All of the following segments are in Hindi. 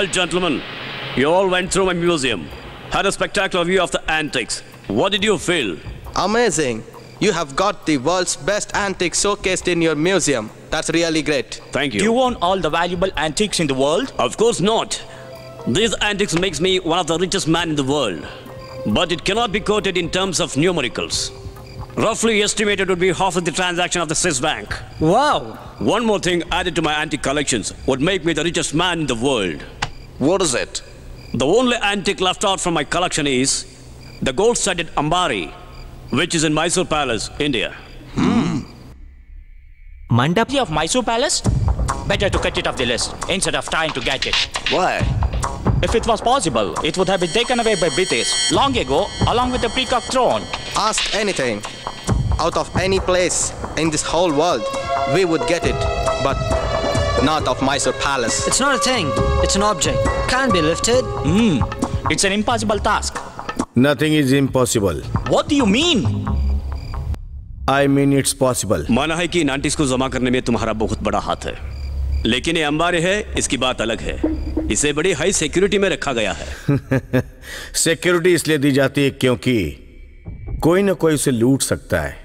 Well, gentlemen, you all went through my museum, had a spectacular view of the antiques. What did you feel? Amazing. You have got the world's best antiques showcased in your museum. That's really great. Thank you. Do you own all the valuable antiques in the world? Of course not. These antiques makes me one of the richest man in the world. But it cannot be quoted in terms of numericals. Roughly estimated would be half of the transaction of the Swiss bank. Wow. One more thing added to my antique collections would make me the richest man in the world. What is it? The only antique left out from my collection is the gold-studded Ambari, which is in Mysore Palace, India. Hmm. Mandap of Mysore Palace? Better to cut it off the list instead of trying to get it. Why? If it was possible, it would have been taken away by British long ago, along with the peacock throne. Ask anything. Out of any place in this whole world, we would get it. But not of Mysore Palace. It's not a thing. It's an object. Can't be lifted. Hmm. It's an impossible task. Nothing is impossible. What do you mean? I mean it's possible. माना है कि इन आंटीज को जमा करने में तुम्हारा बहुत बड़ा हाथ है लेकिन ये अंबारे है इसकी बात अलग है इसे बड़ी हाई सिक्योरिटी में रखा गया है सिक्योरिटी इसलिए दी जाती है क्योंकि कोई ना कोई उसे लूट सकता है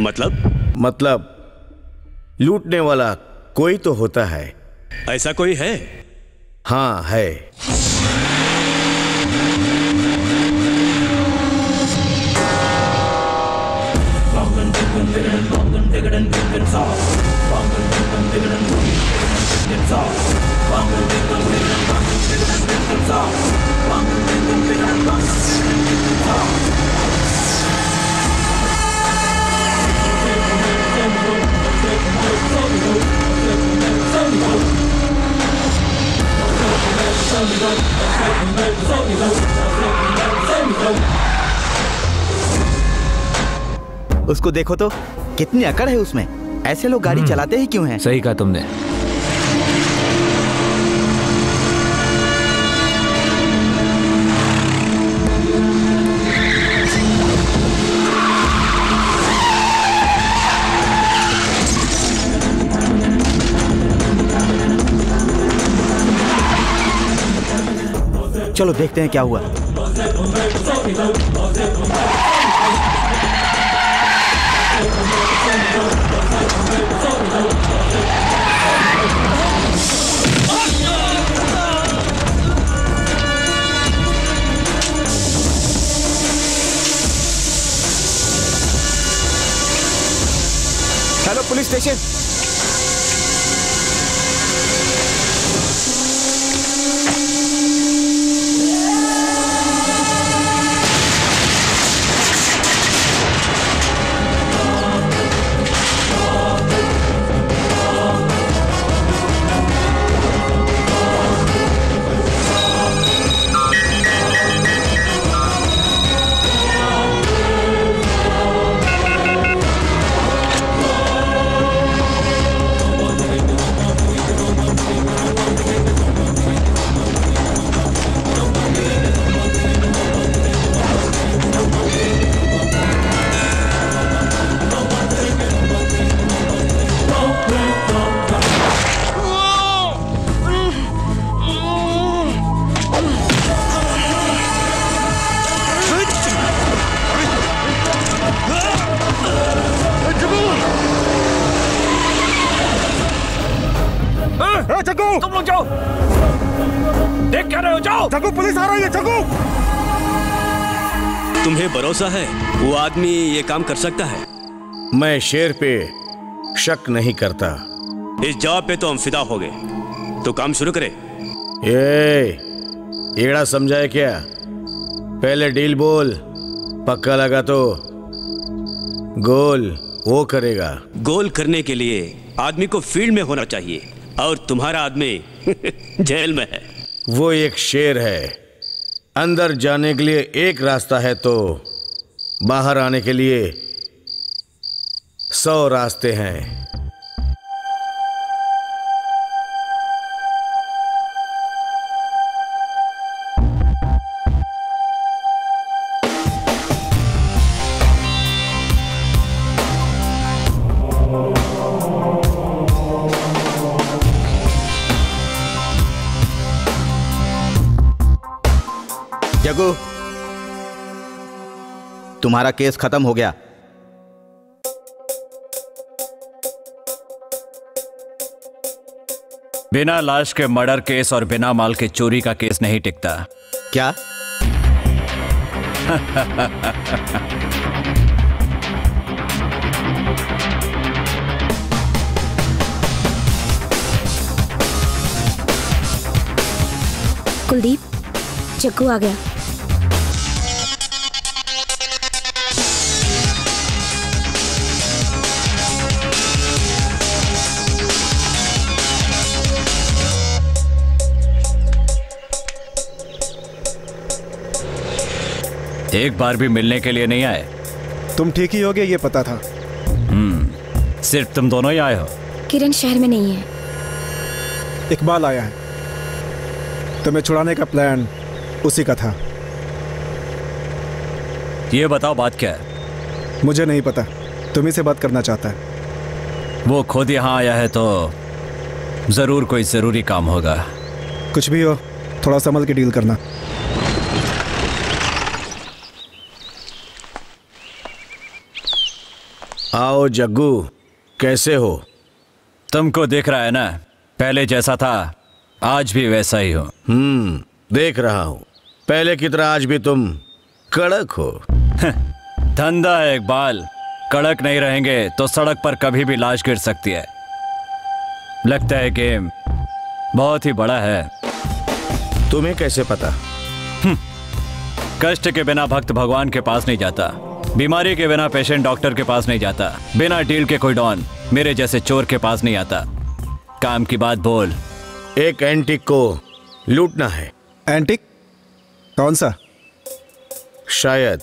मतलब मतलब लूटने वाला कोई तो होता है। ऐसा कोई है? हाँ है। उसको देखो तो कितनी अकड़ है उसमें। ऐसे लोग गाड़ी चलाते ही क्यों हैं? सही कहा तुमने। चलो देखते हैं क्या हुआ। Hello police station. तुम लोग जाओ। देख क्या रहे हो जाओ। जगू पुलिस आ रही है जगू। तुम्हें भरोसा है? वो आदमी ये काम कर सकता है। मैं शेर पे शक नहीं करता। इस जवाब पे तो हम फिदा हो गए। तो काम शुरू करें। ये एड़ा समझाए क्या? पहले डील बोल पक्का लगा तो गोल वो करेगा। गोल करने के लिए आदमी को फ़ील्ड में होना चाहिए। और तुम्हारा आदमी जेल में है। वो एक शेर है। अंदर जाने के लिए एक रास्ता है तो बाहर आने के लिए सौ रास्ते हैं। तुम्हारा केस खत्म हो गया। बिना लाश के मर्डर केस और बिना माल के चोरी का केस नहीं टिकता। क्या? कुलदीप चक्कू आ गया। एक बार भी मिलने के लिए नहीं आए। तुम ठीक ही होगे ये पता था। सिर्फ़ तुम दोनों ही आए हो। किरण शहर में नहीं है। इकबाल आया है। तुम्हें छुड़ाने का प्लान उसी का था। ये बताओ बात क्या है? मुझे नहीं पता। तुम्ही से बात करना चाहता है। वो खुद यहाँ आया है तो ज़रूर कोई ज़रूरी काम होगा। कुछ भी हो थोड़ा संभल के डील करना। आओ जग्गू कैसे हो? तुमको देख रहा है ना पहले जैसा था आज भी वैसा ही हो। हम्म देख रहा हूँ। पहले की तरह आज भी तुम कड़क हो। धंधा है इकबाल कड़क नहीं रहेंगे तो सड़क पर कभी भी लाश गिर सकती है। लगता है गेम बहुत ही बड़ा है। तुम्हें कैसे पता? कष्ट के बिना भक्त भगवान के पास नहीं जाता। बीमारी के बिना पेशेंट डॉक्टर के पास नहीं जाता। बिना डील के कोई डॉन मेरे जैसे चोर के पास नहीं आता। काम की बात बोल। एक एंटिक को लूटना है। एंटिक कौन सा? शायद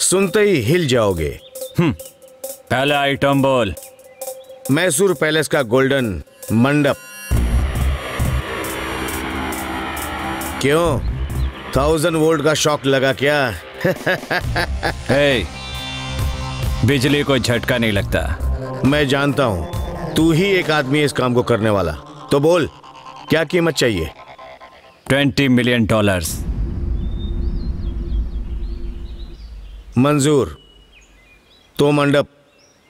सुनते ही हिल जाओगे। पहला आइटम बोल। मैसूर पैलेस का गोल्डन मंडप। क्यों? थाउज़ेंड वोल्ट का शॉक लगा क्या? हे बिजली को झटका नहीं लगता। मैं जानता हूँ तू ही एक आदमी इस काम को करने वाला। तो बोल क्या कीमत चाहिए? Twenty million dollars. मंजूर तो मंडप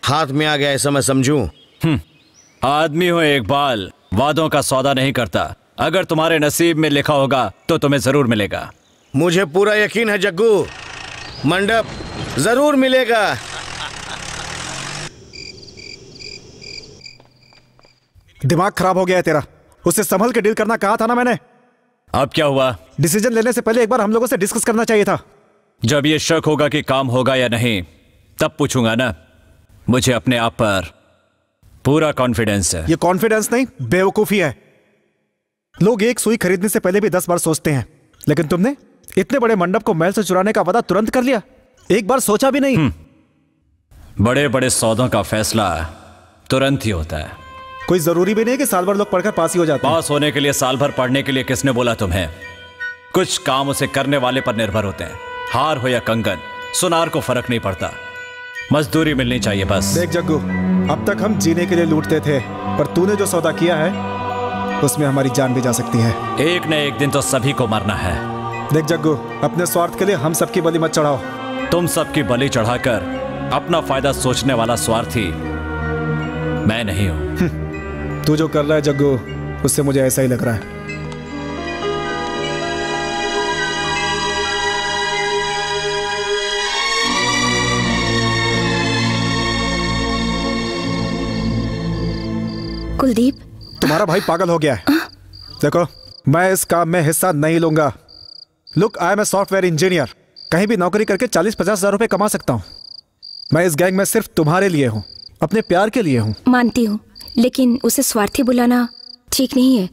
हाथ में आ गया ऐसा मैं समझू। आदमी हो एक बाल वादों का सौदा नहीं करता। अगर तुम्हारे नसीब में लिखा होगा तो तुम्हें ज़रूर मिलेगा। मुझे पूरा यकीन है जग्गू। मंडप ज़रूर मिलेगा। दिमाग खराब हो गया है तेरा। उससे संभल के डील करना कहा था ना मैंने? अब क्या हुआ? डिसीज़न लेने से पहले एक बार हम लोगों से डिस्कस करना चाहिए था। जब ये शक होगा कि काम होगा या नहीं तब पूछूँगा ना। मुझे अपने आप पर पूरा कॉन्फिडेंस है। ये कॉन्फिडेंस नहीं बेवकूफ़ी है। लोग एक सुई खरीदने से पहले भी दस बार सोचते हैं। लेकिन तुमने इतने बड़े मंडप को महल से चुराने का वादा तुरंत कर लिया। एक बार सोचा भी नहीं। बड़े बड़े सौदों का फैसला तुरंत ही होता है। कोई ज़रूरी भी नहीं कि साल भर लोग पढ़कर पास ही हो जाते हैं। पास होने के लिए साल भर पढ़ने के लिए किसने बोला तुम्हें? कुछ काम उसे करने वाले पर निर्भर होते हैं। हार हो या कंगन सुनार को फ़र्क नहीं पड़ता। मजदूरी मिलनी चाहिए बस। देख जग्गू अब तक हम जीने के लिए लूटते थे पर तूने जो सौदा किया है उसमें हमारी जान भी जा सकती है। एक न एक दिन तो सभी को मरना है। देख जग्गू अपने स्वार्थ के लिए हम सबकी बलि मत चढ़ाओ। तुम सबकी बलि चढ़ाकर अपना फ़ायदा सोचने वाला स्वार्थी मैं नहीं हूँ। तू जो कर रहा है जग्गू उससे मुझे ऐसा ही लग रहा है। कुलदीप? तुम्हारा भाई पागल हो गया है? देखो मैं इस काम में हिस्सा नहीं लूँगा। Look I am a software engineer कहीं भी नौकरी करके चालीस पचास हज़ार रुपए कमा सकता हूँ। मैं इस गैंग में सिर्फ़ तुम्हारे लिए हूँ अपने प्यार के लिए हूँ। मानती हूँ लेकिन उसे स्वार्थी बुलाना ठीक नहीं है।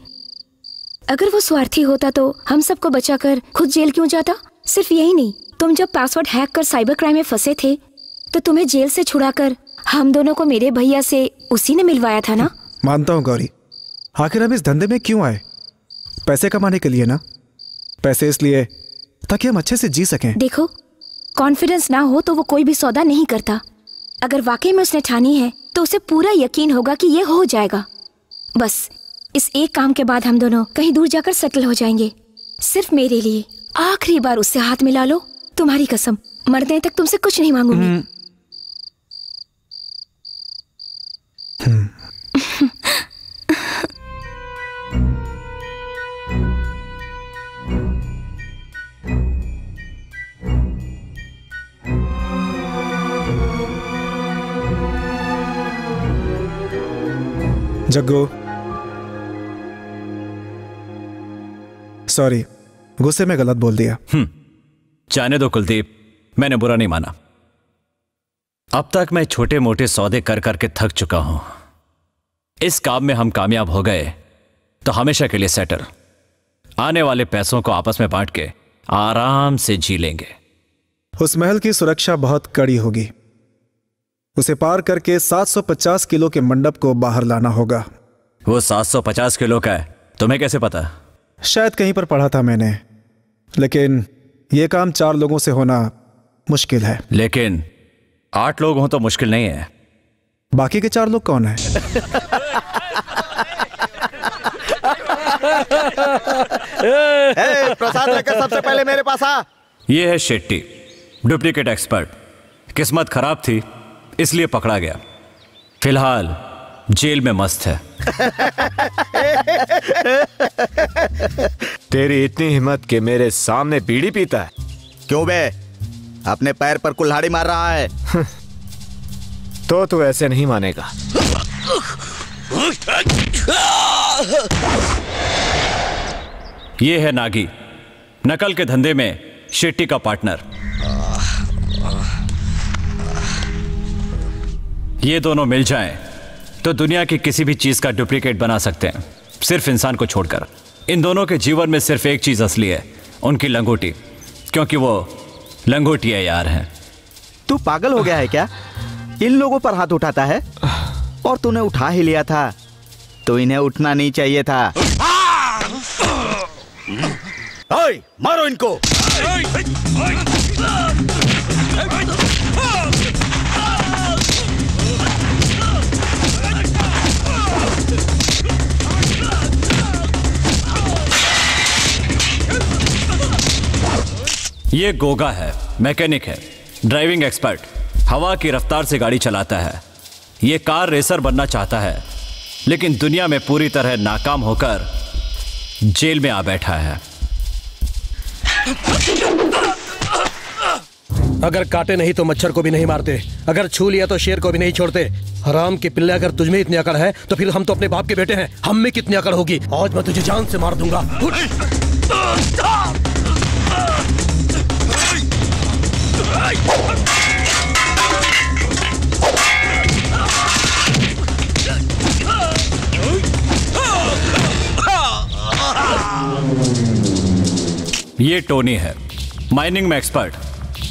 अगर वो स्वार्थी होता तो हम सबको बचाकर खुद जेल क्यों जाता? सिर्फ़ यही नहीं तुम जब पासवर्ड हैक कर साइबर क्राइम में फंसे थे तो तुम्हें जेल से छुड़ाकर हम दोनों को मेरे भैया से उसी ने मिलवाया था ना? मानता हूँ गौरी। आखिर हम इस धंधे में क्यों आए? पैसे कमाने के लिए ना? पैसे इसलिए ताकि हम अच्छे से जी सकें। देखो कॉन्फिडेंस ना हो तो वो कोई भी सौदा नहीं करता। अगर वाकई में उसने ठानी है तो उसे पूरा यकीन होगा कि ये हो जाएगा। बस इस एक काम के बाद हम दोनों कहीं दूर जाकर सेटल हो जाएँगे। सिर्फ़ मेरे लिए। आखिरी बार उससे हाथ मिला लो। तुम्हारी कसम मरने तक तुमसे कुछ नहीं मांगूँगी। जग्गू। सॉरी गुस्से में गलत बोल दिया। जाने दो कुलदीप मैंने बुरा नहीं माना। अब तक मैं छोटे मोटे सौदे कर करके थक चुका हूँ। इस काम में हम कामयाब हो गए तो हमेशा के लिए सेटल। आने वाले पैसों को आपस में बांट के आराम से जी लेंगे। उस महल की सुरक्षा बहुत कड़ी होगी। उसे पार करके 750 किलो के मंडप को बाहर लाना होगा। वो 750 किलो का है। तुम्हें कैसे पता? शायद कहीं पर पढ़ा था मैंने। लेकिन यह काम चार लोगों से होना मुश्किल है। लेकिन आठ लोग हों तो मुश्किल नहीं है। बाकी के चार लोग कौन है? प्रसाद लेकर सबसे पहले मेरे पास आ। ये है शेट्टी डुप्लीकेट एक्सपर्ट। किस्मत खराब थी इसलिए पकड़ा गया। फ़िलहाल जेल में मस्त है। तेरी इतनी हिम्मत के मेरे सामने बीड़ी पीता है। क्यों बे? अपने पैर पर कुल्हाड़ी मार रहा है। तो तू ऐसे नहीं मानेगा। ये है नागी नकल के धंधे में शेट्टी का पार्टनर। ये दोनों मिल जाएँ तो दुनिया की किसी भी चीज़ का डुप्लीकेट बना सकते हैं सिर्फ़ इंसान को छोड़कर इन दोनों के जीवन में सिर्फ़ एक चीज़ असली है उनकी लंगोटी क्योंकि वो लंगोटिया यार हैं तू पागल हो गया है क्या इन लोगों पर हाथ उठाता है और तूने उठा ही लिया था तो इन्हें उठना नहीं चाहिए था ओए, मारो इनको ये गोगा है मैकेनिक है ड्राइविंग एक्सपर्ट। हवा की रफ्तार से गाड़ी चलाता है। ये कार रेसर बनना चाहता है। लेकिन दुनिया में पूरी तरह नाकाम होकर जेल में आ बैठा है। अगर काटे नहीं तो मच्छर को भी नहीं मारते। अगर छू लिया तो शेर को भी नहीं छोड़ते। हराम के पिल्ले अगर तुझमें इतनी अकड़ है तो फिर हम तो अपने बाप के बेटे हैं। हम में कितनी अकड़ होगी? आज मैं तुझे जान से मार दूँगा। ये टोनी है। माइनिंग में एक्सपर्ट।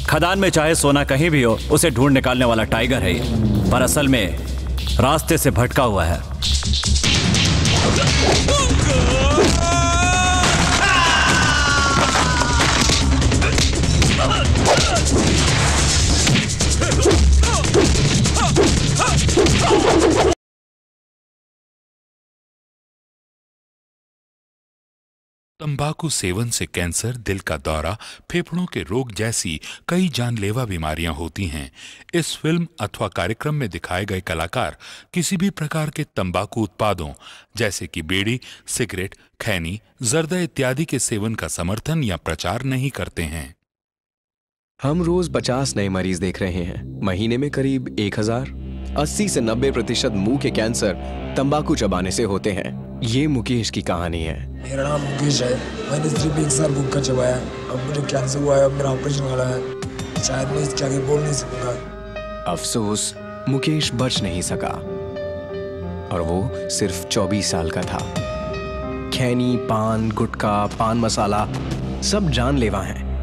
खदान में चाहे सोना कहीं भी हो, उसे ढूंढ निकालने वाला टाइगर है ये। पर असल में, रास्ते से भटका हुआ है। तंबाकू सेवन से कैंसर, दिल का दौरा, फेफड़ों के रोग जैसी कई जानलेवा बीमारियाँ होती हैं। इस फ़िल्म अथवा कार्यक्रम में दिखाए गए कलाकार किसी भी प्रकार के तंबाकू उत्पादों, जैसे कि बीड़ी, सिगरेट, खैनी, जर्दा इत्यादि के सेवन का समर्थन या प्रचार नहीं करते हैं। हम रोज 50 नए मरीज़ देख रहे हैं। महीने में करीब 1000 80 से 90 प्रतिशत मुँह के कैंसर तंबाकू चबाने से होते हैं। ये मुकेश की कहानी है। मेरा नाम मुकेश है। मैंने सिर्फ़ एक साल गुटखा चबाया। अब मुझे कैंसर हुआ है अब मेरा ऑपरेशन वाला है। शायद मैं इसके आगे बोल नहीं सकूँगा। अफसोस मुकेश बच नहीं सका। और वो सिर्फ़ 24 साल का था। खैनी पान गुटखा पान मसाला सब जानलेवा हैं।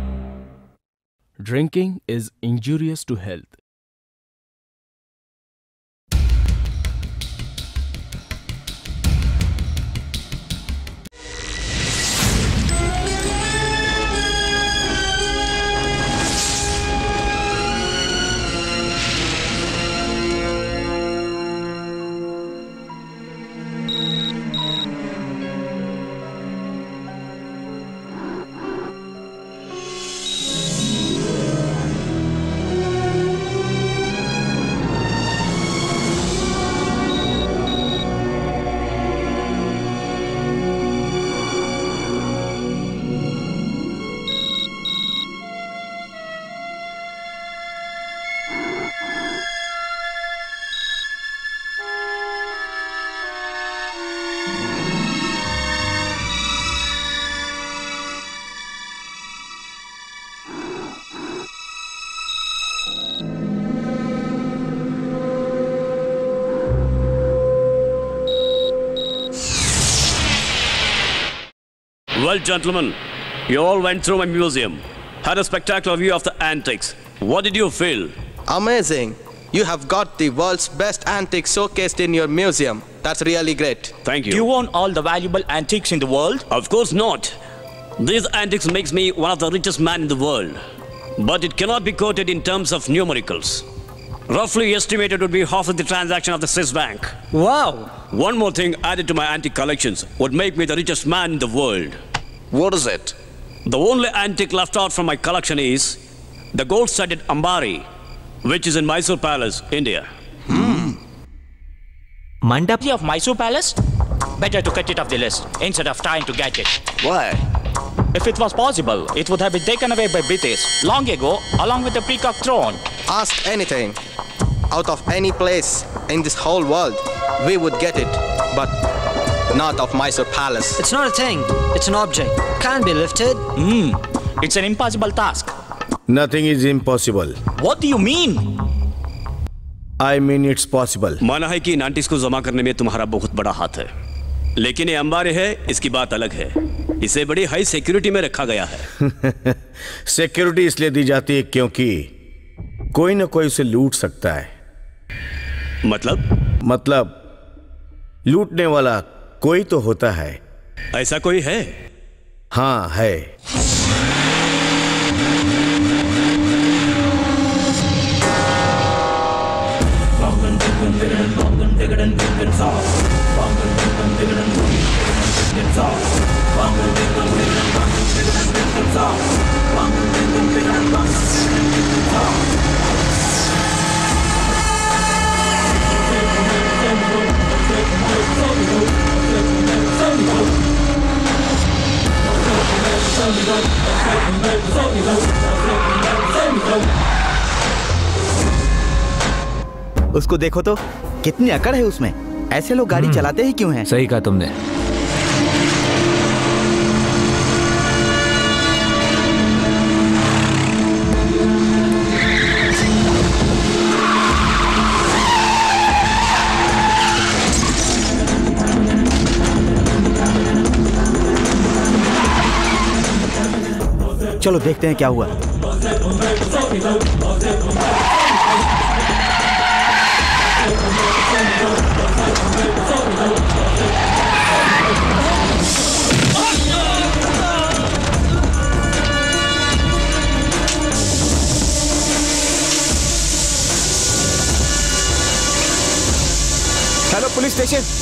Drinking is injurious to health. Well, gentlemen, you all went through my museum, had a spectacular view of the antiques. What did you feel? Amazing. You have got the world's best antiques showcased in your museum. That's really great. Thank you. Do you own all the valuable antiques in the world? Of course not. These antiques makes me one of the richest man in the world. But it cannot be quoted in terms of numericals. Roughly estimated would be half of the transaction of the Swiss bank. Wow. One more thing added to my antique collections would make me the richest man in the world. What is it? The only antique left out from my collection is the gold-studded Ambari, which is in Mysore Palace, India. Hmm. Mandap of Mysore Palace? Better to cut it off the list instead of trying to get it. Why? If it was possible, it would have been taken away by British long ago, along with the Peacock throne. Ask anything. Out of any place in this whole world, we would get it. But not of Mysore Palace. It's not a thing. It's an object. Can't be lifted. Hmm. It's an impossible task. Nothing is impossible. What do you mean? I mean it's possible. माना है कि आंटीज को जमा करने में तुम्हारा बहुत बड़ा हाथ है लेकिन ये अंबारे है इसकी बात अलग है इसे बड़ी हाई सिक्योरिटी में रखा गया है सिक्योरिटी इसलिए दी जाती है क्योंकि कोई ना कोई उसे लूट सकता है मतलब मतलब लूटने वाला कोई तो होता है। ऐसा कोई है? हाँ है। उसको देखो तो कितनी अकड़ है उसमें। ऐसे लोग गाड़ी चलाते ही क्यों हैं? सही कहा तुमने। चलो देखते हैं क्या हुआ। हेलो पुलिस स्टेशन जग्गू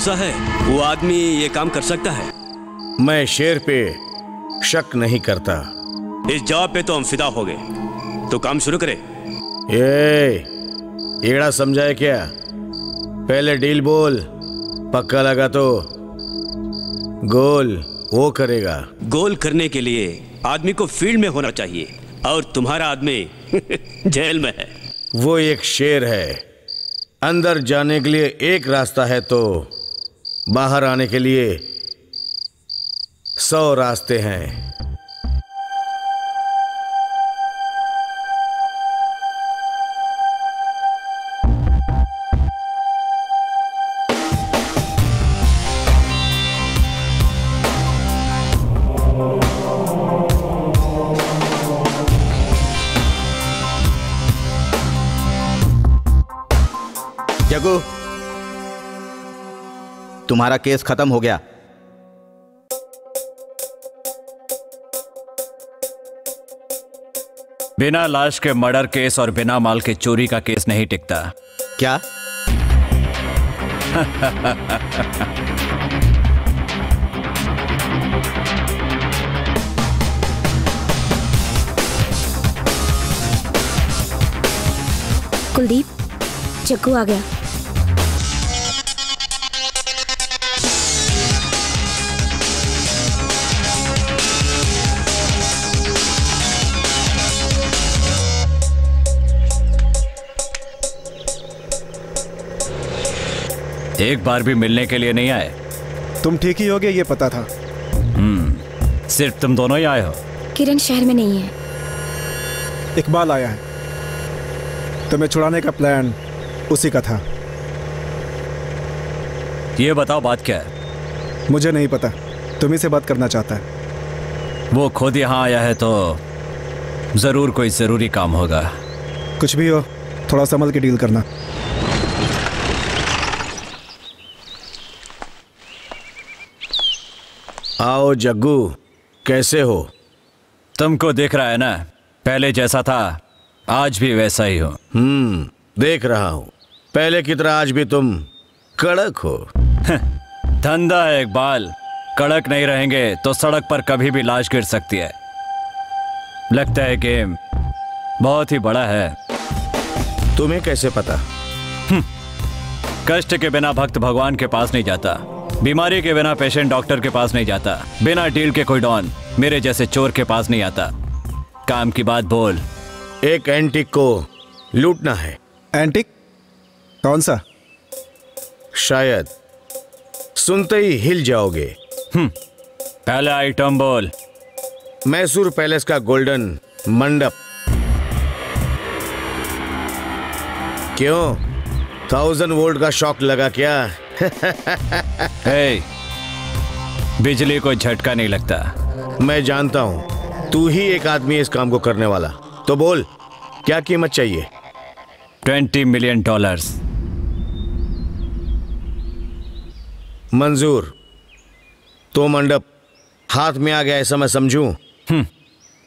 भरोसा है? वो आदमी ये काम कर सकता है। मैं शेर पे शक नहीं करता। इस जवाब पे तो हम फिदा हो गए। तो काम शुरू करें। ये एड़ा समझाए क्या? पहले डील बोल पक्का लगा तो गोल वो करेगा। गोल करने के लिए आदमी को फ़ील्ड में होना चाहिए और तुम्हारा आदमी जेल में है। वो एक शेर है। अंदर जाने के लिए एक रास्ता है तो बाहर आने के लिए सौ रास्ते हैं। तुम्हारा केस खत्म हो गया। बिना लाश के मर्डर केस और बिना माल के चोरी का केस नहीं टिकता। क्या? कुलदीप जग्गू आ गया। एक बार भी मिलने के लिए नहीं आए। तुम ठीक ही होगे ये पता था। हम्म सिर्फ़ तुम दोनों ही आए हो। किरण शहर में नहीं है। इकबाल आया है। तुम्हें छुड़ाने का प्लान उसी का था। ये बताओ बात क्या है? मुझे नहीं पता। तुम्ही से बात करना चाहता है। वो खुद यहाँ आया है तो ज़रूर कोई ज़रूरी काम होगा। कुछ भी हो थोड़ा संभल के डील करना। आओ जग्गू कैसे हो? तुमको देख रहा है ना पहले जैसा था आज भी वैसा ही हो। हम्म देख रहा हूँ। पहले की तरह आज भी तुम कड़क हो। धंधा है इकबाल कड़क नहीं रहेंगे तो सड़क पर कभी भी लाश गिर सकती है। लगता है गेम बहुत ही बड़ा है। तुम्हें कैसे पता? कष्ट के बिना भक्त भगवान के पास नहीं जाता। बीमारी के बिना पेशेंट डॉक्टर के पास नहीं जाता। बिना डील के कोई डॉन मेरे जैसे चोर के पास नहीं आता। काम की बात बोल। एक एंटिक को लूटना है। एंटिक कौन सा? शायद। सुनते ही हिल जाओगे। पहला आइटम बोल। मैसूर पैलेस का गोल्डन मंडप। क्यों? थाउज़ेंड वोल्ट का शॉक लगा क्या? Hey, बिजली को झटका नहीं लगता। मैं जानता हूँ तू ही एक आदमी इस काम को करने वाला। तो बोल क्या कीमत चाहिए? Twenty million dollars. मंजूर तो मंडप हाथ में आ गया ऐसा मैं समझू?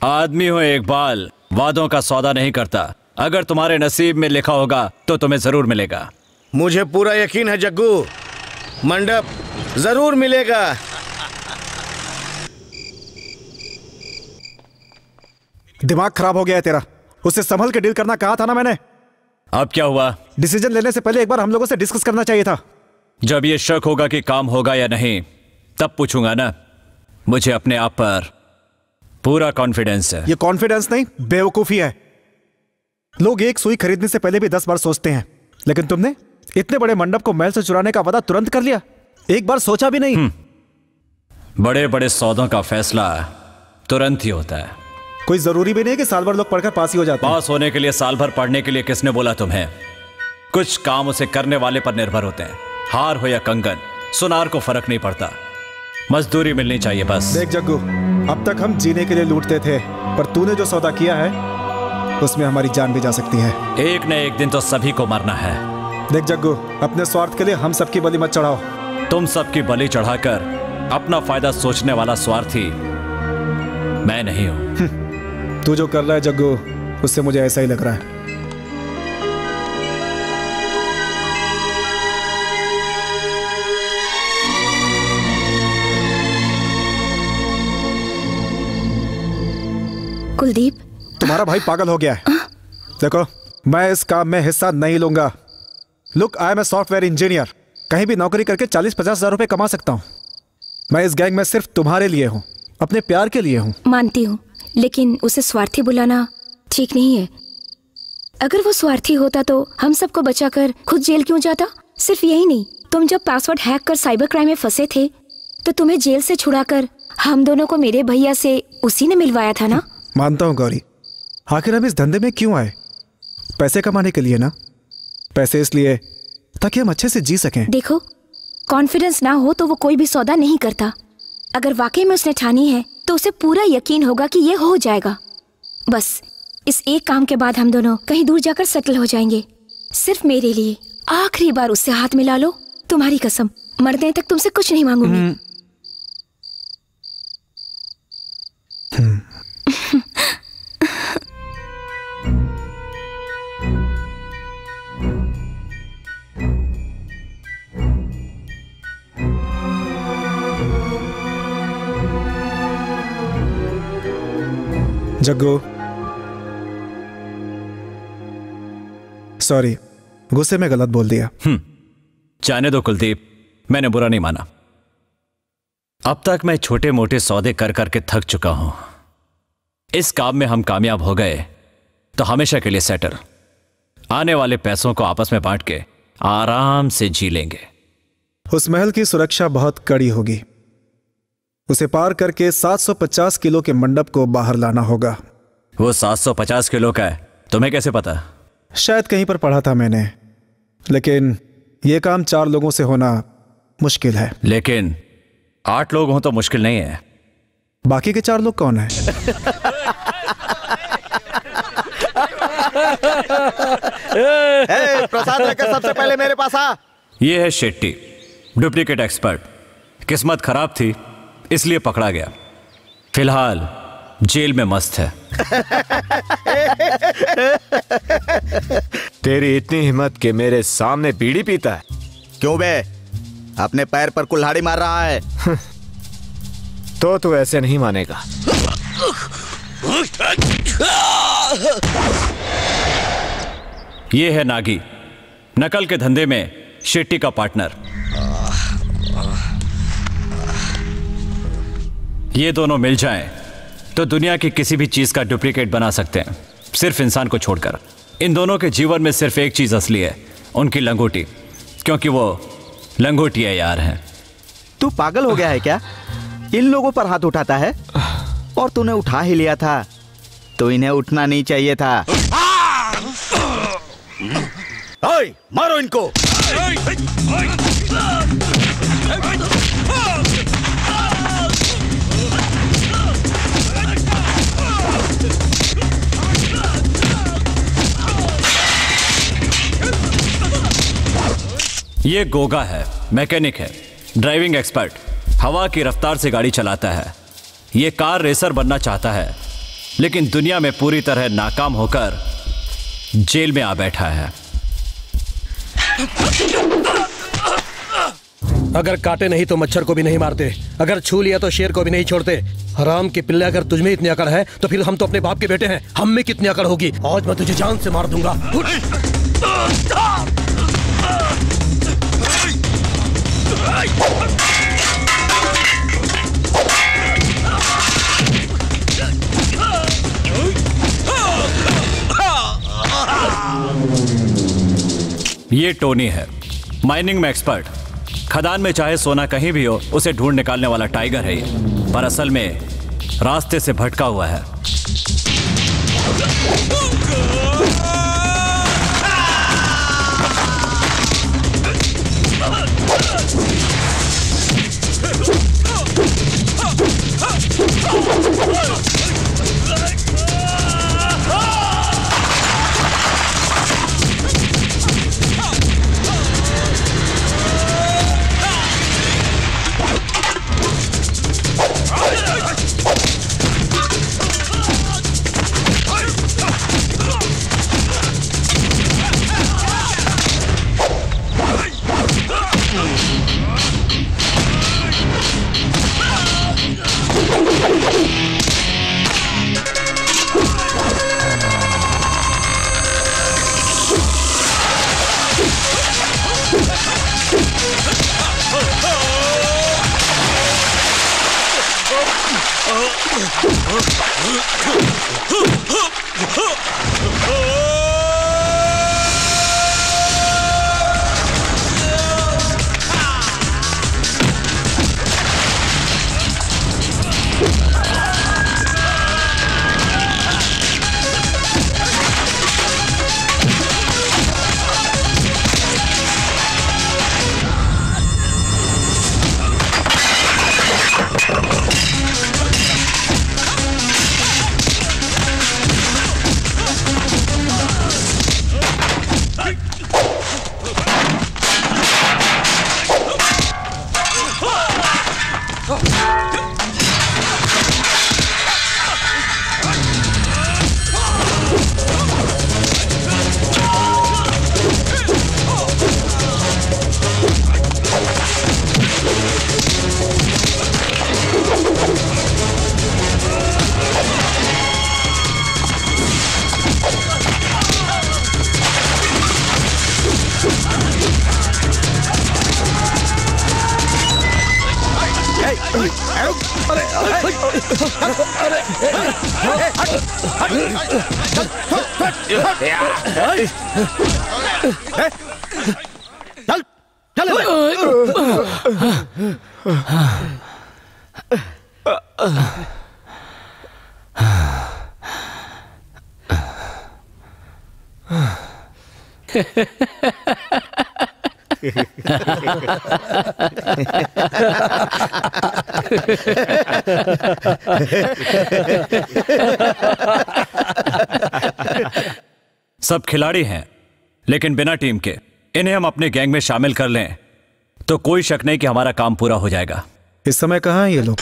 आदमी हो एक बाल वादों का सौदा नहीं करता। अगर तुम्हारे नसीब में लिखा होगा तो तुम्हें ज़रूर मिलेगा। मुझे पूरा यकीन है जग्गू। मंडप ज़रूर मिलेगा। दिमाग खराब हो गया है तेरा। उससे संभल के डील करना कहा था ना मैंने? अब क्या हुआ? डिसीज़न लेने से पहले एक बार हम लोगों से डिस्कस करना चाहिए था। जब ये शक होगा कि काम होगा या नहीं तब पूछूँगा ना। मुझे अपने आप पर पूरा कॉन्फिडेंस है। ये कॉन्फिडेंस नहीं बेवकूफ़ी है। लोग एक सुई खरीदने से पहले भी दस बार सोचते हैं। लेकिन तुमने इतने बड़े मंडप को महल से चुराने का वादा तुरंत कर लिया। एक बार सोचा भी नहीं। बड़े बड़े सौदों का फैसला तुरंत ही होता है। कोई ज़रूरी भी नहीं कि साल भर लोग पढ़कर पास ही हो जाते पास होने के लिए साल भर पढ़ने के लिए किसने बोला तुम्हें? कुछ काम उसे करने वाले पर निर्भर होते हैं। हार हो या कंगन सुनार को फ़र्क नहीं पड़ता। मजदूरी मिलनी चाहिए बस। देख जग्गू अब तक हम जीने के लिए लूटते थे पर तूने जो सौदा किया है उसमें हमारी जान भी जा सकती है। एक न एक दिन तो सभी को मरना है। देख जग्गू अपने स्वार्थ के लिए हम सबकी बलि मत चढ़ाओ। तुम सबकी बलि चढ़ाकर अपना फ़ायदा सोचने वाला स्वार्थी मैं नहीं हूँ। तू जो कर रहा है जग्गू उससे मुझे ऐसा ही लग रहा है। कुलदीप? तुम्हारा भाई पागल हो गया है? देखो मैं इस काम में हिस्सा नहीं लूँगा। Look I am a software engineer कहीं भी नौकरी करके चालीस पचास हज़ार रुपए कमा सकता हूँ। मैं इस गैंग में सिर्फ़ तुम्हारे लिए हूँ अपने प्यार के लिए हूँ। मानती हूँ लेकिन उसे स्वार्थी बुलाना ठीक नहीं है। अगर वो स्वार्थी होता तो हम सबको बचाकर खुद जेल क्यों जाता? सिर्फ़ यही नहीं तुम जब पासवर्ड हैक कर साइबर क्राइम में फंसे थे तो तुम्हें जेल से छुड़ाकर हम दोनों को मेरे भैया से उसी ने मिलवाया था ना? मानता हूँ गौरी। आखिर हम इस धंधे में क्यों आए? पैसे कमाने के लिए ना? पैसे इसलिए ताकि हम अच्छे से जी सकें। देखो कॉन्फिडेंस ना हो तो वो कोई भी सौदा नहीं करता। अगर वाकई में उसने ठानी है तो उसे पूरा यकीन होगा कि ये हो जाएगा। बस इस एक काम के बाद हम दोनों कहीं दूर जाकर सेटल हो जाएँगे। सिर्फ़ मेरे लिए। आखिरी बार उससे हाथ मिला लो। तुम्हारी कसम मरने तक तुमसे कुछ नहीं मांगूँगी। जग्गू। सॉरी गुस्से में गलत बोल दिया। हम्म जाने दो कुलदीप मैंने बुरा नहीं माना। अब तक मैं छोटे मोटे सौदे कर करके थक चुका हूँ। इस काम में हम कामयाब हो गए तो हमेशा के लिए सेटल आने वाले पैसों को आपस में बांट के आराम से जी लेंगे। उस महल की सुरक्षा बहुत कड़ी होगी। उसे पार करके 750 किलो के मंडप को बाहर लाना होगा। वो 750 किलो का है। तुम्हें कैसे पता? शायद कहीं पर पढ़ा था मैंने। लेकिन यह काम चार लोगों से होना मुश्किल है। लेकिन आठ लोग हों तो मुश्किल नहीं है। बाकी के चार लोग कौन है? प्रसाद लेकर सबसे पहले मेरे पास आ। ये है शेट्टी डुप्लीकेट एक्सपर्ट। किस्मत खराब थी इसलिए पकड़ा गया। फ़िलहाल जेल में मस्त है। तेरी इतनी हिम्मत के मेरे सामने बीड़ी पीता है। क्यों बे? अपने पैर पर कुल्हाड़ी मार रहा है। तो तू ऐसे नहीं मानेगा। ये है नागी नकल के धंधे में शेट्टी का पार्टनर। ये दोनों मिल जाएँ तो दुनिया की किसी भी चीज़ का डुप्लीकेट बना सकते हैं सिर्फ़ इंसान को छोड़कर इन दोनों के जीवन में सिर्फ़ एक चीज़ असली है उनकी लंगोटी क्योंकि वो लंगोटिया यार हैं तू पागल हो गया है क्या इन लोगों पर हाथ उठाता है और तूने उठा ही लिया था तो इन्हें उठना नहीं चाहिए था ओए, मारो इनको ये गोगा है, मैकेनिक है, ड्राइविंग एक्सपर्ट, हवा की रफ्तार से गाड़ी चलाता है। ये कार रेसर बनना चाहता है, लेकिन दुनिया में पूरी तरह नाकाम होकर जेल में आ बैठा है। अगर काटे नहीं तो मच्छर को भी नहीं मारते, अगर छू लिया तो शेर को भी नहीं छोड़ते। हराम के पिल्ले अगर तुझमें इतनी अकड़ है तो फिर हम तो अपने बाप के बेटे हैं, हम में कितनी अकड़ होगी? आज मैं तुझे जान से मार दूँगा। ये टोनी है। माइनिंग में एक्सपर्ट। खदान में चाहे सोना कहीं भी हो, उसे ढूंढ निकालने वाला टाइगर है ये। पर असल में, रास्ते से भटका हुआ है। सब खिलाड़ी हैं, लेकिन बिना टीम के। इन्हें हम अपने गैंग में शामिल कर लें तो कोई शक नहीं कि हमारा काम पूरा हो जाएगा। इस समय कहाँ हैं ये लोग?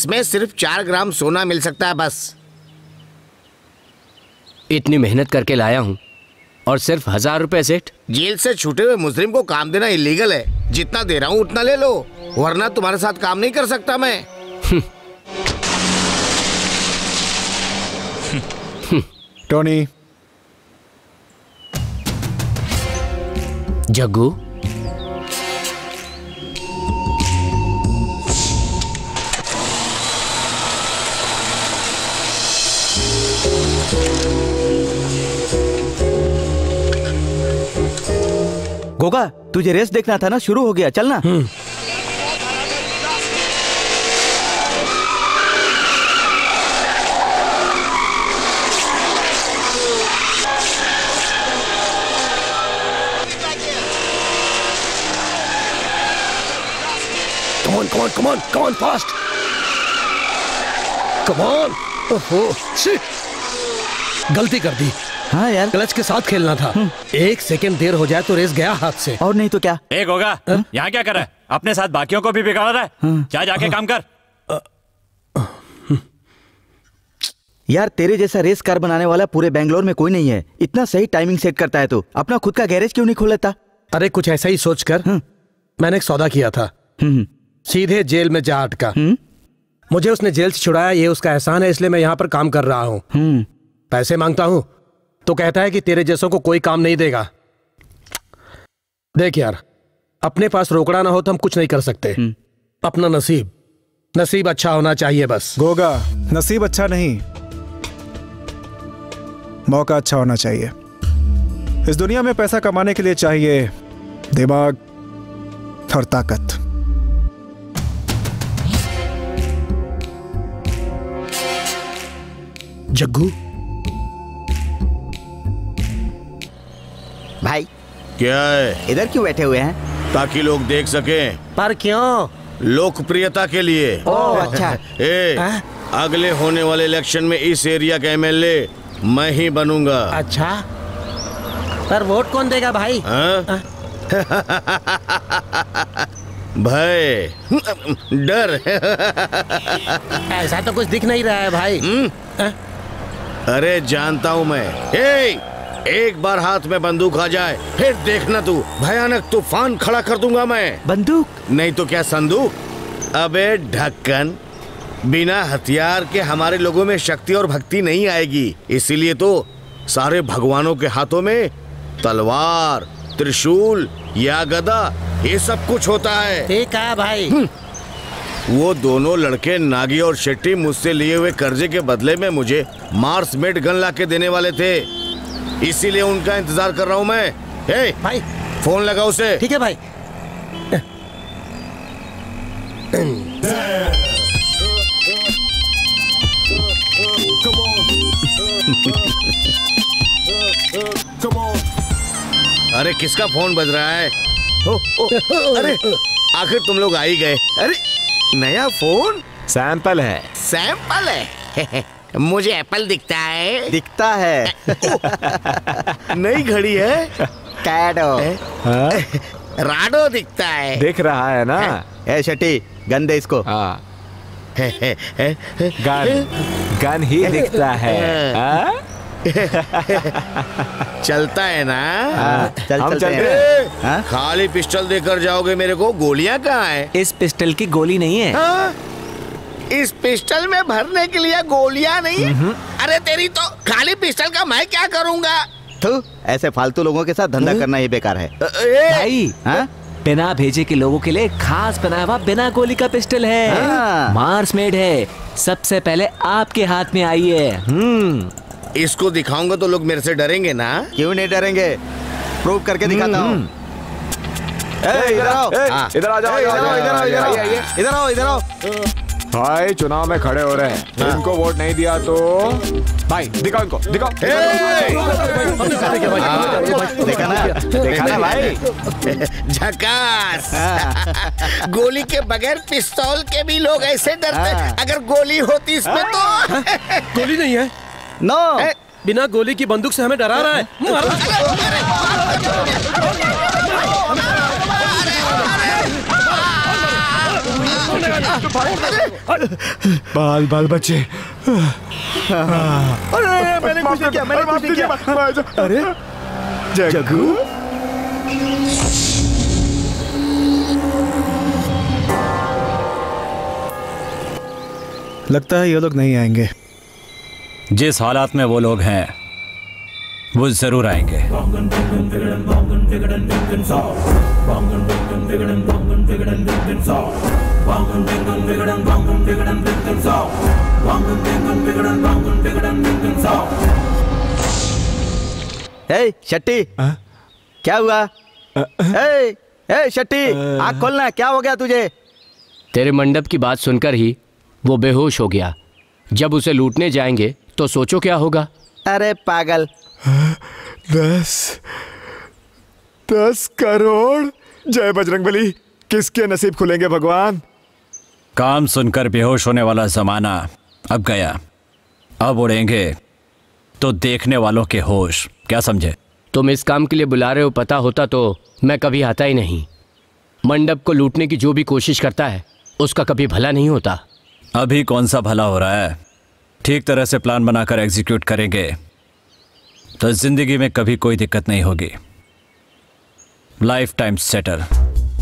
इसमें सिर्फ़ चार ग्राम सोना मिल सकता है बस। इतनी मेहनत करके लाया हूँ और सिर्फ़ हज़ार रुपए सेठ। जेल से छूटे हुए मुस्लिम को काम देना इलीगल है। जितना दे रहा हूँ उतना ले लो वरना तुम्हारे साथ काम नहीं कर सकता मैं। टोनी। जग्गू गोगा, तुझे रेस देखना था ना? शुरू हो गया चलना कमान कमान कमान कमान फास्ट कमान गलती कर दी। हाँ यार। क्लच के साथ खेलना था। एक सेकंड देर हो जाए तो रेस गया हाथ से। और नहीं तो क्या? एक होगा। यहाँ क्या कर रहा है? अपने साथ बाकियों को भी बिगाड़ रहा है? जा जाके काम कर। यार तेरे जैसा रेस कार बनाने वाला पूरे बैंगलोर में कोई नहीं है। इतना सही टाइमिंग सेट करता है तो। अपना खुद का गैरेज क्यों नहीं खोल लेता? अरे कुछ ऐसा ही सोच कर मैंने एक सौदा किया था। सीधे जेल में जा अटका। मुझे उसने जेल से छुड़ाया ये उसका एहसान है इसलिए मैं यहाँ पर काम कर रहा हूँ। पैसे माँगता हूँ। तो कहता है कि तेरे जैसों को कोई काम नहीं देगा। देख यार अपने पास रोकड़ा ना हो तो हम कुछ नहीं कर सकते। अपना नसीब नसीब अच्छा होना चाहिए बस। गोगा नसीब अच्छा नहीं। मौका अच्छा होना चाहिए। इस दुनिया में पैसा कमाने के लिए चाहिए दिमाग और ताकत। जग्गू? भाई। क्या है? इधर क्यों बैठे हुए हैं? ताकि लोग देख सकें। पर क्यों? लोकप्रियता के लिए। ओह, अच्छा। ए, अगले होने वाले इलेक्शन में इस एरिया का एमएलए मैं ही बनूँगा। अच्छा। पर वोट कौन देगा भाई? भय डर। ऐसा तो कुछ दिख नहीं रहा है भाई। अरे जानता हूँ मैं। ए, एक बार हाथ में बंदूक आ जाए फिर देखना तू। भयानक तूफ़ान खड़ा कर दूँगा मैं। बंदूक? नहीं तो क्या संदूक? अबे ढक्कन बिना हथियार के हमारे लोगों में शक्ति और भक्ति नहीं आएगी। इसीलिए तो सारे भगवानों के हाथों में तलवार त्रिशूल या गदा ये सब कुछ होता है। ठीक है भाई। वो दोनों लड़के नागी और शेट्टी मुझसे लिए हुए कर्जे के बदले में मुझे मार्स मेड गन ला के देने वाले थे। इसीलिए उनका इंतज़ार कर रहा हूँ मैं। हे भाई। फ़ोन लगा उसे। ठीक है भाई। अरे किसका फ़ोन बज रहा है? ओ, ओ, अरे। आखिर तुम लोग आ ही गए। अरे नया फ़ोन? सैंपल है। सैंपल है? मुझे एप्पल दिखता है। दिखता है। नई घड़ी है। कैडो राडो दिखता है। दिख रहा है ना? ए शटी गन दे इसको। हाँ। गन। गन ही दिखता है। हाँ? चलता है ना? चल हम चलते चलते हैं। हैं। हाँ? खाली पिस्टल देकर जाओगे मेरे को। गोलियाँ कहाँ है? इस पिस्टल की गोली नहीं है। हाँ? इस पिस्टल में भरने के लिए गोलियाँ नहीं अरे तेरी तो खाली पिस्टल का मैं क्या करूँगा? तू ऐसे फालतू लोगों के साथ धंधा करना ही बेकार है। भाई हाँ? बिना भेजे के लोगों के लिए खास बनाया हुआ बिना गोली का पिस्टल है। हाँ। मार्स मेड है। सबसे पहले आपके हाथ में आई है। हम्म। इसको दिखाऊँगा तो लोग मेरे से डरेंगे ना? क्यों नहीं डरेंगे? प्रूव करके दिखाता हूँ। इधर आओ। हाँ। इधर आ जाओ, इधर आओ इधर आओ इधर आओ। इधर आओ इधर आओ। भाई चुनाव में खड़े हो रहे हैं हाँ। इनको वोट नहीं दिया तो भाई दिखाओ इनको दिखाओ देखा ना देखा ना भाई झकास गोली के बगैर पिस्तौल के भी लोग ऐसे डरते अगर गोली होती इसमें तो गोली नहीं है नो बिना गोली की बंदूक से हमें डरा रहा है बाल बाल बच्चे। अरे मैंने कुछ नहीं किया मैंने कुछ नहीं किया। अरे जग्गू? लगता है ये लोग नहीं आएँगे। जिस हालात में वो लोग हैं वो ज़रूर आएँगे। ए शट्टी क्या हुआ? ए ए शट्टी आँख खोलना क्या हो गया तुझे? तेरे मंडप की बात सुनकर ही वो बेहोश हो गया। जब उसे लूटने जाएँगे तो सोचो क्या होगा? अरे पागल दस दस करोड़। जय बजरंगबली किसके नसीब खुलेंगे भगवान? काम सुनकर बेहोश होने वाला जमाना अब गया। अब उड़ेंगे तो देखने वालों के होश क्या समझे? तुम इस काम के लिए बुला रहे हो पता होता तो मैं कभी आता ही नहीं। मंडप को लूटने की जो भी कोशिश करता है उसका कभी भला नहीं होता। अभी कौन सा भला हो रहा है? ठीक तरह से प्लान बनाकर एग्जीक्यूट करेंगे। तो ज़िंदगी में कभी कोई दिक्कत नहीं होगी। लाइफ टाइम सेटल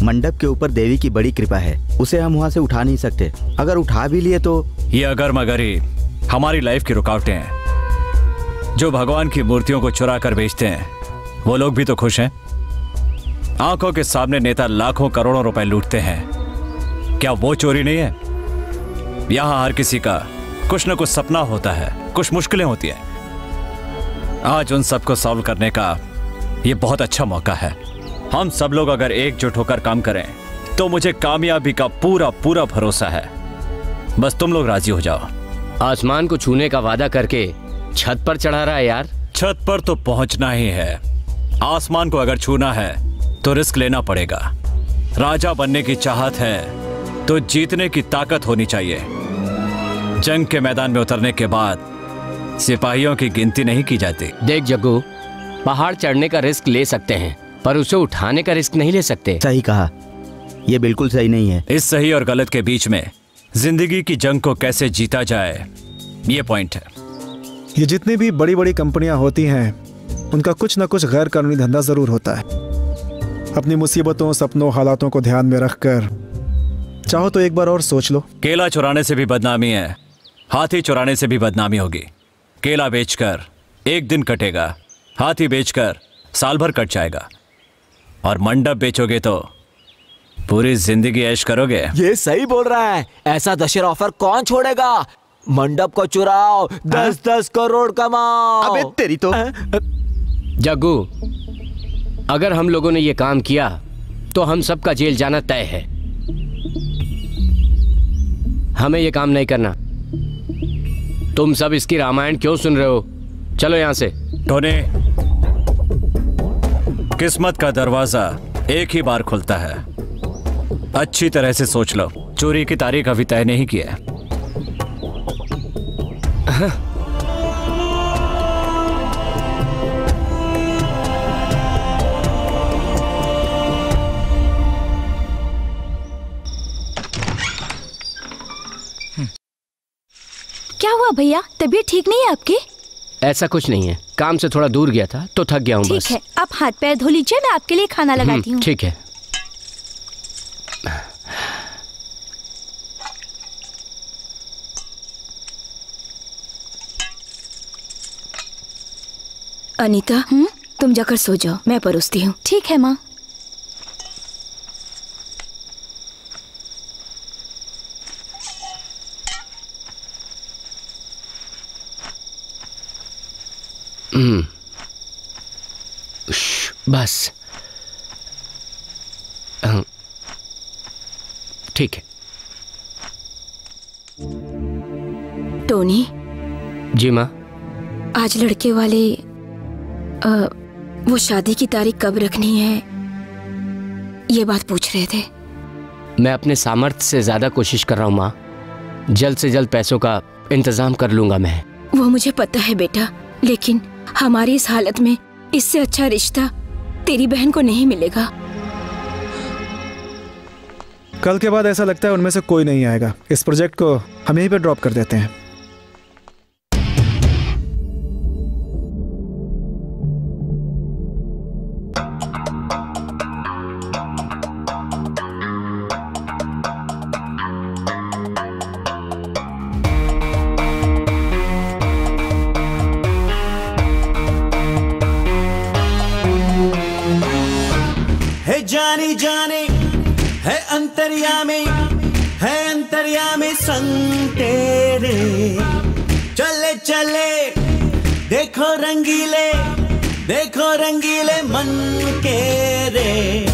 मंडप के ऊपर देवी की बड़ी कृपा है। उसे हम वहाँ से उठा नहीं सकते। अगर उठा भी लिए तो ये अगर मगर ही हमारी लाइफ की रुकावटें हैं। जो भगवान की मूर्तियों को चुरा कर बेचते हैं वो लोग भी तो खुश हैं। आँखों के सामने नेता लाखों करोड़ों रुपए लूटते हैं। क्या वो चोरी नहीं है? यहाँ हर किसी का कुछ न कुछ सपना होता है। कुछ मुश्किलें होती हैं। आज उन सबको सॉल्व करने का ये बहुत अच्छा मौका है। हम सब लोग अगर एकजुट होकर काम करें तो मुझे कामयाबी का पूरा पूरा भरोसा है। बस तुम लोग राज़ी हो जाओ। आसमान को छूने का वादा करके छत पर चढ़ा रहा है यार। छत पर तो पहुँचना ही है। आसमान को अगर छूना है तो रिस्क लेना पड़ेगा। राजा बनने की चाहत है तो जीतने की ताकत होनी चाहिए। जंग के मैदान में उतरने के बाद सिपाहियों की गिनती नहीं की जाती। देख जग्गू पहाड़ चढ़ने का रिस्क ले सकते हैं पर उसे उठाने का रिस्क नहीं ले सकते। सही कहा। ये बिल्कुल सही नहीं है। इस सही और गलत के बीच में ज़िंदगी की जंग को कैसे जीता जाए ये पॉइंट है। ये जितनी भी बड़ी बड़ी कंपनियाँ होती हैं उनका कुछ ना कुछ गैर कानूनी धंधा ज़रूर होता है। अपनी मुसीबतों सपनों हालातों को ध्यान में रखकर चाहो तो एक बार और सोच लो। केला चुराने से भी बदनामी है हाथी चुराने से भी बदनामी होगी। केला बेचकर एक दिन कटेगा हाथी बेचकर साल भर कट जाएगा। और मंडप बेचोगे तो पूरी ज़िंदगी ऐश करोगे। ये सही बोल रहा है। ऐसा दशहरा ऑफ़र कौन छोड़ेगा? मंडप को चुराओ दस दस करोड़ कमाओ। अबे तेरी तो जग्गू अगर हम लोगों ने ये काम किया तो हम सबका जेल जाना तय है। हमें ये काम नहीं करना। तुम सब इसकी रामायण क्यों सुन रहे हो? चलो यहाँ से। टोने किस्मत का दरवाज़ा एक ही बार खुलता है। अच्छी तरह से सोच लो। चोरी की तारीख अभी तय नहीं किया है। क्या हुआ भैया? तबीयत ठीक नहीं है आपकी? ऐसा कुछ नहीं है। काम से थोड़ा दूर गया था तो थक गया हूँ ठीक है आप हाथ पैर धो लीजिए मैं आपके लिए खाना लगाती हम्म, हूँ। ठीक है। अनीता तुम जाकर सो जाओ मैं परोसती हूँ। ठीक है माँ। बस हाँ। ठीक है। टोनी? जी माँ। आज लड़के वाले अ, वो शादी की तारीख कब रखनी है ये बात पूछ रहे थे। मैं अपने सामर्थ्य से ज़्यादा कोशिश कर रहा हूँ माँ। जल्द से जल्द पैसों का इंतज़ाम कर लूँगा मैं। वो मुझे पता है बेटा लेकिन हमारी इस हालत में इससे अच्छा रिश्ता तेरी बहन को नहीं मिलेगा। कल के बाद ऐसा लगता है उनमें से कोई नहीं आएगा। इस प्रोजेक्ट को हम यहीं पर ड्रॉप कर देते हैं। रे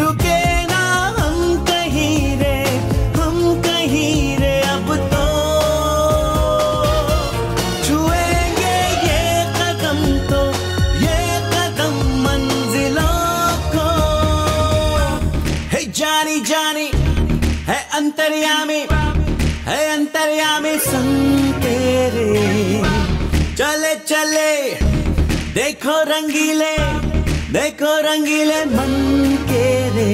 रुके ना हम कहीं रे, हम कहीं रे अब तो। छुएँगे ये कदम तो ये कदम मंजिलों को। है जानी जानी, है अंतरिया में है अंतरिया में संग तेरे चले चले, देखो रंगीले देखो रंगीले मन के रे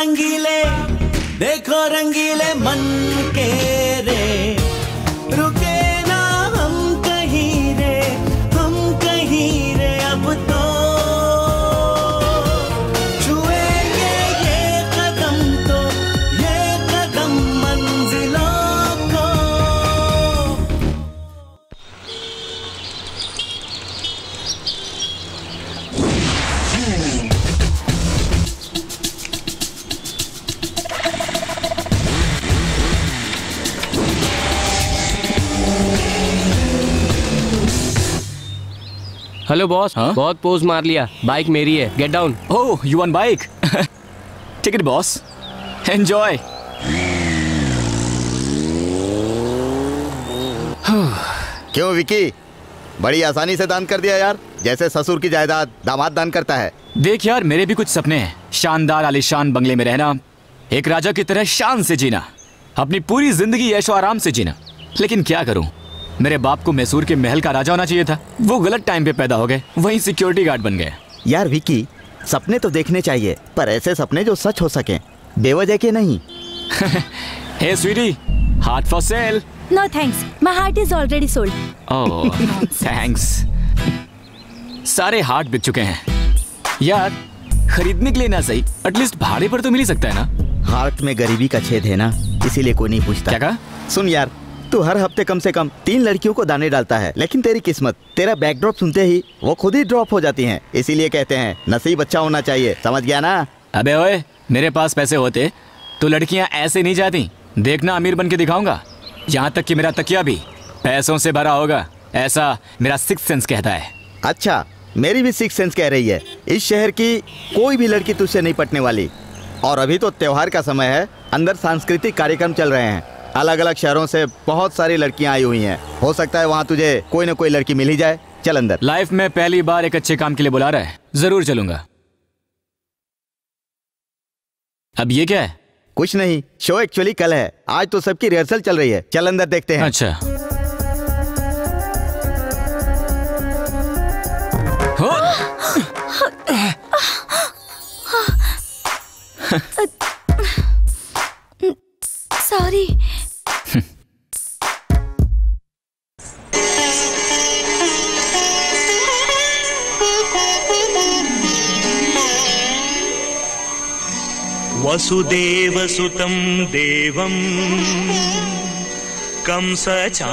रंगीले देखो रंगीले मन के। हेलो बॉस हाँ? बहुत पोज मार लिया। बाइक मेरी है। Get down oh you on bike ticket boss enjoy क्यों विकी? बड़ी आसानी से दान कर दिया यार। जैसे ससुर की जायदाद दामाद दान करता है। देख यार मेरे भी कुछ सपने हैं। शानदार आलिशान बंगले में रहना एक राजा की तरह शान से जीना अपनी पूरी ज़िंदगी ऐशो आराम से जीना। लेकिन क्या करूँ? मेरे बाप को मैसूर के महल का राजा होना चाहिए था। वो गलत टाइम पे पैदा हो गए। वहीं सिक्योरिटी गार्ड बन गए। यार विकी सपने तो देखने चाहिए पर ऐसे सपने जो सच हो सके बेवजह के नहीं। Hey sweetie heart for sale No thanks. My heart is already sold. Oh thanks सारे हार्ट बिक चुके हैं। यार खरीदने के लिए ना सही एटलीस्ट भाड़े पर तो मिल ही सकता है ना? हार्ट में गरीबी का छेद है ना इसीलिए कोई नहीं पूछता। क्या कहा? सुन यार तू हर हफ़्ते कम से कम तीन लड़कियों को दाने डालता है। लेकिन तेरी किस्मत तेरा बैकड्रॉप सुनते ही वो खुद ही ड्रॉप हो जाती हैं। इसीलिए कहते हैं नसीब अच्छा होना चाहिए। समझ गया ना? अबे ओए मेरे पास पैसे होते तो लड़कियाँ ऐसे नहीं जाती। देखना अमीर बन के दिखाऊँगा। यहाँ तक कि मेरा तकिया भी पैसों से भरा होगा। ऐसा मेरा सिक्स सेंस कहता है। अच्छा मेरी भी सिक्स सेंस कह रही है। इस शहर की कोई भी लड़की तुझसे नहीं पटने वाली। और अभी तो त्योहार का समय है अंदर सांस्कृतिक कार्यक्रम चल रहे हैं। अलग अलग शहरों से बहुत सारी लड़कियाँ आई हुई हैं हो सकता है वहाँ तुझे कोई ना कोई लड़की मिल ही जाए चल अंदर लाइफ में पहली बार एक अच्छे काम के लिए बुला रहा है ज़रूर चलूँगा अब ये क्या है कुछ नहीं शो एक्चुअली कल है आज तो सबकी रिहर्सल चल रही है चल अंदर देखते हैं अच्छा हो Sorry. वसुदेवसुतं देवं कंसचाणूरमर्दनम्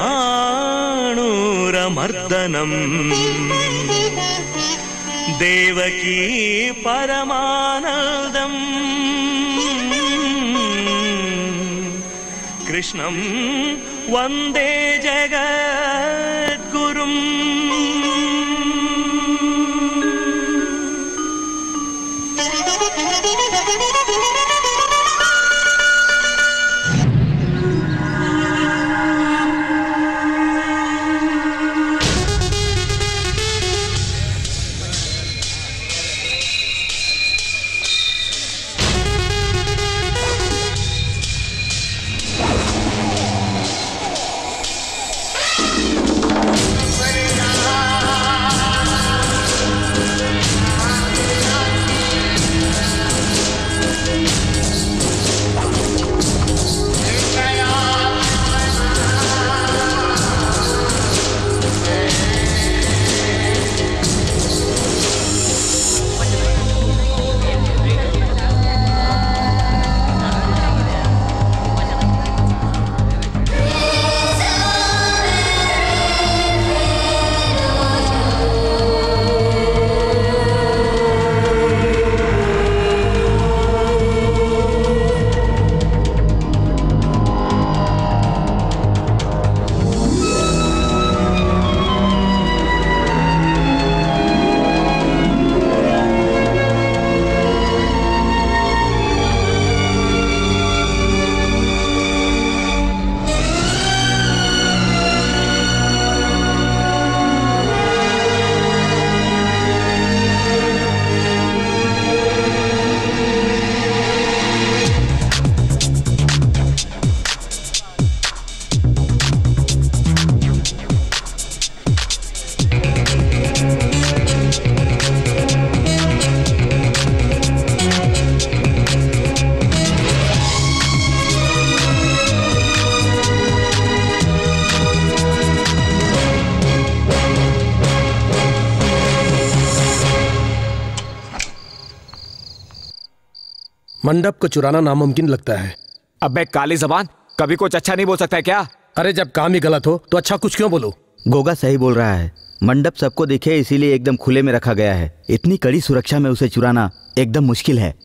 देवकी परमानन्दम् कृष्णं वन्दे जगद्गुरुम् मंडप को चुराना नामुमकिन लगता है। अबे काली जबान कभी कुछ अच्छा नहीं बोल सकता है क्या? अरे जब काम ही गलत हो तो अच्छा कुछ क्यों बोलो? गोगा सही बोल रहा है। मंडप सबको दिखे इसीलिए एकदम खुले में रखा गया है। इतनी कड़ी सुरक्षा में उसे चुराना एकदम मुश्किल है।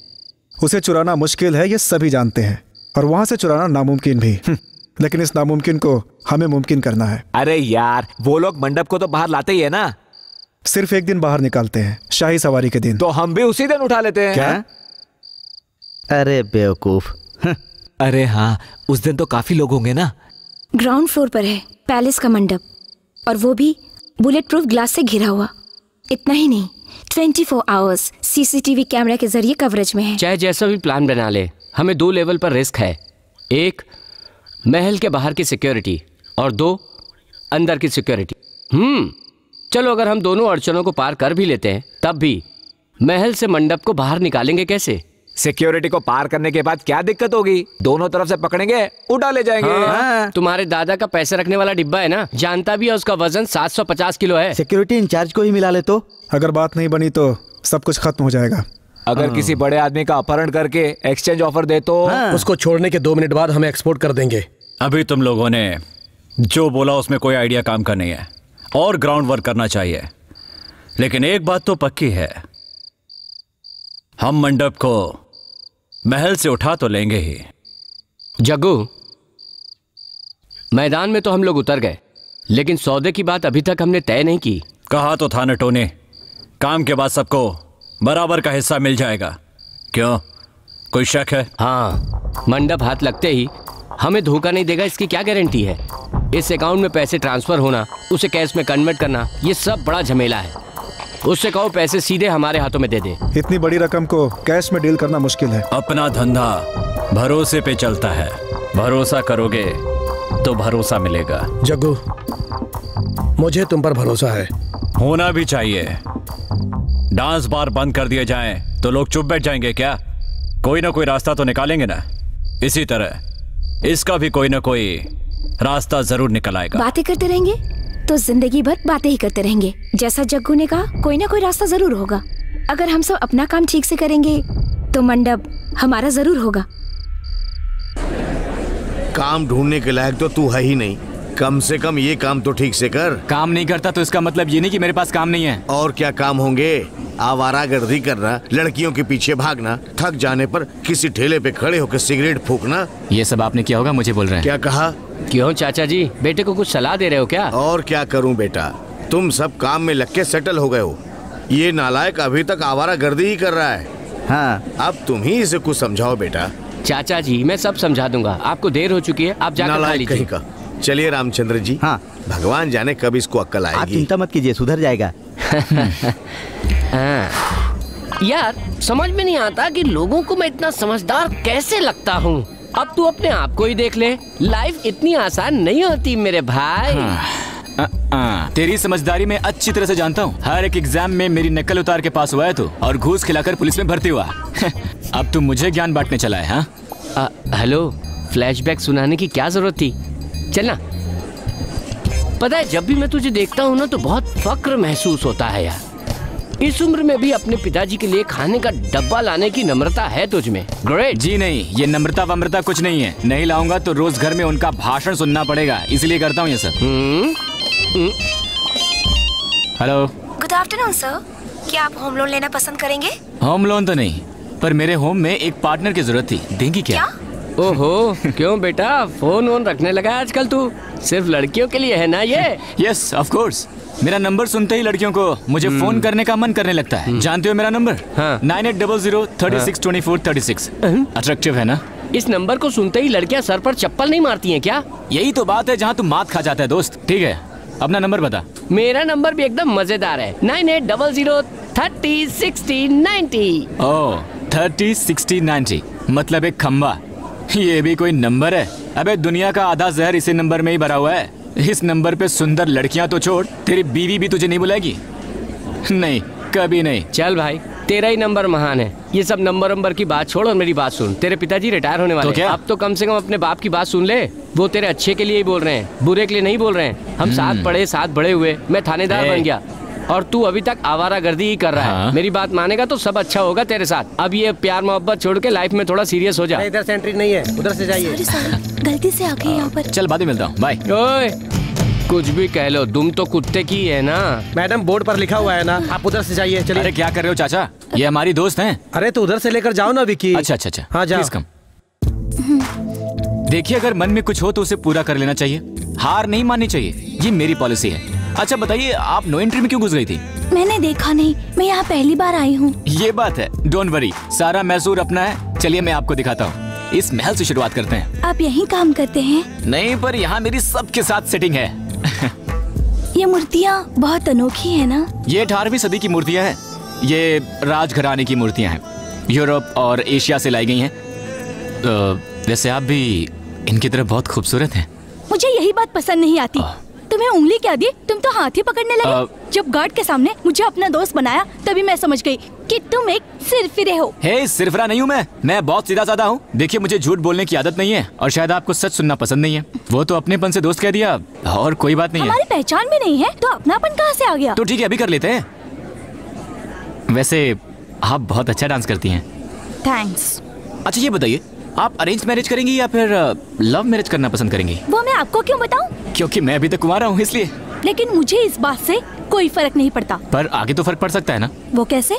उसे चुराना मुश्किल है ये सभी जानते हैं। और वहाँ से चुराना नामुमकिन भी। हम्म, लेकिन इस नामुमकिन को हमें मुमकिन करना है। अरे यार वो लोग मंडप को तो बाहर लाते ही है ना? सिर्फ़ एक दिन बाहर निकालते हैं शाही सवारी के दिन। तो हम भी उसी दिन उठा लेते हैं। क्या? अरे बेवकूफ़। अरे हाँ उस दिन तो काफ़ी लोग होंगे ना। ग्राउंड फ्लोर पर है पैलेस का मंडप। और वो भी बुलेट प्रूफ ग्लास से घिरा हुआ। इतना ही नहीं 24 फोर आवर्स सीसीटीवी कैमरा के ज़रिए कवरेज में है। चाहे जैसा भी प्लान बना ले हमें दो लेवल पर रिस्क है। एक महल के बाहर की सिक्योरिटी और दो अंदर की सिक्योरिटी। हम्म चलो अगर हम दोनों अड़चनों को पार कर भी लेते हैं तब भी। महल से मंडप को बाहर निकालेंगे कैसे? सिक्योरिटी को पार करने के बाद क्या दिक्कत होगी? दोनों तरफ़ से पकड़ेंगे उठा ले जाएँगे। हाँ, तुम्हारे दादा का पैसे रखने वाला डिब्बा है ना? जानता भी है उसका वज़न 750 किलो है। सिक्योरिटी इंचार्ज को ही मिला ले तो। अगर बात नहीं बनी तो सब कुछ खत्म हो जाएगा। अगर किसी बड़े आदमी का अपहरण करके एक्सचेंज ऑफ़र दे तो? उसको छोड़ने के दो मिनट बाद हमें एक्सपोर्ट कर देंगे। अभी तुम लोगों ने जो बोला उसमें कोई आइडिया काम का नहीं है। और ग्राउंड वर्क करना चाहिए। लेकिन एक बात तो पक्की है। हम मंडप को महल से उठा तो लेंगे ही। जग्गू मैदान में तो हम लोग उतर गए लेकिन सौदे की बात अभी तक हमने तय नहीं की। कहा तो था नटोने काम के बाद सबको बराबर का हिस्सा मिल जाएगा। क्यों? कोई शक है? हाँ मंडप हाथ लगते ही हमें धोखा नहीं देगा इसकी क्या गारंटी है? इस अकाउंट में पैसे ट्रांसफ़र होना उसे कैश में कन्वर्ट करना ये सब बड़ा झमेला है। उससे कहो पैसे सीधे हमारे हाथों में दे दे। इतनी बड़ी रकम को कैश में डील करना मुश्किल है। अपना धंधा भरोसे पे चलता है। भरोसा करोगे तो भरोसा मिलेगा। जग्गू मुझे तुम पर भरोसा है। होना भी चाहिए। डांस बार बंद कर दिए जाएँ तो लोग चुप बैठ जाएँगे क्या? कोई ना कोई रास्ता तो निकालेंगे ना। इसी तरह इसका भी कोई ना कोई रास्ता ज़रूर निकल आएगा। बातें करते रहेंगे? तो ज़िंदगी भर बातें ही करते रहेंगे। जैसा जग्गू ने कहा, कोई ना कोई रास्ता ज़रूर होगा। अगर हम सब अपना काम ठीक से करेंगे तो मंडप हमारा ज़रूर होगा। काम ढूँढने के लायक तो तू है ही नहीं। कम से कम ये काम तो ठीक से कर। काम नहीं करता तो इसका मतलब ये नहीं कि मेरे पास काम नहीं है। और क्या काम होंगे? आवारा गर्दी करना लड़कियों के पीछे भागना थक जाने पर किसी ठेले पे खड़े होकर सिगरेट फूकना। ये सब आपने किया होगा मुझे बोल रहे हैं। क्या कहा? क्यों चाचा जी? बेटे को कुछ सलाह दे रहे हो क्या? और क्या करूँ बेटा? तुम सब काम में लग के सेटल हो गए हो। ये नालायक अभी तक आवारा गर्दी ही कर रहा है। हाँ। अब तुम ही इसे कुछ समझाओ बेटा। चाचा जी मैं सब समझा दूँगा। आपको देर हो चुकी है आप जाकर खा लीजिए। चलिए रामचंद्र जी हाँ। भगवान जाने कब इसको अक्कल आएगी। आप चिंता मत कीजिए सुधर जाएगा। हाँ। यार समझ में नहीं आता कि लोगों को मैं इतना समझदार कैसे लगता हूँ। अब तू अपने आप को ही देख ले। लाइफ इतनी आसान नहीं होती मेरे भाई। हाँ। आ, आ, तेरी समझदारी में अच्छी तरह से जानता हूँ। हर एक एग्ज़ाम में मेरी नकल उतार के पास हुआ है तू और घूस खिलाकर पुलिस में भर्ती हुआ। अब तू मुझे ज्ञान बांटने चला है हाँ? हेलो फ्लैशबैक सुनाने की क्या ज़रूरत थी? चलना। पता है जब भी मैं तुझे देखता हूँ ना तो बहुत फक्र महसूस होता है यार। इस उम्र में भी अपने पिताजी के लिए खाने का डब्बा लाने की नम्रता है तुझ में ग्रेट जी नहीं ये नम्रता वम्रता कुछ नहीं है। नहीं लाऊँगा तो रोज घर में उनका भाषण सुनना पड़ेगा इसलिए करता हूँ ये सब। हेलो गुड आफ्टरनून सर क्या आप होम लोन लेना पसंद करेंगे? होम लोन तो नहीं पर मेरे होम में एक पार्टनर की ज़रूरत थी। देंगी क्या, क्या, ओहो क्यों बेटा? फ़ोन वोन रखने लगा आजकल तू। सिर्फ़ लड़कियों के लिए है ना ये? यस ऑफ़ कोर्स मेरा नंबर सुनते ही लड़कियों को। मुझे फ़ोन करने का मन करने लगता है। जानते हो मेरा number? Nine eight double zero thirty six twenty four thirty six. Attractive है ना? इस नंबर को सुनते ही लड़कियाँ सर पर चप्पल नहीं मारती हैं क्या? यही तो बात है जहाँ तुम मात खा जाता है दोस्त। ठीक है। अपना नंबर बता। मेरा नंबर भी एकदम मज़ेदार है। Nine eight double zero thirty sixty ninety o thirty sixty ninety मतलब एक खम्बा ये भी कोई नंबर है। अबे दुनिया का आधा जहर इसी नंबर में ही भरा हुआ है। इस नंबर पे सुंदर लड़कियाँ तो छोड़ तेरी बीवी भी तुझे नहीं बुलाएगी? नहीं कभी नहीं। चल भाई तेरा ही नंबर महान है। ये सब नंबर नंबर की बात छोड़ और मेरी बात सुन। तेरे पिताजी रिटायर होने वाले तो क्या? हैं। अब तो कम से कम अपने बाप की बात सुन ले। वो तेरे अच्छे के लिए ही बोल रहे हैं बुरे के लिए नहीं बोल रहे हैं। हम साथ पढ़े साथ बड़े हुए। मैं थानेदार बन गया। और तू अभी तक आवारा गर्दी ही कर रहा है। हाँ। मेरी बात मानेगा तो सब अच्छा होगा तेरे साथ। अब ये प्यार मोहब्बत छोड़ के लाइफ में थोड़ा सीरियस हो जा। नहीं, इधर से एंट्री नहीं है उधर से जाइए। गलती से आ गई यहाँ पर। चल बाद में मिलता हूँ। बाय कुछ भी कह लो तुम तो कुत्ते की है ना। मैडम बोर्ड पर लिखा हुआ है ना आप उधर से जाइए चलिए। अरे क्या कर रहे हो चाचा? ये हमारी दोस्त हैं। अरे तो उधर से लेकर जाओ ना विकी। अच्छा अच्छा अच्छा। हाँ जाओ। Come. देखिए अगर मन में कुछ हो तो उसे पूरा कर लेना चाहिए। हार नहीं माननी चाहिए। ये मेरी पॉलिसी है। अच्छा बताइए आप नो एंट्री में क्यों घुस गई थी? मैंने देखा नहीं मैं यहाँ पहली बार आई हूँ। ये बात है डोंट वरी सारा मैसूर अपना है। चलिए मैं आपको दिखाता हूँ। इस महल से शुरुआत करते हैं। आप यही काम करते हैं? नहीं पर यहाँ मेरी सबके साथ सेटिंग है। ये मूर्तियाँ बहुत अनोखी है ना? ये अठारहवीं सदी की मूर्तियाँ हैं। ये राजघराने की मूर्तियाँ हैं। यूरोप और एशिया से लाई गई हैं। तो वैसे आप भी इनकी तरफ़ बहुत खूबसूरत हैं। मुझे यही बात पसंद नहीं आती। तुम्हें उंगली क्या दी? तुम तो हाथ ही पकड़ने लगे। आ- जब गार्ड के सामने मुझे अपना दोस्त बनाया तभी मैं समझ गई कि तुम एक सिरफिरे हो। हे सिरफरा नहीं हूँ मैं। मैं बहुत सीधा साधा हूँ। देखिए मुझे झूठ बोलने की आदत नहीं है और शायद आपको सच सुनना पसंद नहीं है। वो तो अपनेपन से दोस्त कह दिया। और कोई बात नहीं है। हमारी पहचान भी नहीं है तो अपनापन कहाँ से आ गया? तो ठीक है अभी कर लेते हैं। वैसे आप बहुत अच्छा डांस करती हैं। थैंक्स अच्छा ये बताइए आप अरेंज मैरिज करेंगी या फिर लव मैरिज करना पसंद करेंगी? वो मैं आपको क्यों बताऊँ? क्योंकि मैं अभी तक कुमारा हूँ इसलिए। लेकिन मुझे इस बात से कोई फ़र्क नहीं पड़ता। पर आगे तो फ़र्क पड़ सकता है ना? वो कैसे?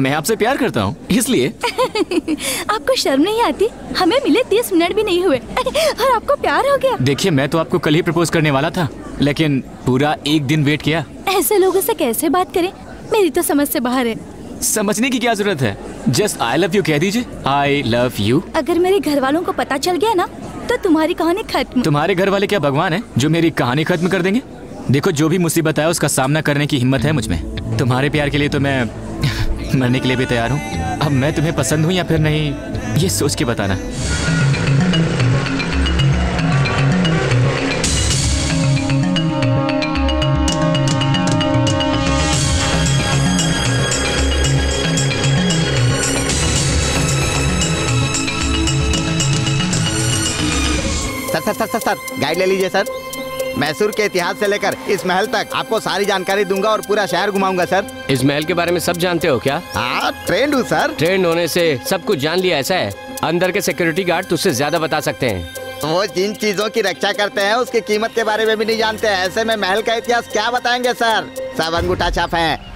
मैं आपसे प्यार करता हूँ इसलिए। आपको शर्म नहीं आती? हमें मिले तीस मिनट भी नहीं हुए। और आपको प्यार हो गया। देखिए मैं तो आपको कल ही प्रपोज करने वाला था लेकिन पूरा एक दिन वेट किया। ऐसे लोगों से कैसे बात करें? मेरी तो समझ से बाहर है। समझने की क्या ज़रूरत है? जस्ट आई लव यू कह दीजिए। आई लव यू अगर मेरे घर वालों को पता चल गया ना तो तुम्हारी कहानी खत्म। तुम्हारे घर वाले क्या भगवान है जो मेरी कहानी खत्म कर देंगे? देखो जो भी मुसीबत आया उसका सामना करने की हिम्मत है मुझमें तुम्हारे प्यार के लिए तो मैं मरने के लिए भी तैयार हूँ। अब मैं तुम्हें पसंद हूँ या फिर नहीं ये सोच के बताना। गाइड ले लीजिए सर। मैसूर के इतिहास से लेकर इस महल तक आपको सारी जानकारी दूँगा और पूरा शहर घुमाऊँगा सर। इस महल के बारे में सब जानते हो क्या? हाँ ट्रेंड हूँ सर। ट्रेंड होने से सब कुछ जान लिया ऐसा है? अंदर के सिक्योरिटी गार्ड तुझसे ज़्यादा बता सकते हैं। वो जिन चीज़ों की रक्षा करते हैं उसकी कीमत के बारे में भी नहीं जानते ऐसे में महल का इतिहास क्या बताएँगे सर? सब अंगूठा छाप हैं।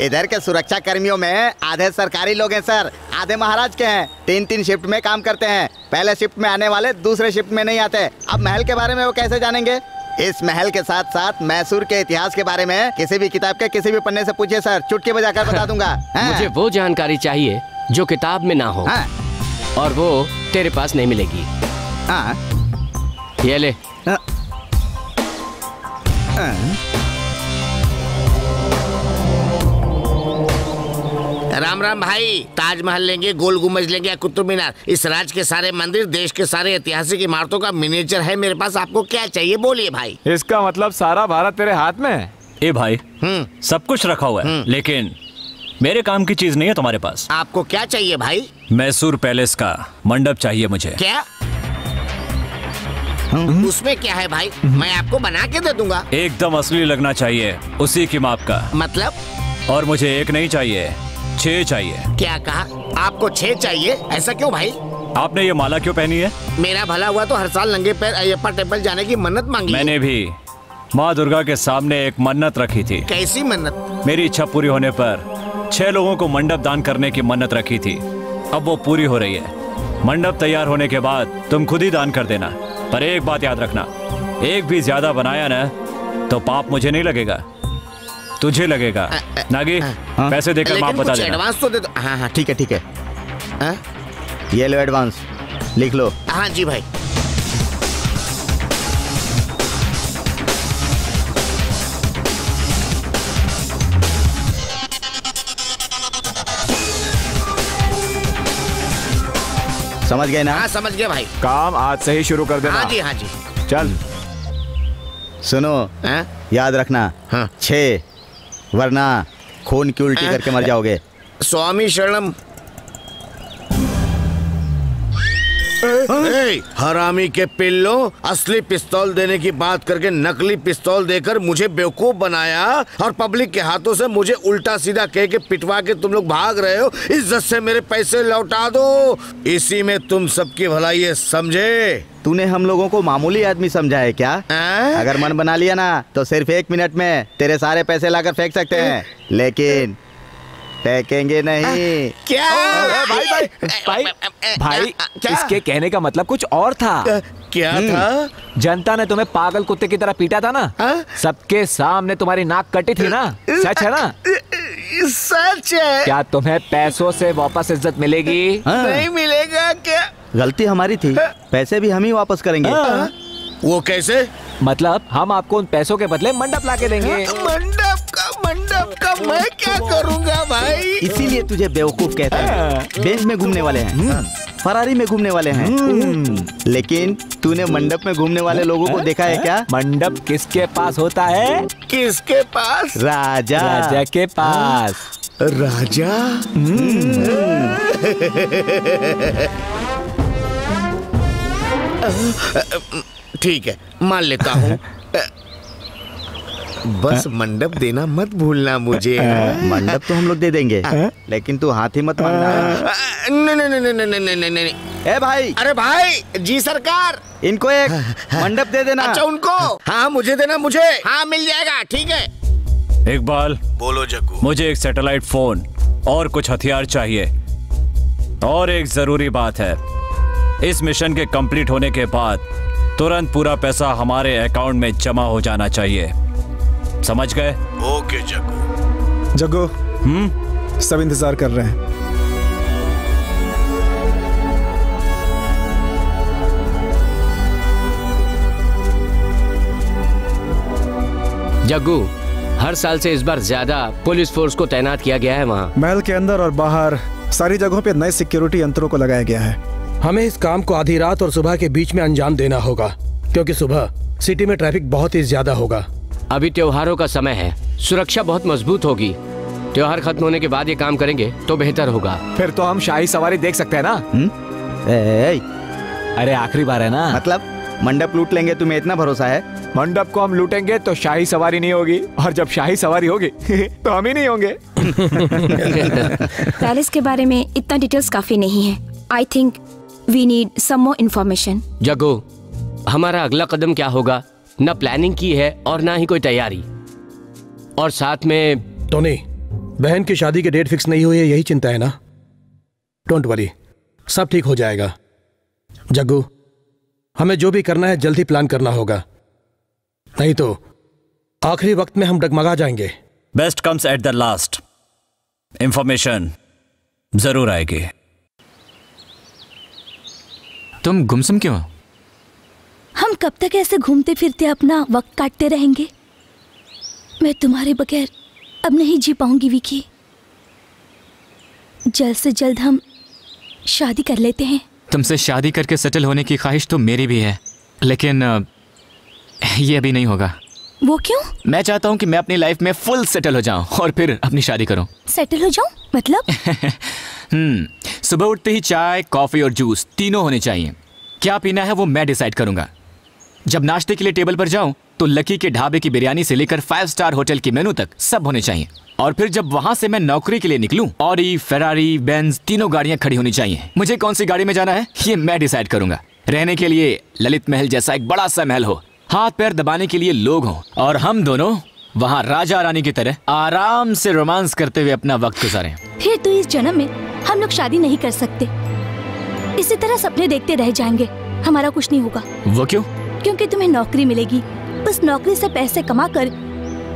इधर के सुरक्षा कर्मियों में आधे सरकारी लोग हैं सर। आधे महाराज के हैं। तीन तीन शिफ्ट में काम करते हैं। पहले शिफ्ट में आने वाले दूसरे शिफ्ट में नहीं आते। अब महल के बारे में वो कैसे जानेंगे? इस महल के साथ साथ मैसूर के इतिहास के बारे में किसी भी किताब के किसी भी पन्ने से पूछिए सर। चुटकी बजाकर बता दूँगा। हाँ? मुझे वो जानकारी चाहिए जो किताब में ना हो। और वो तेरे पास नहीं मिलेगी। हाँ। ये ले। राम राम भाई ताजमहल लेंगे गोल गुम्बज लेंगे कुतुब मीनार। इस राज्य के सारे मंदिर देश के सारे ऐतिहासिक इमारतों का मिनिएचर है मेरे पास। आपको क्या चाहिए? बोलिए भाई। इसका मतलब सारा भारत तेरे हाथ में है? ए भाई सब कुछ रखा हुआ है लेकिन मेरे काम की चीज़ नहीं है तुम्हारे पास। आपको क्या चाहिए भाई? मैसूर पैलेस का मंडप चाहिए मुझे। क्या? उसमें क्या है भाई? मैं आपको बना के दे दूँगा। एकदम असली लगना चाहिए उसी की माप का। मतलब? और मुझे एक नहीं चाहिए छह चाहिए। क्या कहा? आपको छह चाहिए? ऐसा क्यों भाई? आपने ये माला क्यों पहनी है? मेरा भला हुआ तो हर साल नंगे पैर अयप्पा टेंपल जाने की मन्नत मांगी। मैंने भी। माँ दुर्गा के सामने एक मन्नत रखी थी। कैसी मन्नत? मेरी इच्छा पूरी होने पर छह लोगों को मंडप दान करने की मन्नत रखी थी। अब वो पूरी हो रही है। मंडप तैयार होने के बाद तुम खुद ही दान कर देना। पर एक बात याद रखना। एक भी ज़्यादा बनाया ना तो पाप मुझे नहीं लगेगा। तुझे लगेगा। नागी पैसे देकर माप बता देना। एडवांस तो दे दो। हाँ हाँ ठीक है ठीक है। ये लो एडवांस लिख लो। हाँ जी भाई। समझ गए ना? हाँ समझ गए भाई। काम आज से ही शुरू कर देना। हाँ जी हाँ जी। चल। सुनो। याद रखना। हाँ। छः वरना खून की उल्टी करके मर जाओगे। स्वामी शरणम हरामी के पिल्लो असली पिस्तौल देने की बात करके नकली पिस्तौल देकर मुझे बेवकूफ़ बनाया और पब्लिक के हाथों से मुझे उल्टा सीधा कह के पिटवा के तुम लोग भाग रहे हो इज़्ज़त से मेरे पैसे लौटा दो इसी में तुम सबकी भलाई है समझे तूने हम लोगों को मामूली आदमी समझा है क्या? आ? अगर मन बना लिया ना तो सिर्फ़ एक मिनट में तेरे सारे पैसे लाकर फेंक सकते हैं? लेकिन फेंकेंगे नहीं। क्या? भाई भाई भाई भाई क्या? इसके कहने का मतलब कुछ और था। क्या था? जनता ने तुम्हें पागल कुत्ते की तरह पीटा था ना? सबके सामने तुम्हारी नाक कटी थी ना? सच है ना? सच है। क्या तुम्हें पैसों से वापस इज़्ज़त मिलेगी? नहीं मिलेगा क्या? गलती हमारी थी। पैसे भी हम ही वापस करेंगे। वो कैसे? मतलब हम आपको उन पैसों के बदले मंडप ला के देंगे। मंडप का मंडप का मैं क्या करूँगा भाई? इसीलिए तुझे बेवकूफ़ कहते हैं। बेंच में घूमने वाले हैं। फरारी में घूमने वाले हैं। लेकिन तूने मंडप में घूमने वाले लोगों को देखा है क्या? मंडप किसके पास होता है? किसके पास? राजा। राजा के पास। राजा? ठीक है मान लेता हूँ। बस हाँ? मंडप देना मत भूलना मुझे। मंडप तो हम लोग दे देंगे हाँ? हाँ? लेकिन तू हाथी मत मानना। नहीं नहीं नहीं नहीं नहीं ए भाई! अरे भाई जी सरकार! इनको एक मंडप दे देना। अच्छा उनको? हाँ मुझे देना मुझे। हाँ मिल जाएगा ठीक है। इकबाल बोलो जग्गू। मुझे एक सैटेलाइट फ़ोन और कुछ हथियार चाहिए। और एक ज़रूरी बात है इस मिशन के कंप्लीट होने के बाद तुरंत पूरा पैसा हमारे अकाउंट में जमा हो जाना चाहिए। समझ गए? ओके जग्गू। जग्गू हम्म? सब इंतज़ार कर रहे हैं। जग्गू हर साल से इस बार ज़्यादा पुलिस फोर्स को तैनात किया गया है वहाँ। महल के अंदर और बाहर सारी जगहों पे नए सिक्योरिटी यंत्रों को लगाया गया है। हमें इस काम को आधी रात और सुबह के बीच में अंजाम देना होगा क्योंकि सुबह सिटी में ट्रैफ़िक बहुत ही ज़्यादा होगा। अभी त्योहारों का समय है सुरक्षा बहुत मज़बूत होगी। त्योहार खत्म होने के बाद ये काम करेंगे तो बेहतर होगा। फिर तो हम शाही सवारी देख सकते हैं ना? ए, ए, ए, अरे आखिरी बार है ना? मतलब मंडप लूट लेंगे तुम्हें इतना भरोसा है? मंडप को हम लूटेंगे तो शाही सवारी नहीं होगी और जब शाही सवारी होगी तो हम ही नहीं होंगे। पैलेस के बारे में इतना डिटेल्स काफ़ी नहीं है। I think we need some more information Jaggo हमारा अगला कदम क्या होगा? न प्लानिंग की है और ना ही कोई तैयारी। और साथ में टोनी बहन की शादी की डेट फिक्स नहीं हुई है यही चिंता है ना? डोंट वरी सब ठीक हो जाएगा। जग्गू हमें जो भी करना है जल्दी प्लान करना होगा। नहीं तो आखिरी वक्त में हम डगमगा जाएँगे। Best comes at the last information ज़रूर आएगी। तुम गुमसुम क्यों हो? हम कब तक ऐसे घूमते फिरते अपना वक्त काटते रहेंगे? मैं तुम्हारे बगैर अब नहीं जी पाऊँगी विकी। जल्द से जल्द हम शादी कर लेते हैं। तुमसे शादी करके सेटल होने की ख्वाहिश तो मेरी भी है लेकिन ये अभी नहीं होगा। वो क्यों? मैं चाहता हूँ कि मैं अपनी लाइफ में फुल सेटल हो जाऊँ और फिर अपनी शादी करूँ। सेटल हो जाऊँ? मतलब? हम्म सुबह उठते ही चाय, कॉफ़ी और जूस तीनों होने चाहिए। क्या पीना है वो मैं डिसाइड करूँगा। जब नाश्ते के लिए टेबल पर जाऊँ तो लकी के ढाबे की बिरयानी से लेकर फाइव स्टार होटल के मेनू तक सब होने चाहिए। और फिर जब वहाँ से मैं नौकरी के लिए निकलूं ऑडी फेरारी बेंज तीनों गाड़ियाँ खड़ी होनी चाहिए। मुझे कौन सी गाड़ी में जाना है, ये मैं डिसाइड करूँगा। रहने के लिए ललित महल जैसा एक बड़ा सा महल हो। हाथ पैर दबाने के लिए लोग हों। और हम दोनों वहाँ राजा रानी की तरह आराम से रोमांस करते हुए अपना वक्त गुजारें। फिर तो इस जन्म में हम लोग शादी नहीं कर सकते। इसी तरह सपने देखते रह जाएँगे। हमारा कुछ नहीं होगा। वो क्यों? क्योंकि तुम्हें नौकरी मिलेगी। उस नौकरी से पैसे कमा कर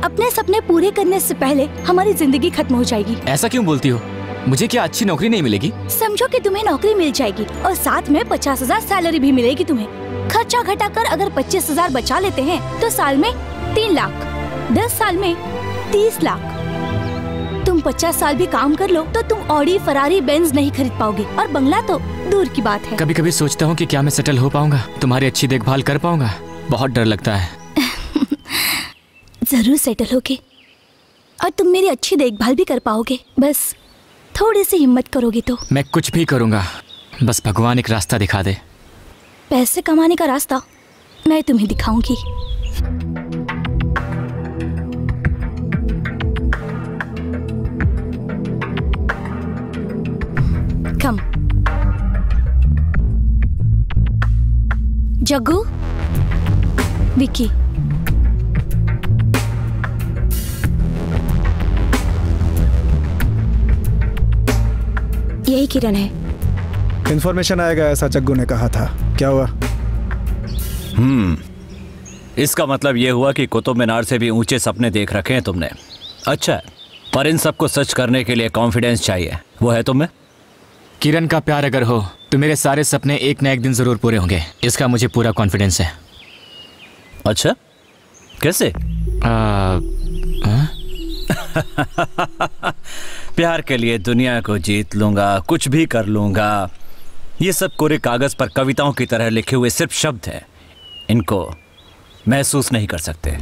अपने सपने पूरे करने से पहले हमारी ज़िंदगी खत्म हो जाएगी। ऐसा क्यों बोलती हो? मुझे क्या अच्छी नौकरी नहीं मिलेगी? समझो कि तुम्हें नौकरी मिल जाएगी और साथ में पचास हज़ार सैलरी भी मिलेगी तुम्हें। खर्चा घटाकर अगर पच्चीस हज़ार बचा लेते हैं तो साल में तीन लाख दस साल में तीस लाख। पचास साल भी काम कर लो तो तुम ऑडी फरारी बेंज नहीं खरीद पाओगे। और बंगला तो दूर की बात है। कभी कभी सोचता हूँ कि क्या मैं सेटल हो पाऊँगा। तुम्हारी अच्छी देखभाल कर पाऊँगा। बहुत डर लगता है। ज़रूर सेटल होगे। और तुम मेरी अच्छी देखभाल भी कर पाओगे। बस थोड़ी सी हिम्मत करोगे तो। मैं कुछ भी करूँगा। बस भगवान एक रास्ता दिखा दे। पैसे कमाने का रास्ता मैं तुम्हें दिखाऊँगी। कम जग्गू विक्की यही किरण है। इन्फॉर्मेशन आएगा ऐसा जग्गू ने कहा था। क्या हुआ? हम्म। इसका मतलब यह हुआ कि कुतुब मीनार से भी ऊँचे सपने देख रखे हैं तुमने। अच्छा है पर इन सबको सच करने के लिए कॉन्फिडेंस चाहिए। वो है तुम्हें? किरण का प्यार अगर हो तो मेरे सारे सपने एक ना एक दिन ज़रूर पूरे होंगे। इसका मुझे पूरा कॉन्फिडेंस है। अच्छा? कैसे? आ, प्यार के लिए दुनिया को जीत लूँगा कुछ भी कर लूँगा। ये सब कोरे कागज़ पर कविताओं की तरह लिखे हुए सिर्फ़ शब्द हैं। इनको महसूस नहीं कर सकते।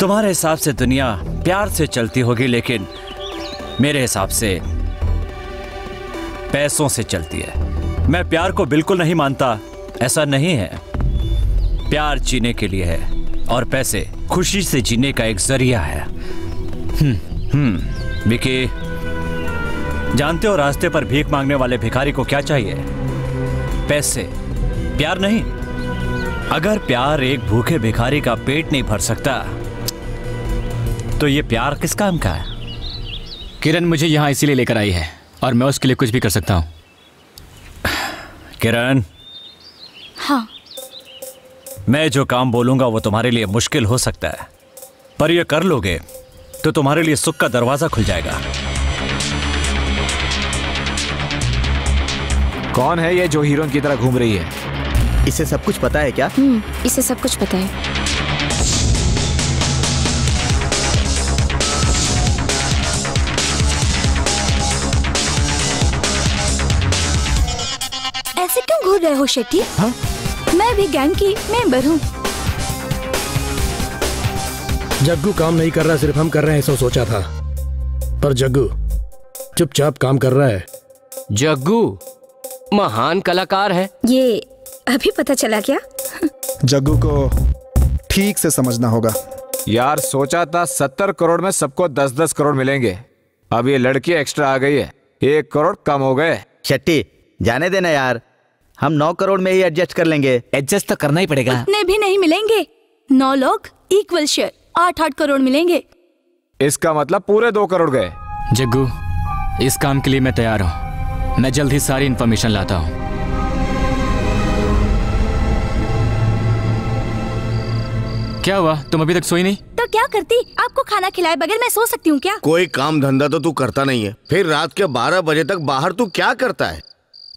तुम्हारे हिसाब से दुनिया प्यार से चलती होगी लेकिन मेरे हिसाब से पैसों से चलती है। मैं प्यार को बिल्कुल नहीं मानता। ऐसा नहीं है। प्यार जीने के लिए है और पैसे खुशी से जीने का एक ज़रिया है। हम्म हम्म विकी, जानते हो रास्ते पर भीख मांगने वाले भिखारी को क्या चाहिए? पैसे, प्यार नहीं। अगर प्यार एक भूखे भिखारी का पेट नहीं भर सकता तो ये प्यार किस काम का है? किरण मुझे यहाँ इसीलिए लेकर आई है। और मैं उसके लिए कुछ भी कर सकता हूँ। किरण। हाँ। मैं जो काम बोलूँगा वो तुम्हारे लिए मुश्किल हो सकता है। पर ये कर लोगे तो तुम्हारे लिए सुख का दरवाज़ा खुल जाएगा। कौन है ये जो हीरोइन की तरह घूम रही है? इसे सब कुछ पता है क्या? हम्म इसे सब कुछ पता है। घूर रहे हो शेट्टी? मैं भी गैंग की मेंबर हूँ। जग्गू काम नहीं कर रहा सिर्फ़ हम कर रहे हैं ऐसा सोचा था। पर जग्गू चुपचाप काम कर रहा है। जग्गू महान कलाकार है। ये अभी पता चला क्या? जग्गू को ठीक से समझना होगा। यार सोचा था सत्तर करोड़ में सबको दस दस करोड़ मिलेंगे। अब ये लड़की एक्स्ट्रा आ गई है। एक करोड़ कम हो गए। शेट्टी जाने देना यार। हम नौ करोड़ में ही एडजस्ट कर लेंगे। एडजस्ट तो करना ही पड़ेगा। इतने भी नहीं मिलेंगे। नौ लोग इक्वल शेयर आठ आठ करोड़ मिलेंगे। इसका मतलब पूरे दो करोड़ गए। जग्गू इस काम के लिए मैं तैयार हूँ। मैं जल्द ही सारी इन्फॉर्मेशन लाता हूँ। क्या हुआ? तुम अभी तक सोई नहीं? तो क्या करती? आपको खाना खिलाए बगैर मैं सो सकती हूँ क्या? कोई काम धंधा तो तू करता नहीं है। फिर रात के बारह बजे तक बाहर तू क्या करता है?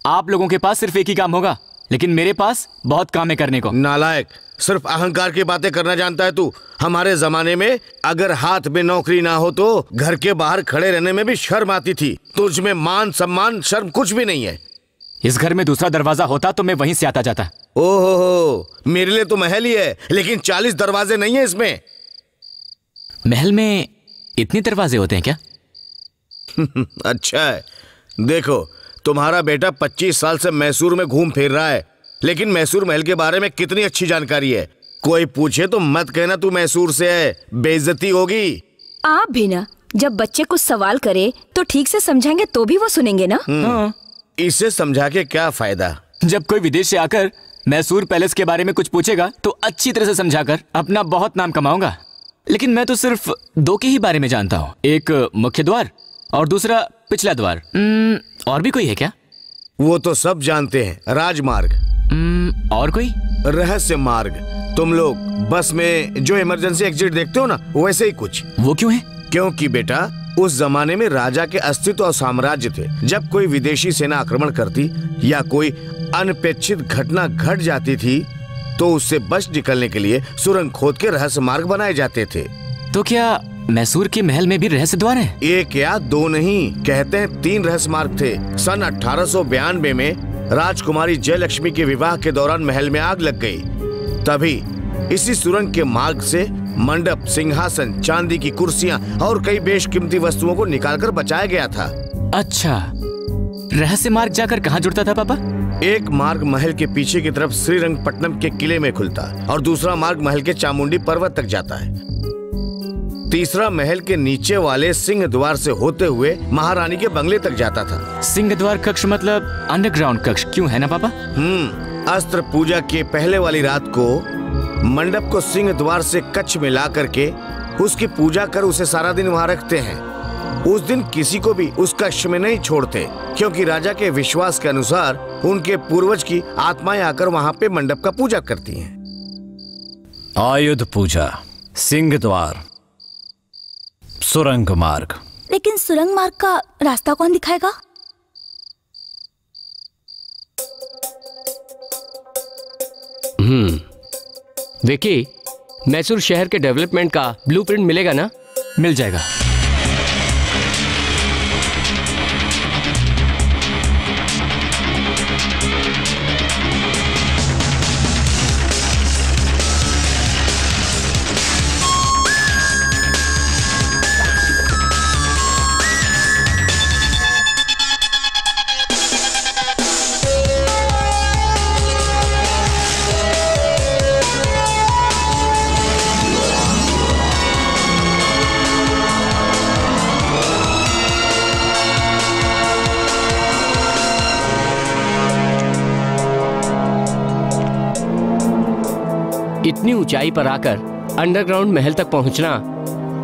आप लोगों के पास सिर्फ़ एक ही काम होगा लेकिन मेरे पास बहुत काम है करने को। नालायक सिर्फ़ अहंकार की बातें करना जानता है तू। हमारे जमाने में अगर हाथ में नौकरी ना हो तो घर के बाहर खड़े रहने में भी शर्म आती थी। तुझ में मान सम्मान शर्म कुछ भी नहीं है। इस घर में दूसरा दरवाज़ा होता तो मैं वहीं से आता जाता। ओहो हो मेरे लिए तो महल ही है लेकिन चालीस दरवाजे नहीं है इसमें। महल में इतने दरवाजे होते हैं क्या? अच्छा है। देखो तुम्हारा बेटा 25 साल से मैसूर में घूम फिर रहा है लेकिन मैसूर महल के बारे में कितनी अच्छी जानकारी है? कोई पूछे तो मत कहना तू मैसूर से है बेइज्जती होगी। आप भी ना जब बच्चे कुछ सवाल करे तो ठीक से समझाएँगे तो भी वो सुनेंगे ना। हम्म, इसे समझा के क्या फ़ायदा? जब कोई विदेश से आकर मैसूर पैलेस के बारे में कुछ पूछेगा तो अच्छी तरह से समझाकर अपना बहुत नाम कमाऊँगा। लेकिन मैं तो सिर्फ़ दो के ही बारे में जानता हूँ एक मुख्य द्वार और दूसरा पिछला द्वार। हम्म, और भी कोई है क्या? वो तो सब जानते हैं राजमार्ग। हम्म, और कोई? रहस्य मार्ग। तुम लोग बस में जो इमरजेंसी एग्जिट देखते हो ना वैसे ही कुछ। वो क्यों है? क्योंकि बेटा उस जमाने में राजा के अस्तित्व और साम्राज्य थे। जब कोई विदेशी सेना आक्रमण करती या कोई अनपेक्षित घटना घट जाती थी तो उससे बच निकलने के लिए सुरंग खोद के रहस्य मार्ग बनाए जाते थे। तो क्या मैसूर के महल में भी रहस्य द्वार है। एक या दो नहीं? कहते हैं तीन रहस्य मार्ग थे। सन अठारह में राजकुमारी जयलक्ष्मी के विवाह के दौरान महल में आग लग गई। तभी इसी सुरंग के मार्ग से मंडप सिंहासन चांदी की कुर्सियाँ और कई बेशकीमती वस्तुओं को निकालकर बचाया गया था। अच्छा। रहस्य मार्ग जाकर कहाँ जुड़ता था पापा? एक मार्ग महल के पीछे की तरफ़ श्रीरंगपट्टनम के किले में खुलता और दूसरा मार्ग महल के चामुंडी पर्वत तक जाता है। तीसरा महल के नीचे वाले सिंह द्वार से होते हुए महारानी के बंगले तक जाता था। सिंह द्वार कक्ष मतलब अंडरग्राउंड कक्ष क्यों है ना पापा? हम्म अस्त्र पूजा के पहले वाली रात को मंडप को सिंह द्वार से कच्छ में ला करके उसकी पूजा कर उसे सारा दिन वहाँ रखते हैं। उस दिन किसी को भी उस कक्ष में नहीं छोड़ते क्योंकि राजा के विश्वास के अनुसार उनके पूर्वज की आत्माएँ आकर वहाँ पे मंडप का पूजा करती हैं। आयुध पूजा सिंह द्वार सुरंग मार्ग। लेकिन सुरंग मार्ग का रास्ता कौन दिखाएगा? हम्म। देखिए मैसूर शहर के डेवलपमेंट का ब्लूप्रिंट मिलेगा ना? मिल जाएगा। इतनी ऊंचाई पर आकर अंडरग्राउंड महल तक पहुँचना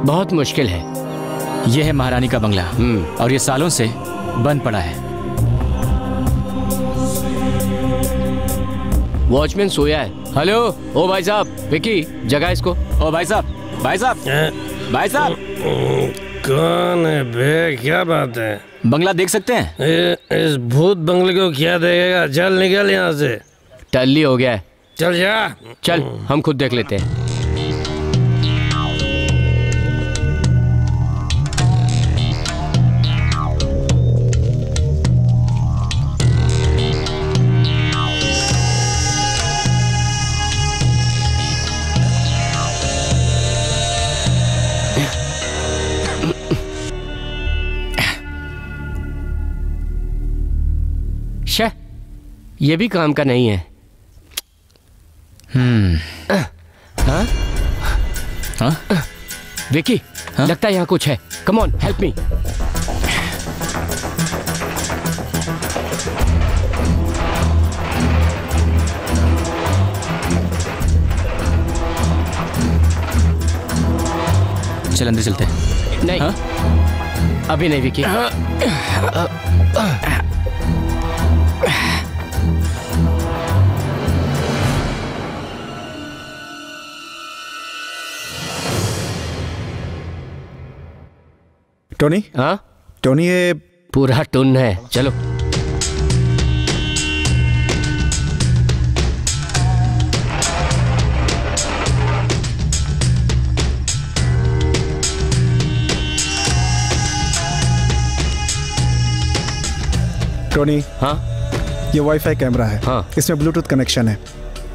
बहुत मुश्किल है। यह है महारानी का बंगला। और ये सालों से बंद पड़ा है। वॉचमैन सोया है। हेलो ओ भाई साहब विकी जगह इसको। ओ भाई साहब भाई साहब भाई साहब। कौन है बे? क्या बात है? बंगला देख सकते हैं? ए, इस भूत बंगले को क्या देगा चल निकल यहाँ से। टल्ली हो गया है। चल जा। चल हम खुद देख लेते हैं। ये भी काम का नहीं हाँ। विकी लगता है यहाँ कुछ है। कम ऑन हेल्प मी चल अंदर चलते हैं। नहीं। अभी नहीं विकी टोनी? हाँ? टोनी ये पूरा टुन है। चलो। टोनी हाँ? ये वाईफाई कैमरा है। हाँ। इसमें ब्लूटूथ कनेक्शन है।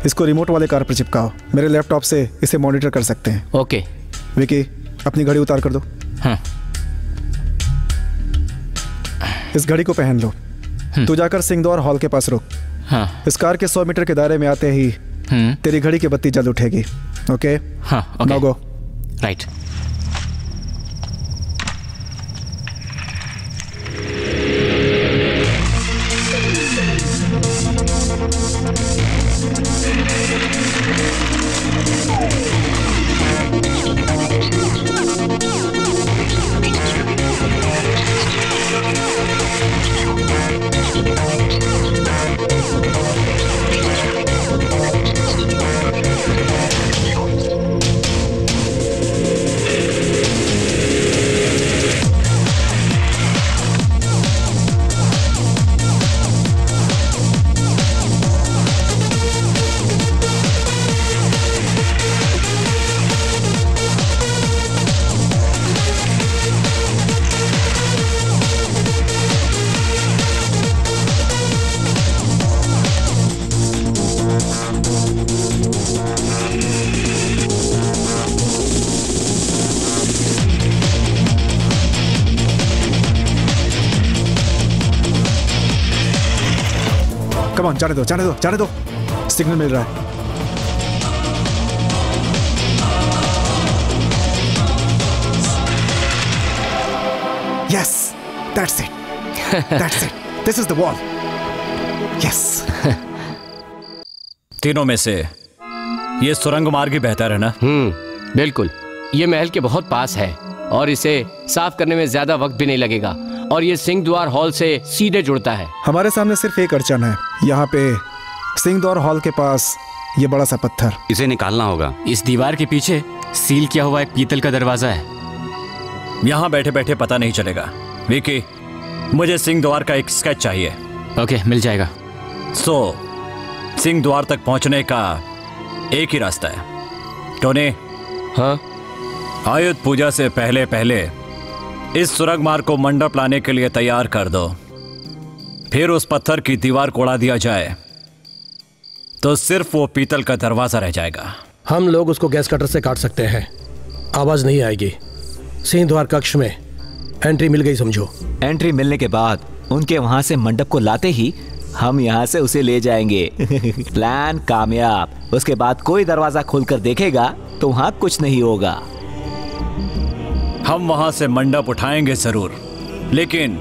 इसको रिमोट वाले कार पर चिपकाओ। मेरे लैपटॉप से इसे मॉनिटर कर सकते हैं। ओके विकी अपनी घड़ी उतार कर दो। हाँ। इस घड़ी को पहन लो। तू जाकर सिंहद्वार हॉल के पास रुक। हाँ। इस कार के सौ मीटर के दायरे में आते ही हम्म। तेरी घड़ी की बत्ती जल्द उठेगी। ओके? हाँ ओके। गो राइट जाने दो जाने दो जाने दो सिग्नल मिल रहा है yes that's it that's it this is the wall yes तीनों में से ये सुरंग मार्ग ही बेहतर है ना? हम्म बिल्कुल। ये महल के बहुत पास है और इसे साफ़ करने में ज़्यादा वक्त भी नहीं लगेगा। और ये सिंह द्वार हॉल से सीधे जुड़ता है। हमारे सामने सिर्फ़ एक अड़चन है। यहाँ पे सिंह दौर हॉल के पास ये बड़ा सा पत्थर। इसे निकालना होगा। इस दीवार के पीछे सील किया हुआ एक पीतल का दरवाज़ा है। यहाँ बैठे बैठे पता नहीं चलेगा। विकी मुझे सिंह द्वार का एक स्केच चाहिए। ओके मिल जाएगा। सो so, सिंह द्वार तक पहुँचने का एक ही रास्ता है। टोनी हाँ? आयुध पूजा से पहले पहले इस सुरंग मार्ग को मंडप लाने के लिए तैयार कर दो। फिर उस पत्थर की दीवार को उड़ा दिया जाए। तो सिर्फ़ वो पीतल का दरवाज़ा रह जाएगा। हम लोग उसको गैस कटर से काट सकते हैं। आवाज़ नहीं आएगी। सिंह द्वार कक्ष में एंट्री मिल गई समझो। एंट्री मिलने के बाद उनके वहाँ से मंडप को लाते ही हम यहाँ से उसे ले जाएँगे। प्लान कामयाब। उसके बाद कोई दरवाज़ा खोलकर देखेगा तो वहाँ कुछ नहीं होगा। हम वहाँ से मंडप उठाएँगे ज़रूर लेकिन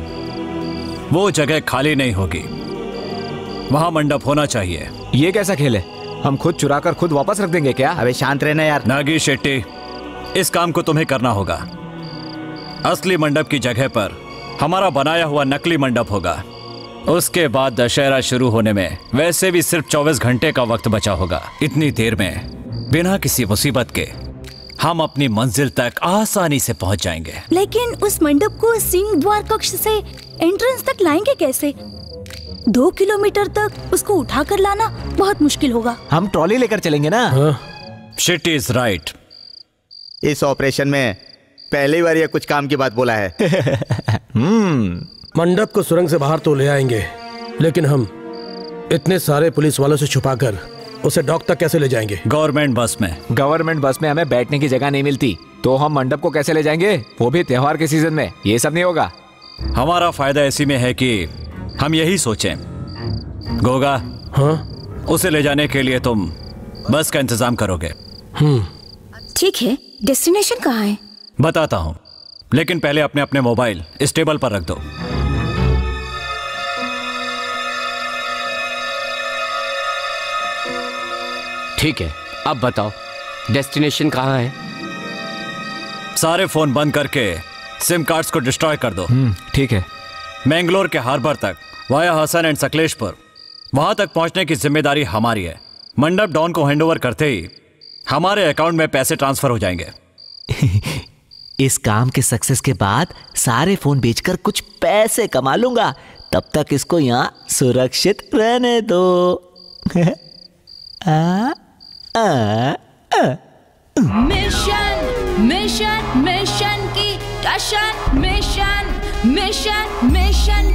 वो जगह खाली नहीं होगी। वहाँ मंडप होना चाहिए। ये कैसा खेल है? हम खुद चुरा कर खुद वापस रख देंगे क्या? अबे शांत रहना यार। नागी शेट्टी इस काम को तुम्हें करना होगा। असली मंडप की जगह पर हमारा बनाया हुआ नकली मंडप होगा। उसके बाद दशहरा शुरू होने में वैसे भी सिर्फ़ 24 घंटे का वक्त बचा होगा। इतनी देर में बिना किसी मुसीबत के हम अपनी मंजिल तक आसानी से पहुँच जाएँगे। लेकिन उस मंडप को सिंह द्वार कक्ष से एंट्रेंस तक लाएँगे कैसे? दो किलोमीटर तक उसको उठाकर लाना बहुत मुश्किल होगा। हम ट्रॉली लेकर चलेंगे ना? शिट इज़ राइट इस ऑपरेशन में पहली बार ये कुछ काम की बात बोला है। मंडप को सुरंग से बाहर तो ले आएँगे लेकिन हम इतने सारे पुलिस वालों से छुपाकर उसे डॉक तक कैसे ले जाएँगे? गवर्नमेंट बस में। गवर्नमेंट बस में हमें बैठने की जगह नहीं मिलती। तो हम मंडप को कैसे ले जाएँगे? वो भी त्योहार के सीज़न में। ये सब नहीं होगा। हमारा फ़ायदा इसी में है कि हम यही सोचें। गोगा हाँ? उसे ले जाने के लिए तुम बस का इंतज़ाम करोगे। ठीक है डेस्टिनेशन कहाँ है? बताता हूँ। लेकिन पहले अपने अपने मोबाइल इस टेबल पर रख दो। ठीक है अब बताओ डेस्टिनेशन कहाँ है? सारे फ़ोन बंद करके सिम कार्ड्स को डिस्ट्रॉय कर दो। ठीक है। मैंगलोर के हार्बर तक वाया हसन एंड सकलेशपुर वहाँ तक पहुँचने की ज़िम्मेदारी हमारी है। मंडप डॉन को हैंडओवर करते ही हमारे अकाउंट में पैसे ट्रांसफ़र हो जाएँगे। इस काम के सक्सेस के बाद सारे फ़ोन बेचकर कुछ पैसे कमा लूँगा। तब तक इसको यहाँ सुरक्षित रहने दो। आ। मिशन मिशन मिशन की टशन mission mission mission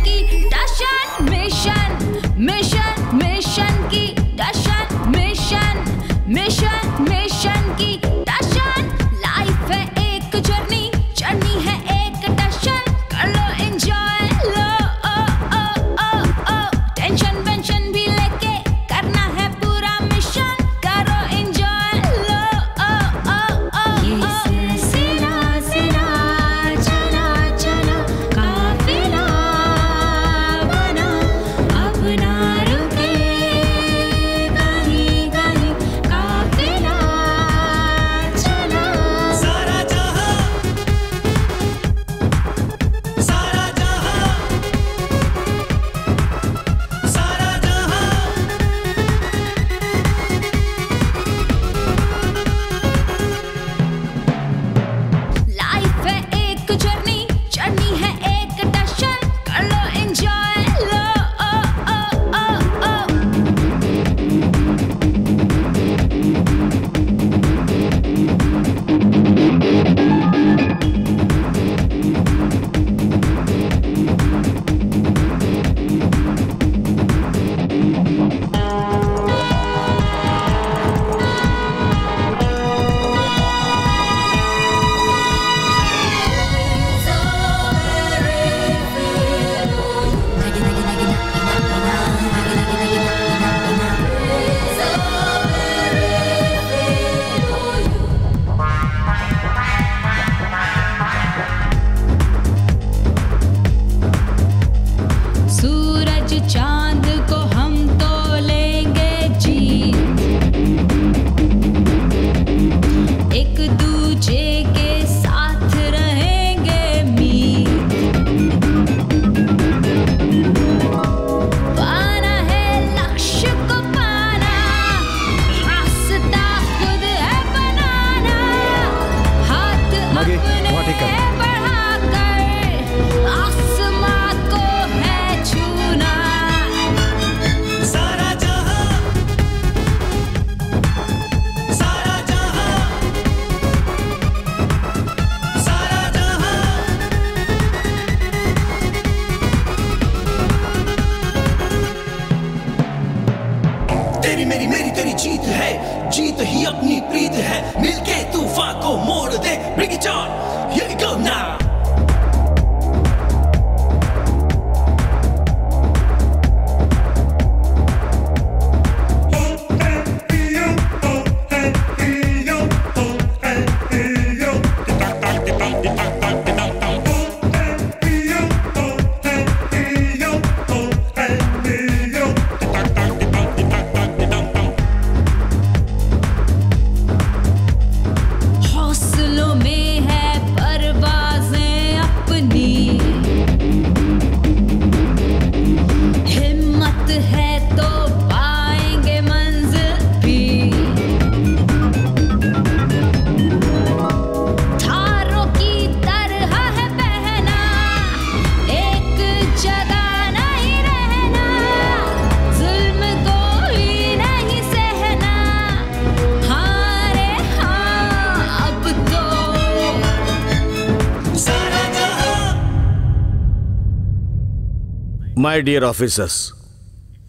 my dear officers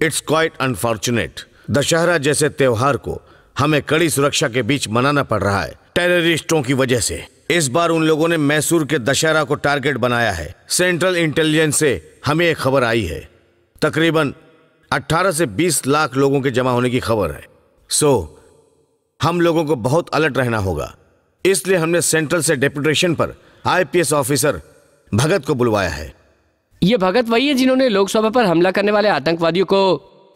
it's quite unfortunate Dussehra जैसे त्योहार को हमें कड़ी सुरक्षा के बीच मनाना पड़ रहा है टेररिस्टों की वजह से। इस बार उन लोगों ने मैसूर के दशहरा को टारगेट बनाया है। सेंट्रल इंटेलिजेंस से हमें एक खबर आई है। तकरीबन 18 से 20 लाख लोगों के जमा होने की खबर है। सो so, हम लोगों को बहुत अलर्ट रहना होगा। इसलिए हमने सेंट्रल से डेपुटेशन पर आईपीएस ऑफिसर भगत को बुलवाया है। ये भगत वही है जिन्होंने लोकसभा पर हमला करने वाले आतंकवादियों को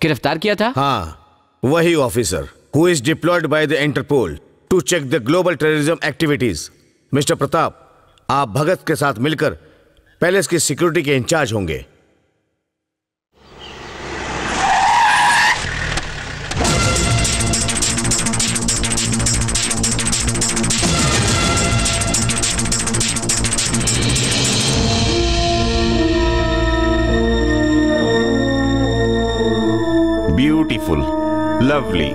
गिरफ़्तार किया था? हाँ वही officer who is deployed by the Interpol to check the global terrorism activities mister Pratap आप भगत के साथ मिलकर पैलेस की सिक्योरिटी के इंचार्ज होंगे। लवली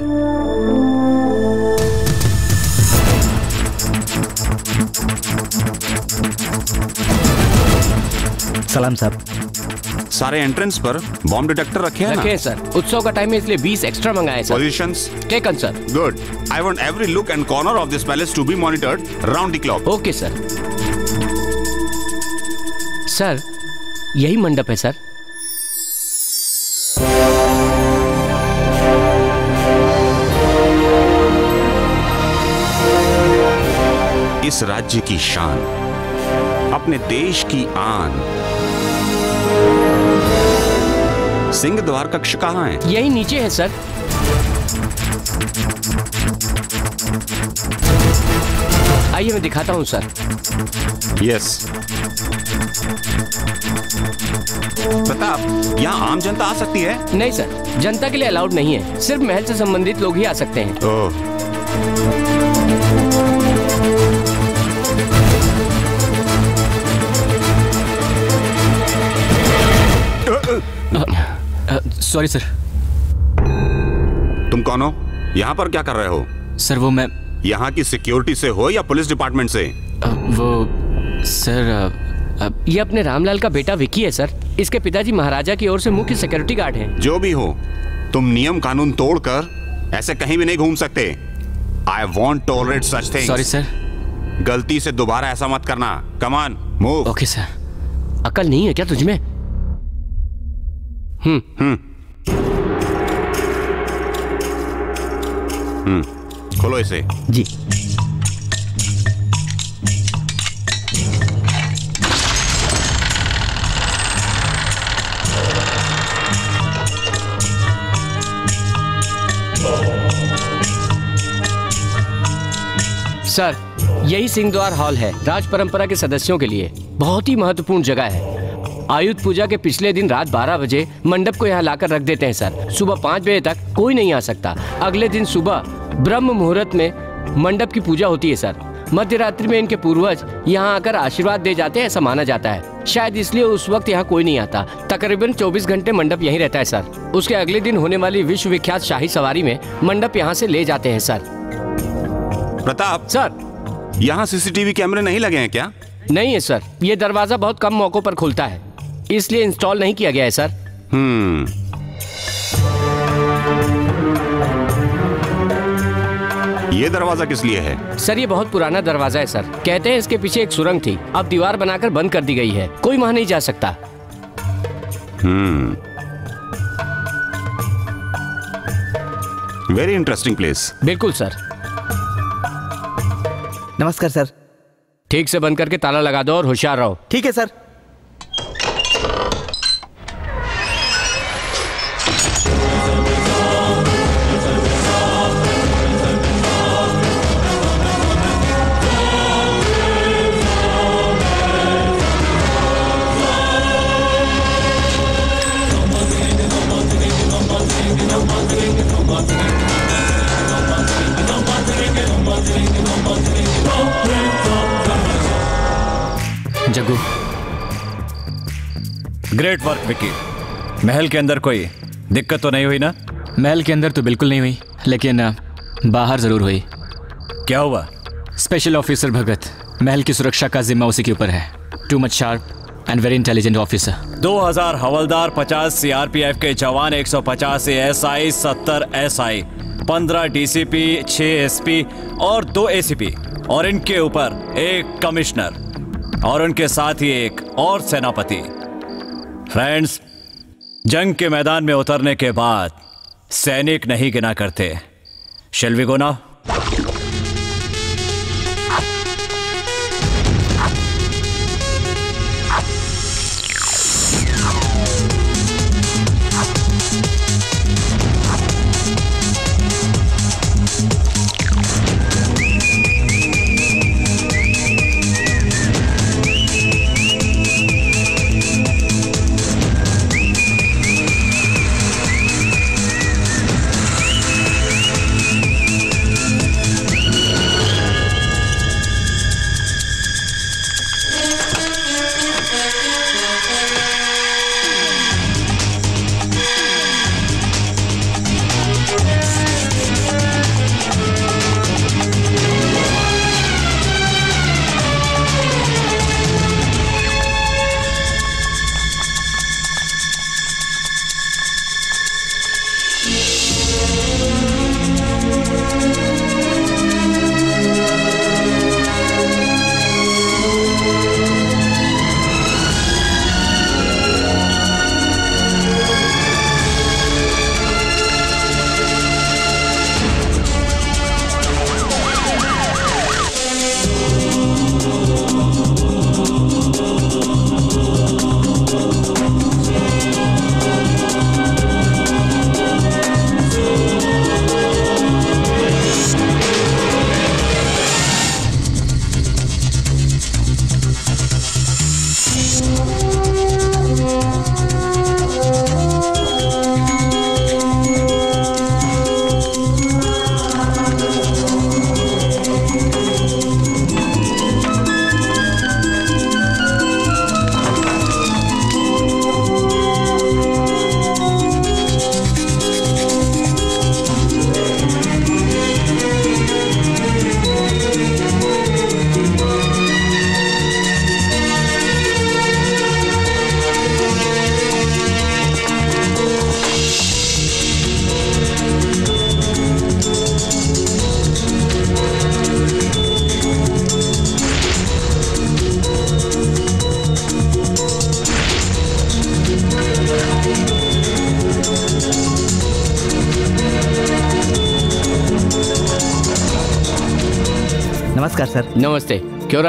सलाम साहब। सारे एंट्रेंस पर बॉम्ब डिटेक्टर रखे हैं रखे सर उत्सव का टाइम है इसलिए 20 एक्स्ट्रा मंगाए sir positions taken sir good I want every look and corner of this palace to be monitored round the clock okay sir sir यही मंडप है सर इस राज्य की शान अपने देश की आन। सिंह द्वार कक्ष कहाँ है? यही नीचे है सर। आइए मैं दिखाता हूँ सर। यस। प्रताप यहाँ आम जनता आ सकती है? नहीं सर जनता के लिए अलाउड नहीं है। सिर्फ़ महल से संबंधित लोग ही आ सकते हैं। ओह। सॉरी सर तुम कौन हो? यहाँ पर क्या कर रहे हो? सर वो मैं यहाँ की सिक्योरिटी से हो या पुलिस डिपार्टमेंट से? अ, वो सर अ, अ, ये अपने रामलाल का बेटा विकी है सर इसके पिताजी महाराजा की ओर से मुख्य सिक्योरिटी गार्ड हैं। जो भी हो तुम नियम कानून तोड़कर ऐसे कहीं भी नहीं घूम सकते। I won't tolerate such things sorry sir गलती से दोबारा ऐसा मत करना। कमान मूव ओके सर अकल नहीं है क्या तुझमें? हम्म हम्म खोलो इसे। जी। सर यही सिंह द्वार हॉल है राज परंपरा के सदस्यों के लिए। बहुत ही महत्वपूर्ण जगह है। आयुध पूजा के पिछले दिन रात 12 बजे मंडप को यहाँ लाकर रख देते हैं सर। सुबह पाँच बजे तक कोई नहीं आ सकता। अगले दिन सुबह ब्रह्म मुहूर्त में मंडप की पूजा होती है सर। मध्य रात्रि में इनके पूर्वज यहाँ आकर आशीर्वाद दे जाते हैं ऐसा माना जाता है। शायद इसलिए उस वक्त यहाँ कोई नहीं आता। तकरीबन 24 घंटे मंडप यहीं रहता है सर। उसके अगले दिन होने वाली विश्व विख्यात शाही सवारी में मंडप यहाँ से ले जाते हैं सर। प्रताप? सर। यहाँ सीसीटीवी कैमरे नहीं लगे हैं क्या? नहीं है सर। ये दरवाज़ा बहुत कम मौकों पर खुलता है। इसलिए इंस्टॉल नहीं किया गया है सर। हम्म। ये दरवाज़ा किस लिए है? सर ये बहुत पुराना दरवाज़ा है सर। कहते हैं इसके पीछे एक सुरंग थी। अब दीवार बनाकर बंद कर दी गई है। कोई वहाँ नहीं जा सकता। हम्म। वेरी इंटरेस्टिंग प्लेस बिल्कुल सर। नमस्कार सर। ठीक से बंद करके ताला लगा दो और होशियार रहो। ठीक है सर। ग्रेट वर्क विकी महल के अंदर कोई दिक्कत तो नहीं हुई ना? महल के अंदर तो बिल्कुल नहीं हुई लेकिन बाहर ज़रूर हुई। क्या हुआ? स्पेशल ऑफिसर भगत महल की सुरक्षा का जिम्मा उसी के ऊपर है। Too much sharp and very intelligent officer 2000 हवलदार 50 सीआरपीएफ के जवान 150 एसआई 70 एसआई 15 डीसीपी 6 एसपी और दो एसीपी और इनके ऊपर एक कमिश्नर और उनके साथ ही एक और सेनापति। फ्रेंड्स जंग के मैदान में उतरने के बाद सैनिक नहीं गिना करते। शेल्वी गोना नमस्कार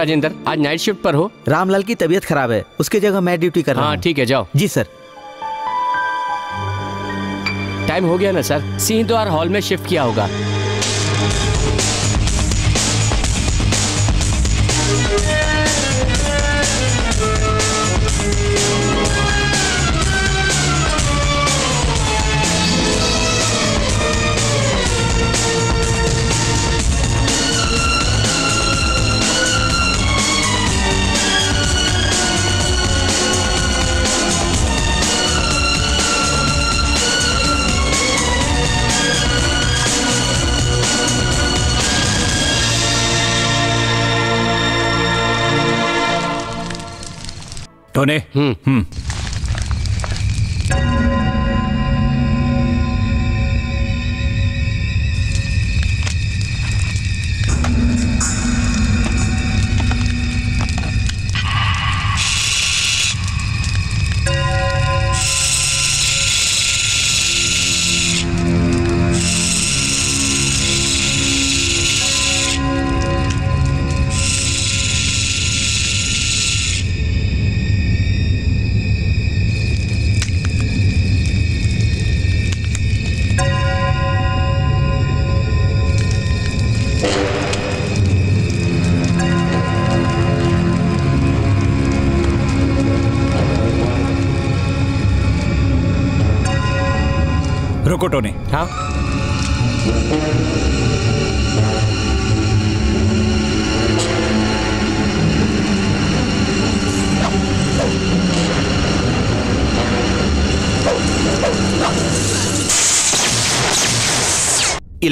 राजेंद्र आज नाइट शिफ्ट पर हो। रामलाल की तबीयत खराब है। उसकी जगह मैं ड्यूटी कर रहा हाँ हूँ। ठीक है जाओ। जी सर टाइम हो गया ना सर सिंह द्वार हॉल में शिफ्ट किया होगा। टोने हम्म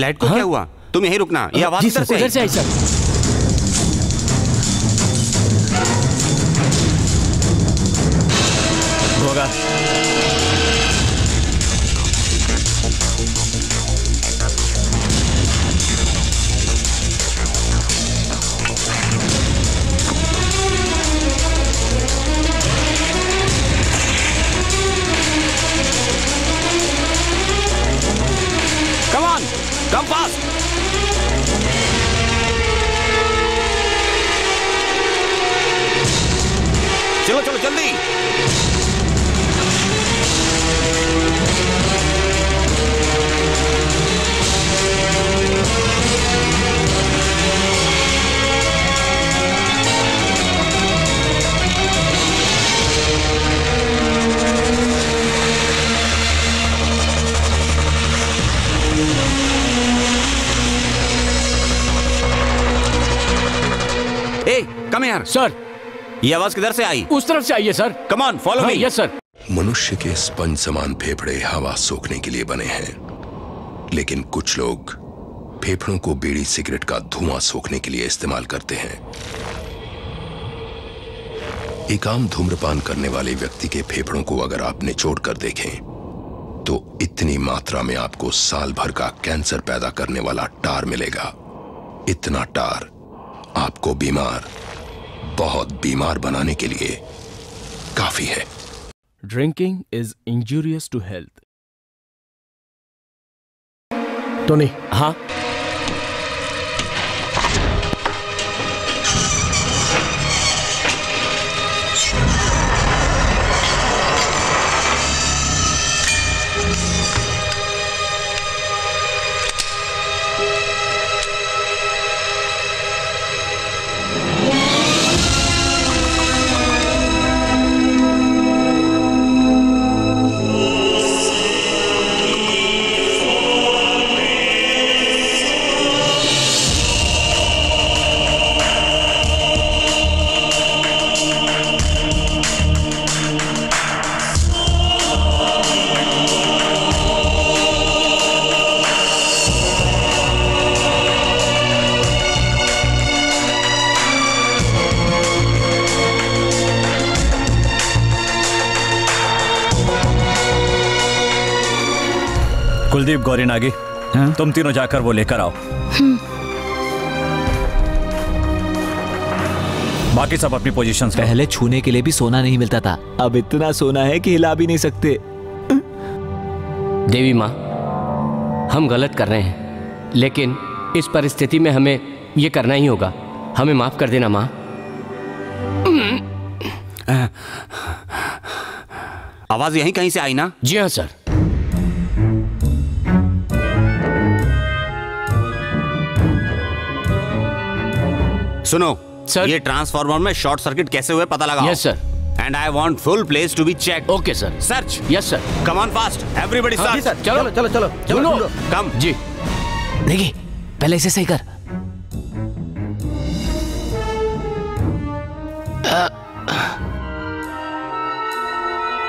ये को को क्या हुआ? तुम यही रुकना ये आवाज़ इधर। से आई सर। सर ये आवाज़ किधर से आई? उस तरफ़ से आइए sir come on follow me yes sir मनुष्य के स्पंज समान फेफड़े हवा सोखने के लिए बने हैं। लेकिन कुछ लोग फेफड़ों को बीड़ी सिगरेट का धुआँ सोखने के लिए इस्तेमाल करते हैं। एक आम धूम्रपान करने वाले व्यक्ति के फेफड़ों को अगर आप निचोड़ कर देखें तो इतनी मात्रा में आपको साल भर का कैंसर पैदा करने वाला टार मिलेगा। इतना टार आपको बीमार बहुत बीमार बनाने के लिए काफ़ी है। Drinking is injurious to health Tony हाँ। कुलदीप गौरी नागी तुम तीनों जाकर वो लेकर आओ। बाकी सब अपनी पोजीशंस पहले छूने के लिए भी सोना नहीं मिलता था। अब इतना सोना है कि हिला भी नहीं सकते। देवी माँ हम गलत कर रहे हैं लेकिन इस परिस्थिति में हमें ये करना ही होगा। हमें माफ़ कर देना माँ। आवाज़ यहीं कहीं से आई ना? जी हाँ सर। सुनो सर ये ट्रांसफार्मर में शॉर्ट सर्किट कैसे हुए पता लगाओ। Yes, sir. And I want full place to be check okay sir search yes sir come on fast everybody search sir. चलो, चलो। चलो ढूंढो। कम जी। देखिए पहले इसे सही कर।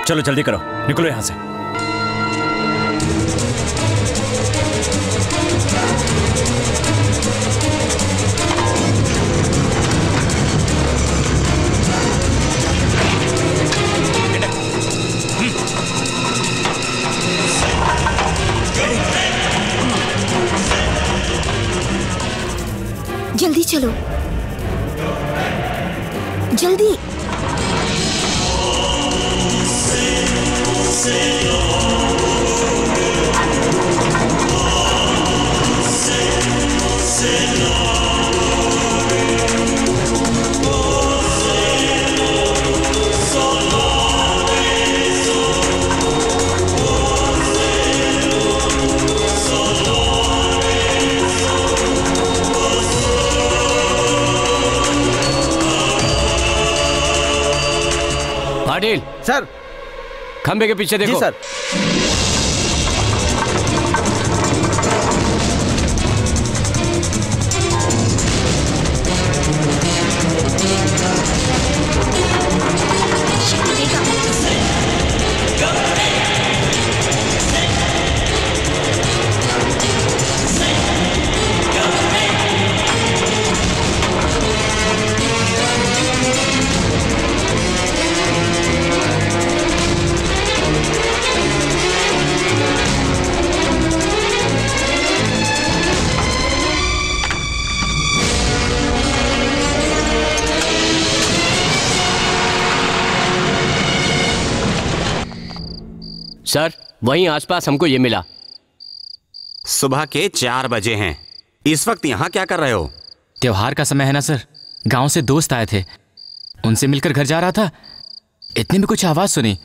चलो जल्दी करो। निकलो यहाँ से। खंबे के पीछे देखो। जी सर। वहीं आसपास हमको ये मिला। सुबह के चार बजे हैं। इस वक्त यहाँ क्या कर रहे हो? त्योहार का समय है ना सर। गाँव से दोस्त आए थे। उनसे मिलकर घर जा रहा था। इतने में कुछ आवाज़ सुनी।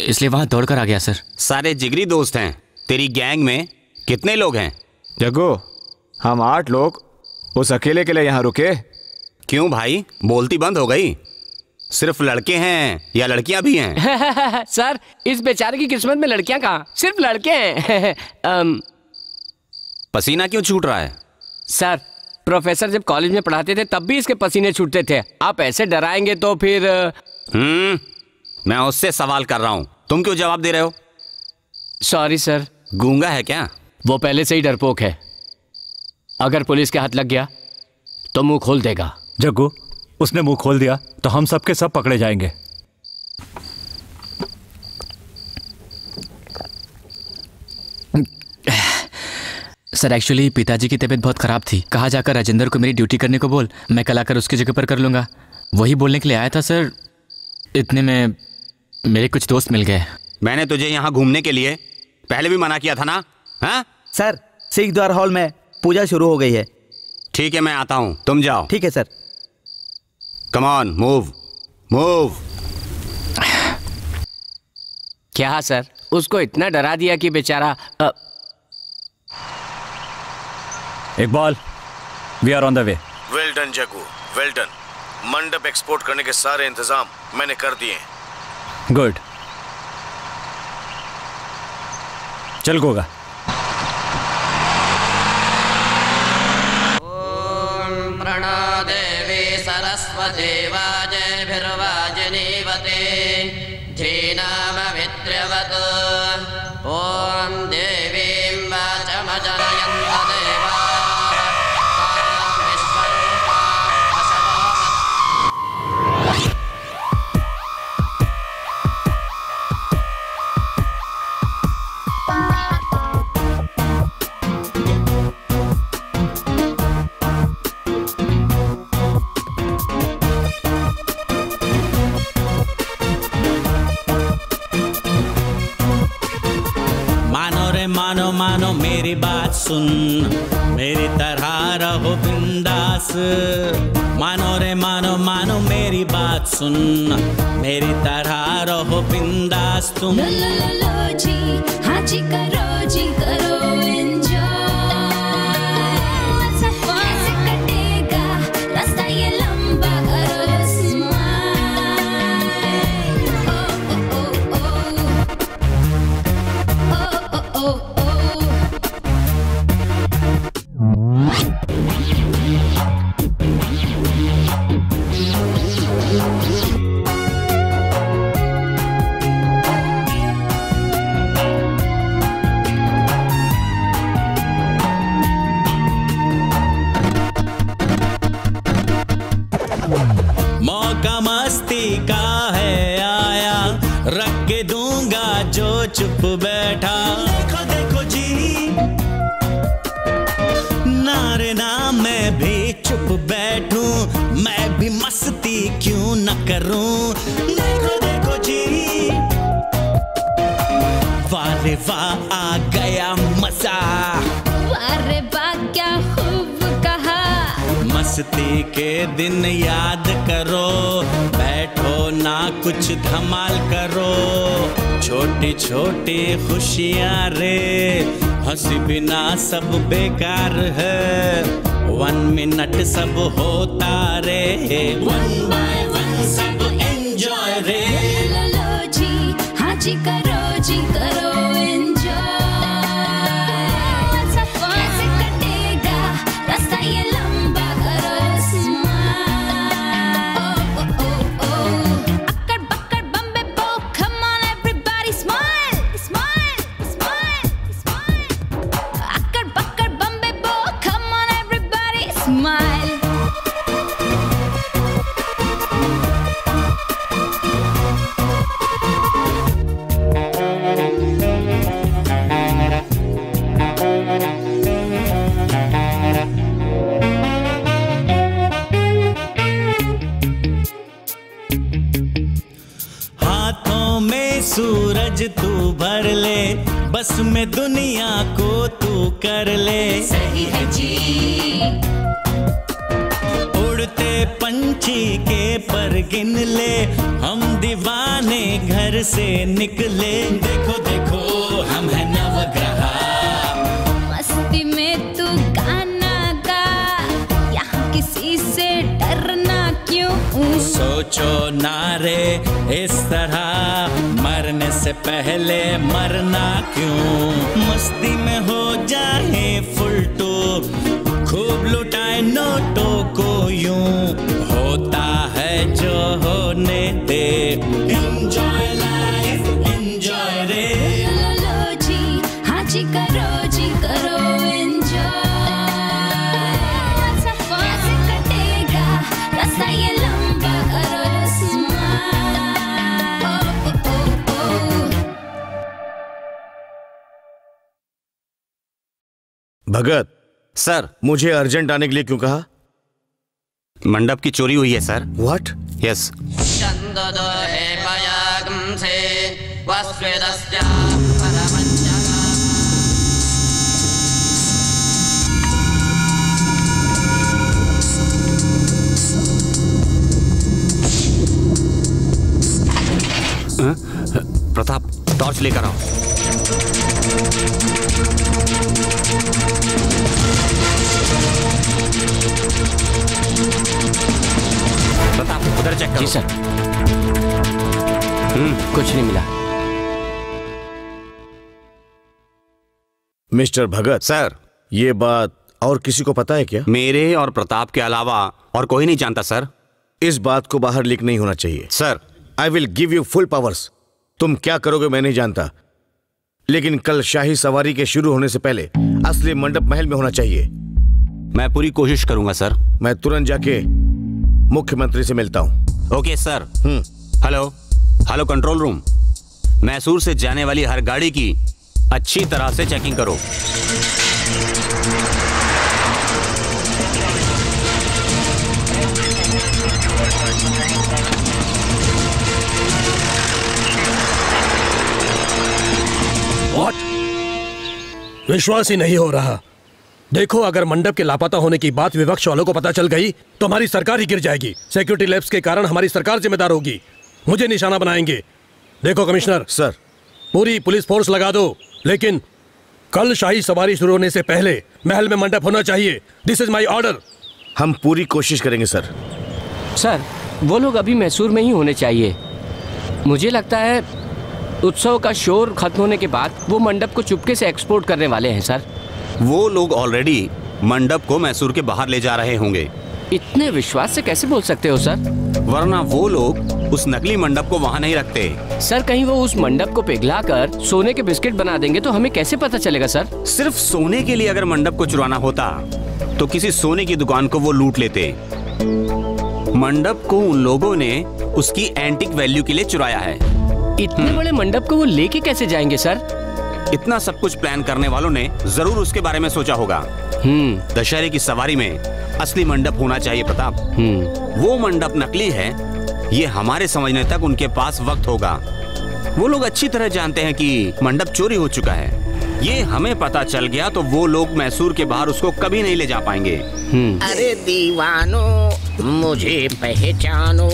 इसलिए वहाँ दौड़कर आ गया सर। सारे जिगरी दोस्त हैं। तेरी गैंग में कितने लोग हैं? जग्गू हम आठ लोग उस अकेले के लिए यहाँ रुके। क्यों भाई? बोलती बंद हो गई। सिर्फ़ लड़के हैं या लड़कियाँ भी हैं? सर इस बेचारे की किस्मत में लड़कियाँ कहा? सिर्फ़ लड़के हैं। अम, पसीना क्यों छूट रहा है? सर प्रोफेसर जब कॉलेज में पढ़ाते थे तब भी इसके पसीने छूटते थे। आप ऐसे डराएँगे तो फिर हम्म मैं उससे सवाल कर रहा हूँ। तुम क्यों जवाब दे रहे हो? Sorry sir. गूँगा है क्या? वो पहले से ही डरपोक है। अगर पुलिस के हाथ लग गया तो मुँह खोल देगा। जग्गू उसने मुँह खोल दिया तो हम सबके सब पकड़े जाएँगे। सर एक्चुअली पिताजी की तबीयत बहुत खराब थी। कहा जाकर राजेंद्र को मेरी ड्यूटी करने को बोल मैं कल आकर उसकी जगह पर कर लूँगा। वही बोलने के लिए आया था सर। इतने में मेरे कुछ दोस्त मिल गए। मैंने तुझे यहाँ घूमने के लिए पहले भी मना किया था ना? हाँ? सर सिख द्वार हॉल में पूजा शुरू हो गई है। ठीक है मैं आता हूँ। तुम जाओ। ठीक है sir. Come on move move क्या सर? उसको इतना डरा दिया कि बेचारा अ, Iqbal we are on the way well done Jaggu well done मंडप एक्सपोर्ट करने के सारे इंतज़ाम मैंने कर दिए गुड चल गोगा प्रणो देवी सरस्वती वाजभिर्वाजिनीवते धीनाममित्र्यवत्। ॐ सुन। मेरी तरह रहो बिंदास। मानो रे, मानो मानो मेरी बात सुन। मेरी तरह रहो बिंदास तुम। लो लो लो जी हाँ जी, करो। छोटी खुशियाँ रे। हँसी बिना सब बेकार है। वन मिनट सब होता रे। वन बाय वन सब एंजॉय रे। लो जी हाँ जी करो जी करो। सर। मुझे अर्जेंट आने के लिए क्यों कहा? मंडप की चोरी हुई है sir. What yes Pratap torch लेकर आओ। प्रताप उधर चेक करो। जी सर। कुछ नहीं मिला। मिस्टर भगत सर ये बात और किसी को पता है क्या? मेरे और प्रताप के अलावा और कोई नहीं जानता सर। इस बात को बाहर लीक नहीं होना चाहिए। Sir I will give you full powers तुम क्या करोगे मैं नहीं जानता। लेकिन कल शाही सवारी के शुरू होने से पहले असली मंडप महल में होना चाहिए। मैं पूरी कोशिश करूँगा सर। मैं तुरंत जाके मुख्यमंत्री से मिलता हूँ। Okay sir. Hello. Hello control room Mysore से जाने वाली हर गाड़ी की अच्छी तरह से चेकिंग करो। विश्वास ही नहीं हो रहा। देखो अगर मंडप के लापता होने की बात विपक्ष वालों को पता चल गई तो हमारी सरकार ही गिर जाएगी। सिक्योरिटी लैब्स के कारण हमारी सरकार जिम्मेदार होगी। मुझे निशाना बनाएँगे। देखो कमिश्नर सर पूरी पुलिस फोर्स लगा दो। लेकिन कल शाही सवारी शुरू होने से पहले महल में मंडप होना चाहिए। दिस इज़ माई ऑर्डर हम पूरी कोशिश करेंगे सर। सर वो लोग अभी मैसूर में ही होने चाहिए। मुझे लगता है उत्सव का शोर खत्म होने के बाद वो मंडप को चुपके से एक्सपोर्ट करने वाले हैं सर। वो लोग ऑलरेडी मंडप को मैसूर के बाहर ले जा रहे होंगे। इतने विश्वास से कैसे बोल सकते हो सर? वरना वो लोग उस नकली मंडप को वहाँ नहीं रखते। सर कहीं वो उस मंडप को पिघला कर सोने के बिस्किट बना देंगे तो हमें कैसे पता चलेगा सर? सिर्फ़ सोने के लिए अगर मंडप को चुराना होता तो किसी सोने की दुकान को वो लूट लेते। मंडप को उन लोगों ने उसकी एंटिक वैल्यू के लिए चुराया है। इतने बड़े मंडप को वो लेके कैसे जाएँगे सर? इतना सब कुछ प्लान करने वालों ने ज़रूर उसके बारे में सोचा होगा। दशहरे की सवारी में असली मंडप होना चाहिए प्रताप। वो मंडप नकली है ये हमारे समझने तक उनके पास वक्त होगा। वो लोग अच्छी तरह जानते हैं कि मंडप चोरी हो चुका है। ये हमें पता चल गया तो वो लोग मैसूर के बाहर उसको कभी नहीं ले जा पाएँगे। अरे दीवानो मुझे पहचानो।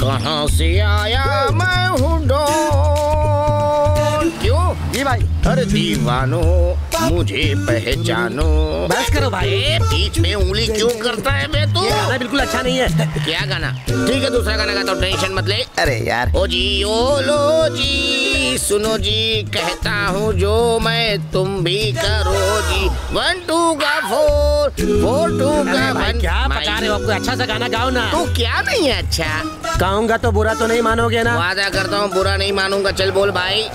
कहाँ से आया मैं हूँ डॉन? क्यों जी भाई। अरे दीवानो मुझे पहचानो। बस करो भाई। बीच में उंगली क्यों करता है मैं तो? गाना बिल्कुल अच्छा नहीं है। क्या गाना? ठीक है दूसरा गाना गाता हूँ टेंशन मत ले। अरे यार। ओ जी ओ लो जी सुनो जी कहता हूँ जो मैं तुम भी करो जी। वन टू का फोर फोर टू का वन क्या बता रहे हो आपको अच्छा सा गाना गाओ ना। तो क्या नहीं है अच्छा? गाऊँगा तो बुरा तो नहीं मानोगे ना? वादा करता हूँ बुरा नहीं मानूँगा। चल बोल भाई।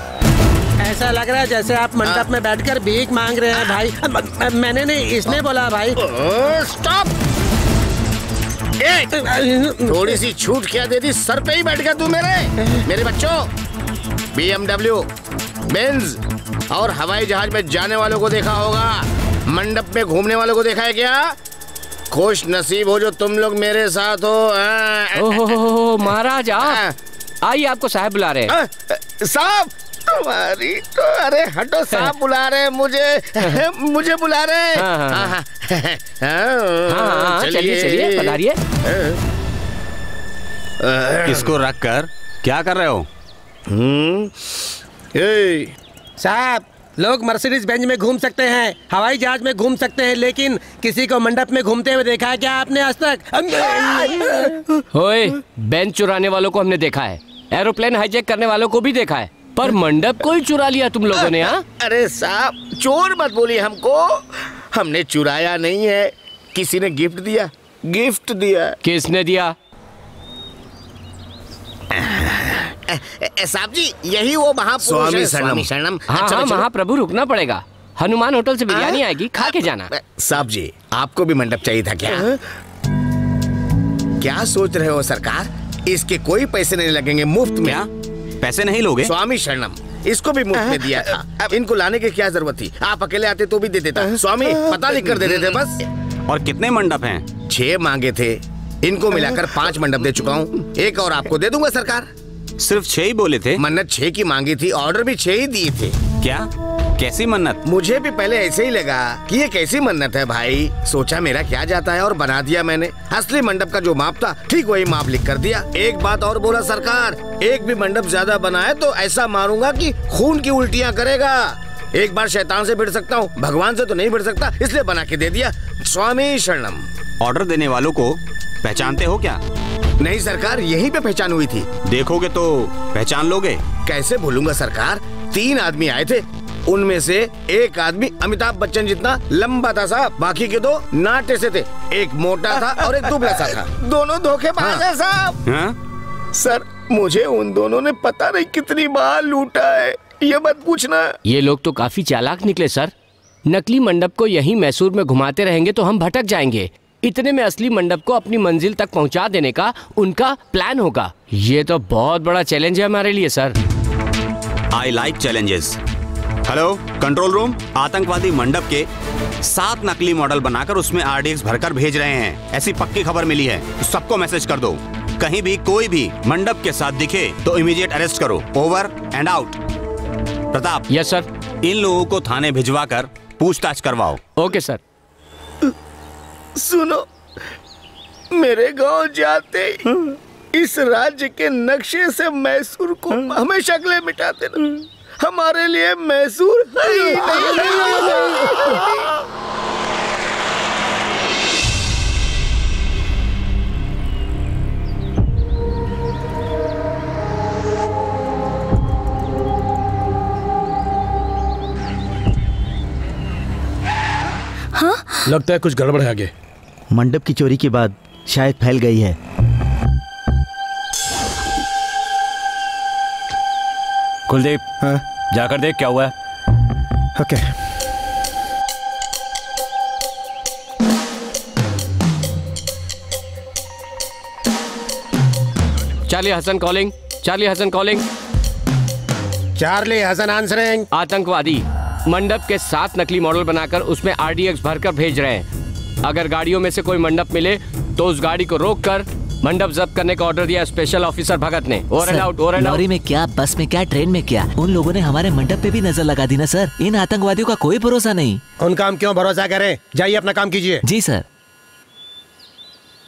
ऐसा लग रहा है जैसे आप मंडप में बैठकर भीख मांग रहे हैं भाई। मैंने नहीं इसने बोला भाई। स्टॉप थोड़ी सी छूट क्या दे दी? सर पे ही बैठ गया तू मेरे। मेरे बच्चों बीएमडब्ल्यू बेंज और हवाई जहाज़ में जाने वालों को देखा होगा। मंडप में घूमने वालों को देखा है क्या? खुश नसीब हो जो तुम लोग मेरे साथ हो हाँ। ओहो महाराज आइए आपको साहब बुला रहे हैं। साहब! तुम्हारी तो अरे हटो साहब बुला रहे मुझे। मुझे बुला रहे हाँ, हाँ, हाँ, चलिए, चलिए, पधारिए। इसको रख कर क्या कर रहे हो? साहब लोग मर्सिडीज बेंच में घूम सकते हैं हवाई जहाज़ में घूम सकते हैं लेकिन किसी को मंडप में घूमते हुए देखा है क्या आपने आज तक? ओए बेंच चुराने वालों को हमने देखा है। एरोप्लेन हाईजैक करने वालों को भी देखा है। पर मंडप को ही चुरा लिया तुम लोगों ने हाँ? अरे साहब चोर मत बोलिए हमको। हमने चुराया नहीं है। किसी ने गिफ्ट दिया? गिफ्ट दिया। किसने दिया? साहब जी यही वो महापुरुष स्वामी है, शरणम। हाँ हाँ महाप्रभु रुकना पड़ेगा। हनुमान होटल से बिरयानी आएगी खा के जाना। साहब जी आपको भी मंडप चाहिए था क्या? क्या सोच रहे हो सरकार? इसके कोई पैसे नहीं लगेंगे मुफ़्त में। पैसे नहीं लोगे? स्वामी शरणम इसको भी मुफ़्त में दिया था। इनको लाने की क्या ज़रूरत थी? आप अकेले आते तो भी दे देता। स्वामी पता लिख कर दे देते बस। और कितने मंडप हैं? छह मांगे थे। इनको मिलाकर पाँच मंडप दे चुका हूँ। एक और आपको दे दूँगा सरकार। सिर्फ़ छह ही बोले थे? मन्नत छह की मांगी थी ऑर्डर भी छह ही दिए थे। क्या? कैसी मन्नत? मुझे भी पहले ऐसे ही लगा कि ये कैसी मन्नत है भाई। सोचा मेरा क्या जाता है और बना दिया मैंने। असली मंडप का जो माप था ठीक वही माप लिख कर दिया। एक बात और बोला सरकार एक भी मंडप ज़्यादा बनाए तो ऐसा मारूँगा कि खून की उल्टियाँ करेगा। एक बार शैतान से भिड़ सकता हूँ भगवान से तो नहीं भिड़ सकता इसलिए बना के दे दिया। स्वामी शरणम। ऑर्डर देने वालों को पहचानते हो क्या? नहीं सरकार यहीं पे पहचान हुई थी। देखोगे तो पहचान लोगे। कैसे भूलूँगा सरकार? तीन आदमी आए थे उनमें से एक आदमी अमिताभ बच्चन जितना लंबा था साहब बाकी के दो नाटे से थे। एक मोटा था और एक दुबला सा था। दोनों धोखेबाज है साहब। हाँ? सर मुझे उन दोनों ने पता नहीं कितनी बार लूटा है। ये मत पूछना। ये लोग तो काफ़ी चालाक निकले सर। नकली मंडप को यही मैसूर में घुमाते रहेंगे तो हम भटक जाएँगे। इतने में असली मंडप को अपनी मंजिल तक पहुँचा देने का उनका प्लान होगा। ये तो बहुत बड़ा चैलेंज है हमारे लिए sir. I like challenges hello control room आतंकवादी मंडप के सात नकली मॉडल बनाकर उसमें आरडीएक्स भरकर भेज रहे हैं। ऐसी पक्की खबर मिली है। तो सबको मैसेज कर दो। कहीं भी कोई भी मंडप के साथ दिखे तो इमीडिएट अरेस्ट करो। Over and out Pratap. Yes sir इन लोगों को थाने भिजवा कर पूछताछ करवाओ। ओके सर सुनो मेरे गाँव जाते इस राज्य के नक्शे से मैसूर को हमें शक्लें मिटा देना। हमारे लिए मैसूर है ही नहीं। हाँ? लगता है कुछ गड़बड़ है आगे। मंडप की चोरी के बाद शायद फैल गई है। कुलदीप। जाकर देख क्या हुआ है। Okay Charlie Hasan calling Charlie Hasan calling. Charlie Hasan answering. आतंकवादी मंडप के सात नकली मॉडल बनाकर उसमें आरडीएक्स भरकर भेज रहे हैं। अगर गाड़ियों में से कोई मंडप मिले तो उस गाड़ी को रोककर मंडप जब्त करने का ऑर्डर दिया स्पेशल ऑफिसर भगत ने। Over and out over and lorry out में क्या बस में क्या ट्रेन में क्या? उन लोगों ने हमारे मंडप पे भी नज़र लगा दी ना सर इन आतंकवादियों का कोई भरोसा नहीं। उनका हम क्यों भरोसा करें? जाइए अपना काम कीजिए। जी सर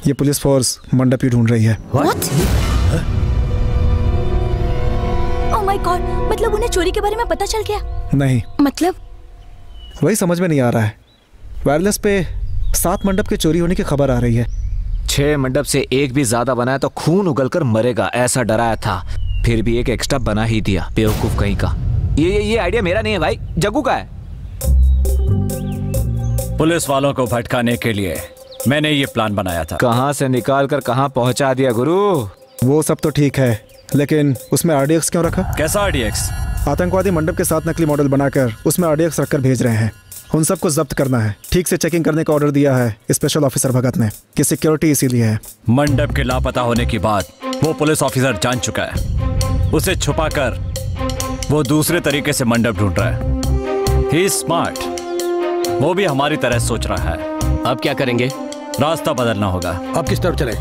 ये पुलिस फोर्स मंडप ही ढूंढ रही है। ओह माय गॉड मतलब उन्हें चोरी के बारे में पता चल गया? नहीं। मतलब? वही समझ में नहीं आ रहा है। वायरलेस पे सात मंडप के चोरी होने की खबर आ रही है। छह मंडप से एक भी ज़्यादा बनाया तो खून उगलकर मरेगा ऐसा डराया था। फिर भी एक एक्स्ट्रा बना ही दिया बेवकूफ़ कहीं का। ये ये ये आइडिया मेरा नहीं है भाई जग्गू का है। पुलिस वालों को भटकाने के लिए मैंने ये प्लान बनाया था। कहाँ से निकाल कर कहाँ पहुँचा दिया गुरु? वो सब तो ठीक है लेकिन उसमें आरडीएक्स क्यों रखा? कैसा आरडीएक्स आतंकवादी मंडप के साथ नकली मॉडल बनाकर उसमें आरडीएक्स रखकर भेज रहे हैं। उन सबको जब्त करना है। ठीक से चेकिंग करने का ऑर्डर दिया है। स्पेशल ऑफिसर भगत ने। कि सिक्योरिटी इसीलिए है। मंडप के लापता होने की बात वो पुलिस ऑफिसर जान चुका है। उसे छुपाकर वो दूसरे तरीके से मंडप ढूंढ रहा है। ही स्मार्ट वो भी हमारी तरह सोच रहा है। अब क्या करेंगे? रास्ता बदलना होगा। अब किस तरफ़ चले?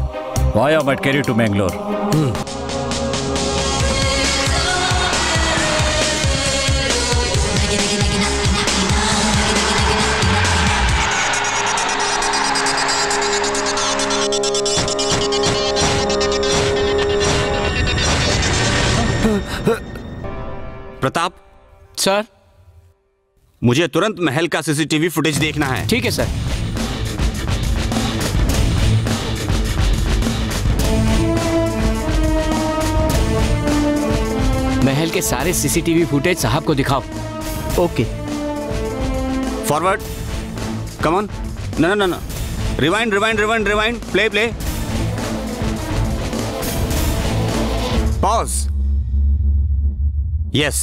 Via Madikeri to Mangalore Pratap? Sir. मुझे तुरंत महल का सीसीटीवी फुटेज देखना है। ठीक है सर। महल के सारे सीसीटीवी फुटेज साहब को दिखाओ। ओके। फॉरवर्ड। कमन न न न। Rewind rewind rewind rewind. Play play. Pause. Yes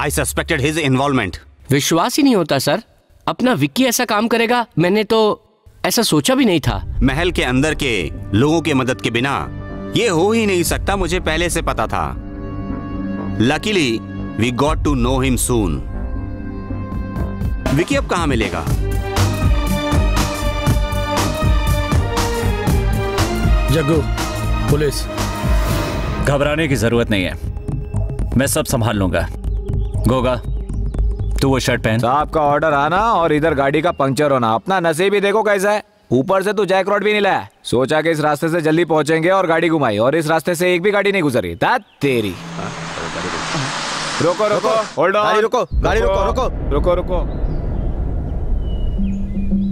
I suspected his involvement विश्वास ही नहीं होता सर। अपना विक्की ऐसा काम करेगा मैंने तो ऐसा सोचा भी नहीं था। महल के अंदर के लोगों के मदद के बिना ये हो ही नहीं सकता मुझे पहले से पता था। Luckily we got to know him soon Vicky अब कहाँ मिलेगा? जग्गू पुलिस। घबराने की ज़रूरत नहीं है। मैं सब संभाल लूँगा। गोगा तू वो शर्ट पहन। साहब का ऑर्डर आना और इधर गाड़ी का पंक्चर होना। अपना नसीब ही देखो कैसा है। ऊपर से तू जैक रोड भी नहीं लाया। सोचा कि इस रास्ते से जल्दी पहुँचेंगे और गाड़ी घुमाई और इस रास्ते से एक भी गाड़ी नहीं गुजरी। दैट तेरी रोको रोको। होल्ड ऑन गाड़ी रोको, गाड़ी रोको, रोको। रुको रुको।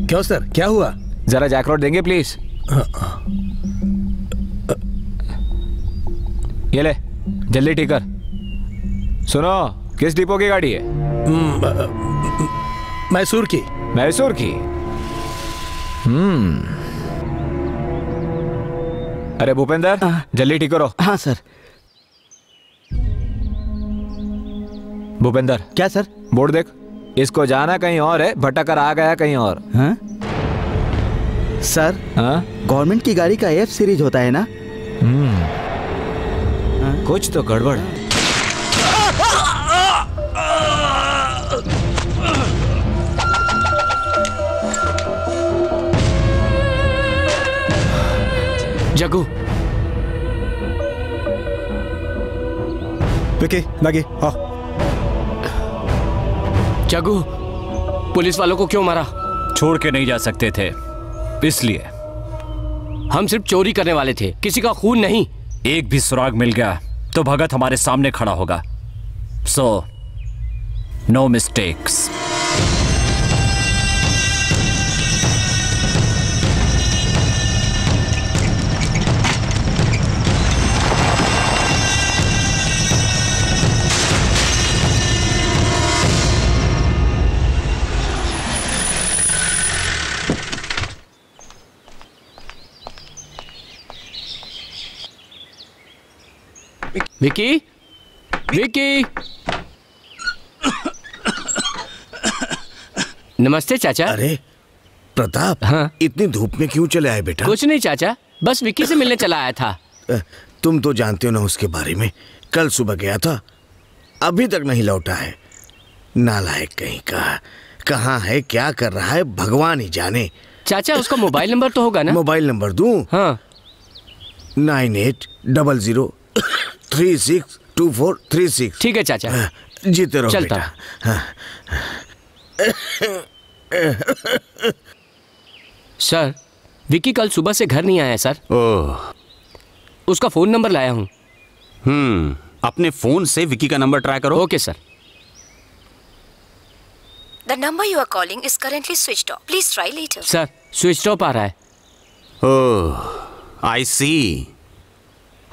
क्यों सर? क्या हुआ? जरा जैक रोड देंगे प्लीज़ ये ले जल्दी ठीक कर। सुनो किस डिपो की गाड़ी है? मैसूर की। मैसूर की? हम्म। अरे भूपेंद्र जल्दी ठीक करो। हाँ सर। भूपेंद्र। क्या सर? बोर्ड देख इसको जाना कहीं और है भटक कर आ गया कहीं और। हाँ? सर हाँ? गवर्नमेंट की गाड़ी का एफ़ सीरीज़ होता है ना? कुछ तो गड़बड़। है जग्गू विकी लगी हाँ। जग्गू पुलिस वालों को क्यों मारा? छोड़ के नहीं जा सकते थे इसलिए। हम सिर्फ़ चोरी करने वाले थे किसी का खून नहीं। एक भी सुराग मिल गया तो भगत हमारे सामने खड़ा होगा। So no mistakes Vicky? Vicky? नमस्ते चाचा। अरे प्रताप हाँ। इतनी धूप में क्यों चले आए बेटा? कुछ नहीं चाचा। बस विक्की से मिलने चला आया था। तुम तो जानते हो ना उसके बारे में। कल सुबह गया था। अभी तक नहीं लौटा है। नालायक कहीं का। कहाँ है क्या कर रहा है भगवान ही जाने। चाचा उसका मोबाइल नंबर तो होगा ना? मोबाइल नंबर दूँ? हाँ। Nine eight double zero three six two four three six. ठीक है चाचा। जीते रहो चलता। हाँ। सर विकी कल सुबह से घर नहीं आया है सर। ओह। उसका फ़ोन नंबर लाया हूँ। हम्म अपने फ़ोन से विकी का नंबर ट्राई करो। Okay sir. The number you are calling is currently switched off please try later sir switch off आ रहा है। ओह आई सी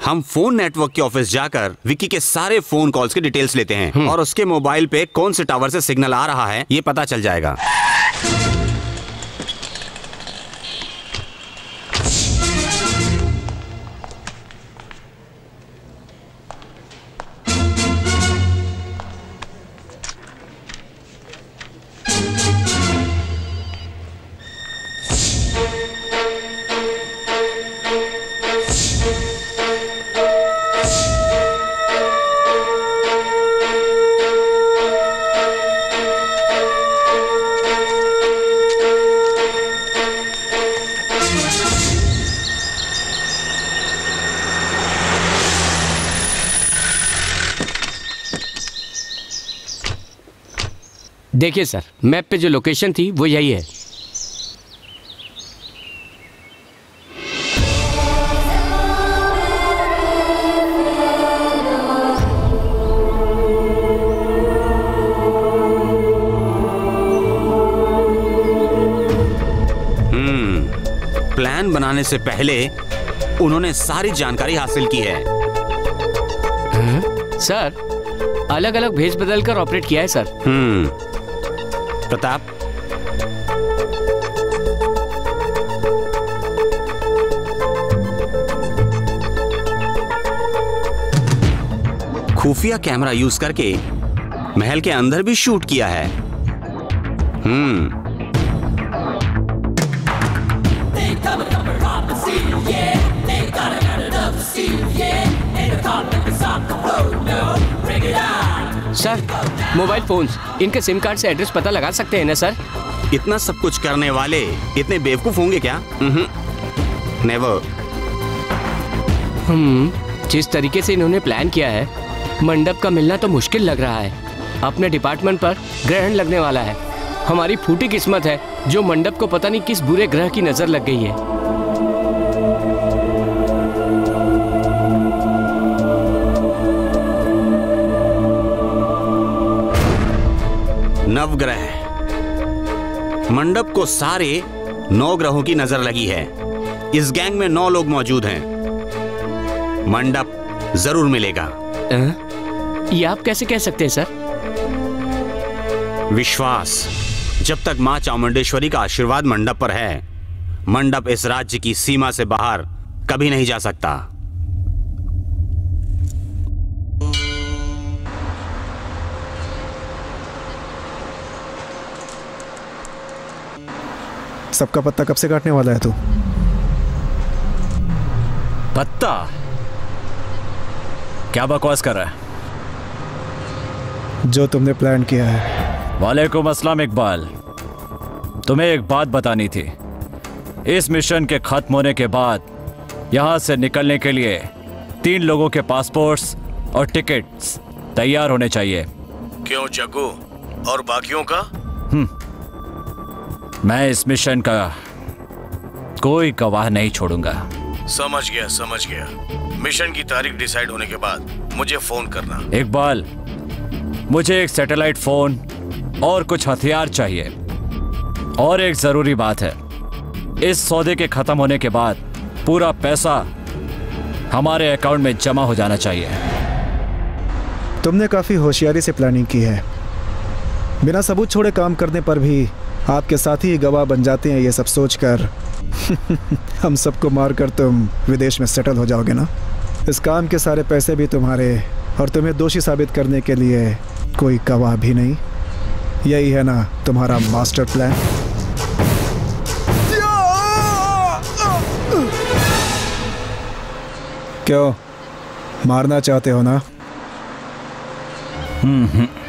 हम फ़ोन नेटवर्क के ऑफ़िस जाकर विक्की के सारे फ़ोन कॉल्स के डिटेल्स लेते हैं और उसके मोबाइल पे कौन से टावर से सिग्नल आ रहा है ये पता चल जाएगा। देखिए सर मैप पे जो लोकेशन थी वो यही है। हम्म प्लान बनाने से पहले उन्होंने सारी जानकारी हासिल की है। सर अलग अलग भेज बदल कर ऑपरेट किया है सर। हम्म प्रताप। खुफिया कैमरा यूज़ करके महल के अंदर भी शूट किया है। हम्म। सर मोबाइल फोन्स इनके सिम कार्ड से एड्रेस पता लगा सकते हैं ना सर? इतना सब कुछ करने वाले इतने बेवकूफ़ होंगे क्या? नेवर हम्म जिस तरीके से इन्होंने प्लान किया है मंडप का मिलना तो मुश्किल लग रहा है। अपने डिपार्टमेंट पर ग्रहण लगने वाला है। हमारी फूटी किस्मत है जो मंडप को पता नहीं किस बुरे ग्रह की नज़र लग गई है। नवग्रह मंडप को सारे नौ ग्रहों की नज़र लगी है। इस गैंग में नौ लोग मौजूद हैं। मंडप ज़रूर मिलेगा। ये आप कैसे कह सकते हैं सर? विश्वास। जब तक माँ चामुंडेश्वरी का आशीर्वाद मंडप पर है मंडप इस राज्य की सीमा से बाहर कभी नहीं जा सकता। सबका पत्ता कब से काटने वाला है तू? पत्ता? क्या बकवास कर रहा है? जो तुमने प्लान किया है। वालेकुम अस्सलाम इकबाल। तुम्हें एक बात बतानी थी। इस मिशन के खत्म होने के बाद यहाँ से निकलने के लिए तीन लोगों के पासपोर्ट्स और टिकट्स तैयार होने चाहिए। क्यों जग्गू? और बाकियों का? मैं इस मिशन का कोई गवाह नहीं छोड़ूँगा। समझ गया समझ गया। मिशन की तारीख डिसाइड होने के बाद मुझे फ़ोन करना। इकबाल मुझे एक सैटेलाइट फ़ोन और कुछ हथियार चाहिए। और एक ज़रूरी बात है इस सौदे के खत्म होने के बाद पूरा पैसा हमारे अकाउंट में जमा हो जाना चाहिए। तुमने काफ़ी होशियारी से प्लानिंग की है। बिना सबूत छोड़े काम करने पर भी आपके साथ ही गवाह बन जाते हैं ये सब सोचकर। हम सबको मारकर तुम विदेश में सेटल हो जाओगे ना? इस काम के सारे पैसे भी तुम्हारे और तुम्हें दोषी साबित करने के लिए कोई गवाह भी नहीं। यही है ना तुम्हारा मास्टर प्लान क्यों? मारना चाहते हो ना? हम्म।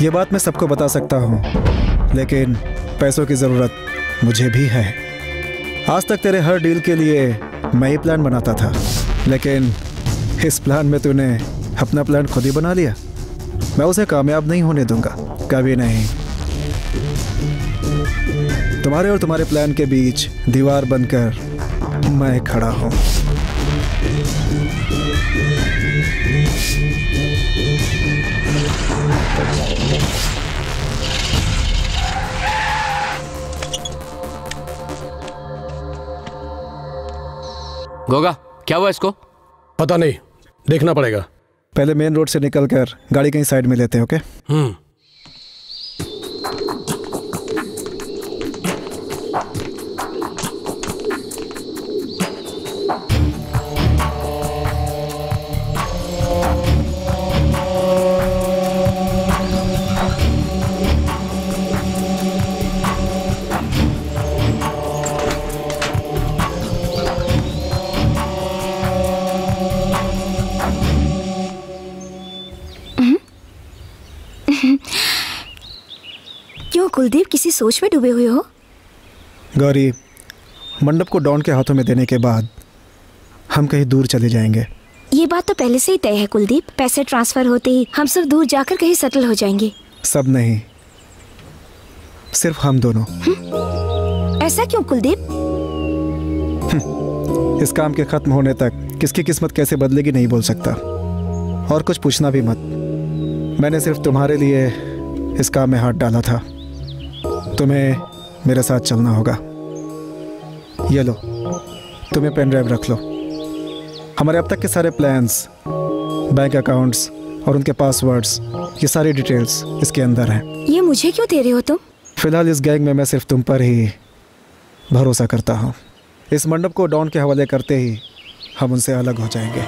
ये बात मैं सबको बता सकता हूँ, लेकिन पैसों की ज़रूरत मुझे भी है। आज तक तेरे हर डील के लिए मैं ही प्लान बनाता था, लेकिन इस प्लान में तूने अपना प्लान खुद ही बना लिया। मैं उसे कामयाब नहीं होने दूँगा, कभी नहीं। तुम्हारे और तुम्हारे प्लान के बीच दीवार बनकर मैं खड़ा हूँ। गोगा क्या हुआ इसको? पता नहीं देखना पड़ेगा। पहले मेन रोड से निकलकर गाड़ी कहीं साइड में लेते हैं ओके हम्म। क्यों कुलदीप किसी सोच में डूबे हुए हो? गौरी मंडप को डॉन के हाथों में देने के बाद हम कहीं दूर चले जाएँगे। ये बात तो पहले से ही तय है कुलदीप। पैसे ट्रांसफ़र होते ही हम सब दूर जाकर कहीं सेटल हो जाएँगे। सब नहीं सिर्फ़ हम दोनों। ऐसा क्यों कुलदीप? इस काम के खत्म होने तक किसकी किस्मत कैसे बदलेगी नहीं बोल सकता। और कुछ पूछना भी मत। मैंने सिर्फ़ तुम्हारे लिए इस काम में हाथ डाला था। तुम्हें मेरे साथ चलना होगा। ये लो तुम्हें पेन ड्राइव रख लो। हमारे अब तक के सारे प्लान्स बैंक अकाउंट्स और उनके पासवर्ड्स ये सारी डिटेल्स इसके अंदर हैं। ये मुझे क्यों दे रहे हो तुम? फ़िलहाल इस गैंग में मैं सिर्फ़ तुम पर ही भरोसा करता हूँ। इस मंडप को डॉन के हवाले करते ही हम उनसे अलग हो जाएँगे।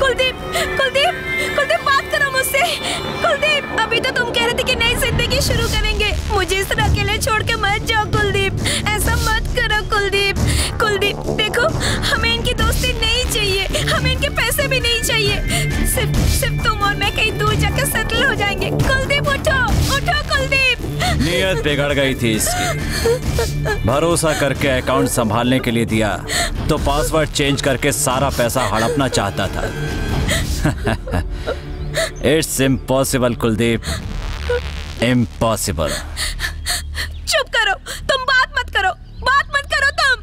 कुलदीप कुलदीप कुलदीप बात करो मुझसे। कुलदीप, अभी तो तुम कह रहे थे कि नई ज़िंदगी शुरू करेंगे। मुझे इस तरह अकेले छोड़ के मत जाओ कुलदीप। ऐसा मत करो कुलदीप। कुलदीप, देखो, हमें इनकी दोस्ती नहीं चाहिए। हमें इनके पैसे भी नहीं चाहिए। सिर्फ़ सिर्फ़ तुम और मैं कहीं दूर जाकर सेटल हो जाएँगे। कुलदीप, उठो उठो कुलदीप। नीयत बिगड़ गई थी इसकी। भरोसा करके अकाउंट संभालने के लिए दिया तो पासवर्ड चेंज करके सारा पैसा हड़पना चाहता था। It's impossible, Kuldeep. इम्पॉसिबल। चुप करो, तुम बात मत करो, बात मत करो तुम।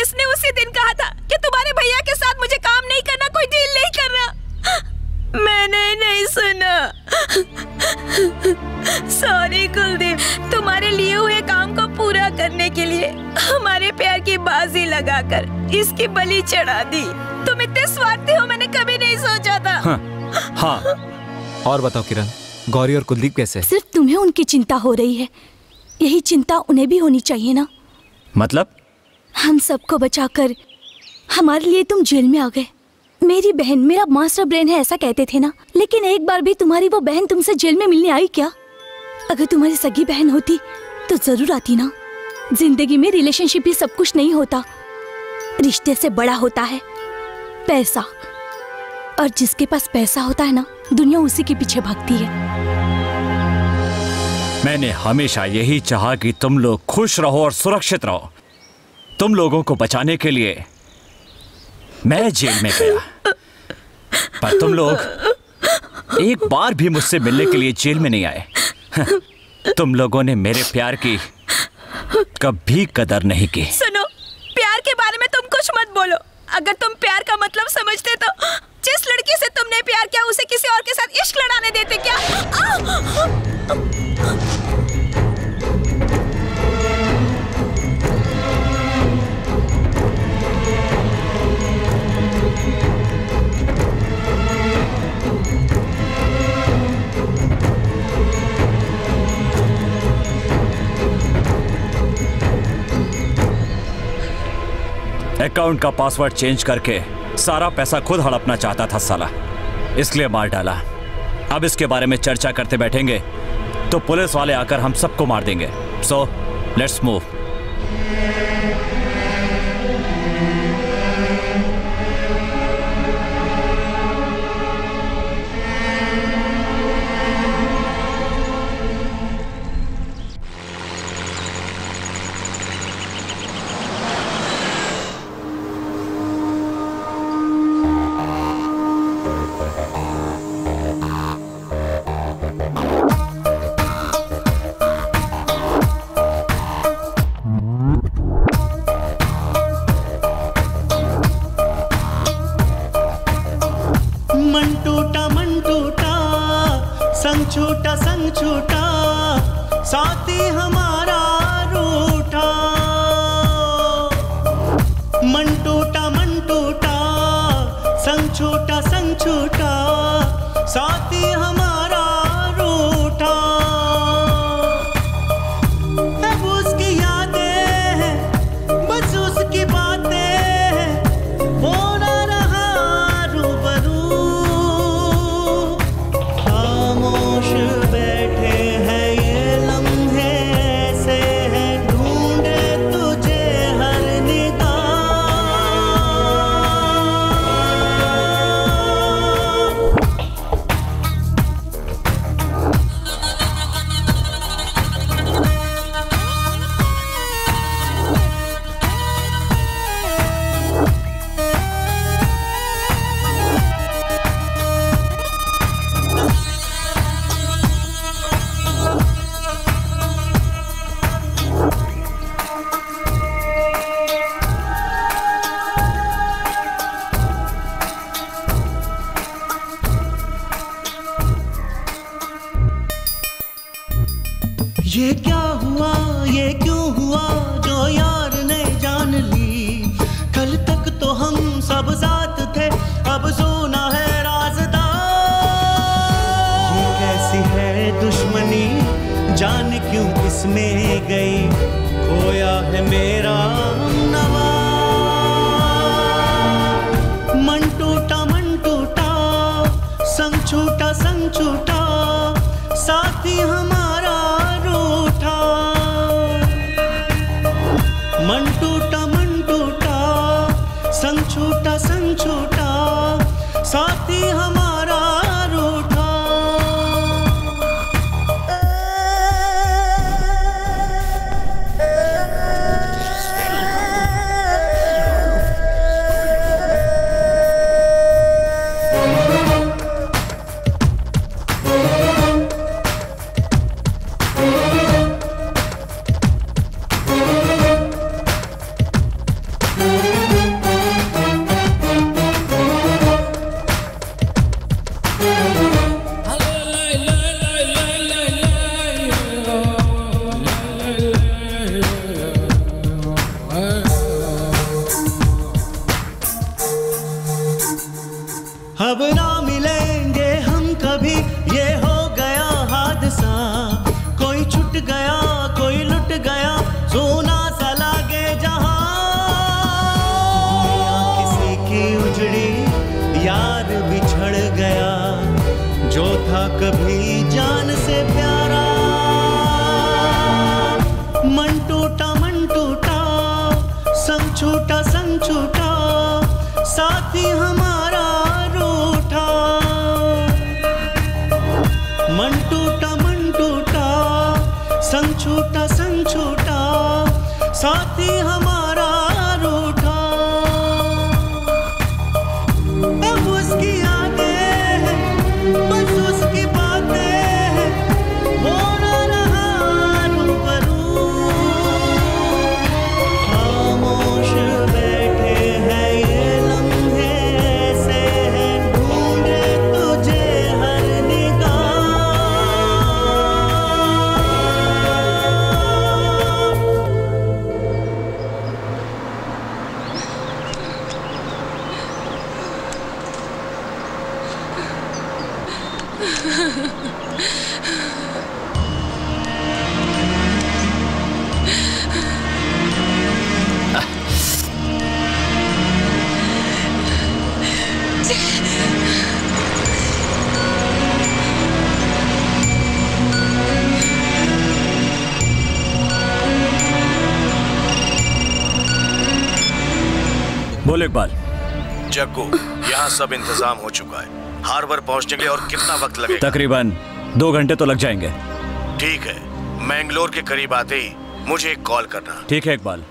इसने उसी दिन कहा था कि तुम्हारे भैया के साथ मुझे काम नहीं करना, कोई डील नहीं करना। मैंने नहीं सुना। सॉरी कुलदीप। तुम्हारे लिए हुए काम को पूरा करने के लिए हमारे प्यार की बाजी लगाकर इसकी बलि चढ़ा दी। तुम इतने स्वार्थी हो मैंने कभी नहीं सोचा था। हाँ हाँ। और बताओ किरण गौरी और कुलदीप कैसे? सिर्फ़ तुम्हें उनकी चिंता हो रही है। यही चिंता उन्हें भी होनी चाहिए ना? मतलब? हम सबको बचाकर हमारे लिए तुम जेल में आ गए। मेरी बहन मेरा मास्टर ब्रेन है, ऐसा कहते थे ना? लेकिन एक बार भी तुम्हारी वो बहन तुमसे जेल में मिलने आई क्या? अगर तुम्हारी सगी बहन होती तो ज़रूर आती ना? ज़िंदगी में रिलेशनशिप ही सब कुछ नहीं होता। रिश्ते से बड़ा होता है। पैसा। और जिसके पास पैसा होता है ना, दुनिया उसी के पीछे भागती है। मैंने हमेशा यही चाहा कि तुम लोग खुश रहो और सुरक्षित रहो। तुम लोगों को बचाने के लिए मैं जेल में गया। पर तुम लोग एक बार भी मुझसे मिलने के लिए जेल में नहीं आए। तुम लोगों ने मेरे प्यार की कभी कदर नहीं की। सुनो, प्यार के बारे में तुम कुछ मत बोलो। अगर तुम प्यार का मतलब समझते तो जिस लड़की से तुमने प्यार किया, उसे किसी और के साथ इश्क लड़ाने देते क्या? अकाउंट का पासवर्ड चेंज करके सारा पैसा खुद हड़पना चाहता था साला। इसलिए मार डाला। अब इसके बारे में चर्चा करते बैठेंगे तो पुलिस वाले आकर हम सबको मार देंगे। So let's move Iqbal Jaggu यहाँ सब इंतज़ाम हो चुका है। हार्बर पहुँचने के लिए और कितना वक्त लगे तकरीबन दो घंटे तो लग जाएँगे। ठीक है मैंगलोर के करीब आते ही मुझे एक कॉल करना। ठीक है इकबाल।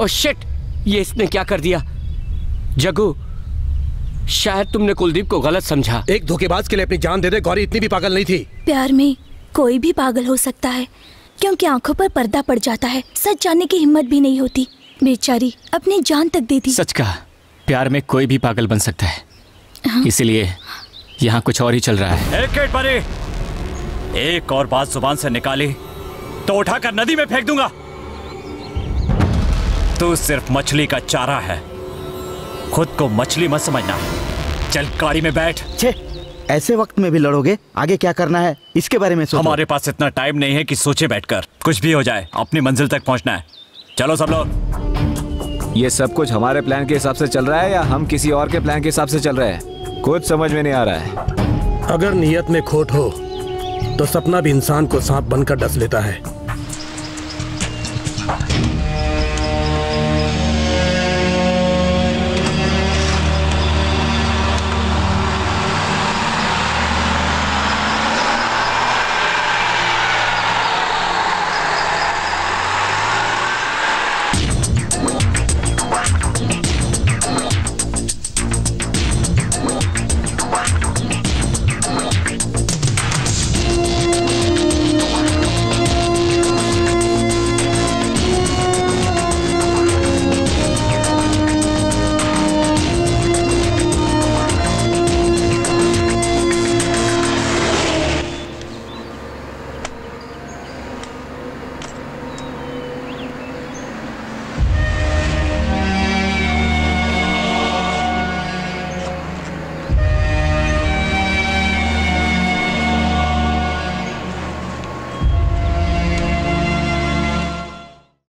ओ शिट ये इसने क्या कर दिया? जगू शायद तुमने कुलदीप को गलत समझा। एक धोखेबाज के लिए अपनी जान दे दे गौरी इतनी भी पागल नहीं थी। प्यार में कोई भी पागल हो सकता है क्योंकि आँखों पर पर्दा पड़ जाता है। सच जानने की हिम्मत भी नहीं होती। बेचारी अपनी जान तक दे दी। सच कहा प्यार में कोई भी पागल बन सकता है। इसीलिए यहाँ कुछ और ही चल रहा है। एक एक और बात ज़ुबान से निकाली तो उठाकर नदी में फेंक दूँगा। तू सिर्फ़ मछली का चारा है। खुद को मछली मत समझना। चल गाड़ी में बैठ। छे ऐसे वक्त में भी लड़ोगे आगे क्या करना है इसके बारे में सोचो। हमारे पास इतना टाइम नहीं है कि सोचे बैठकर। कुछ भी हो जाए अपनी मंजिल तक पहुँचना है। चलो सब लोग। ये सब कुछ हमारे प्लान के हिसाब से चल रहा है या हम किसी और के प्लान के हिसाब से चल रहे हैं? कुछ समझ में नहीं आ रहा है। अगर नियत में खोट हो तो सपना भी इंसान को सांप बनकर डस लेता है।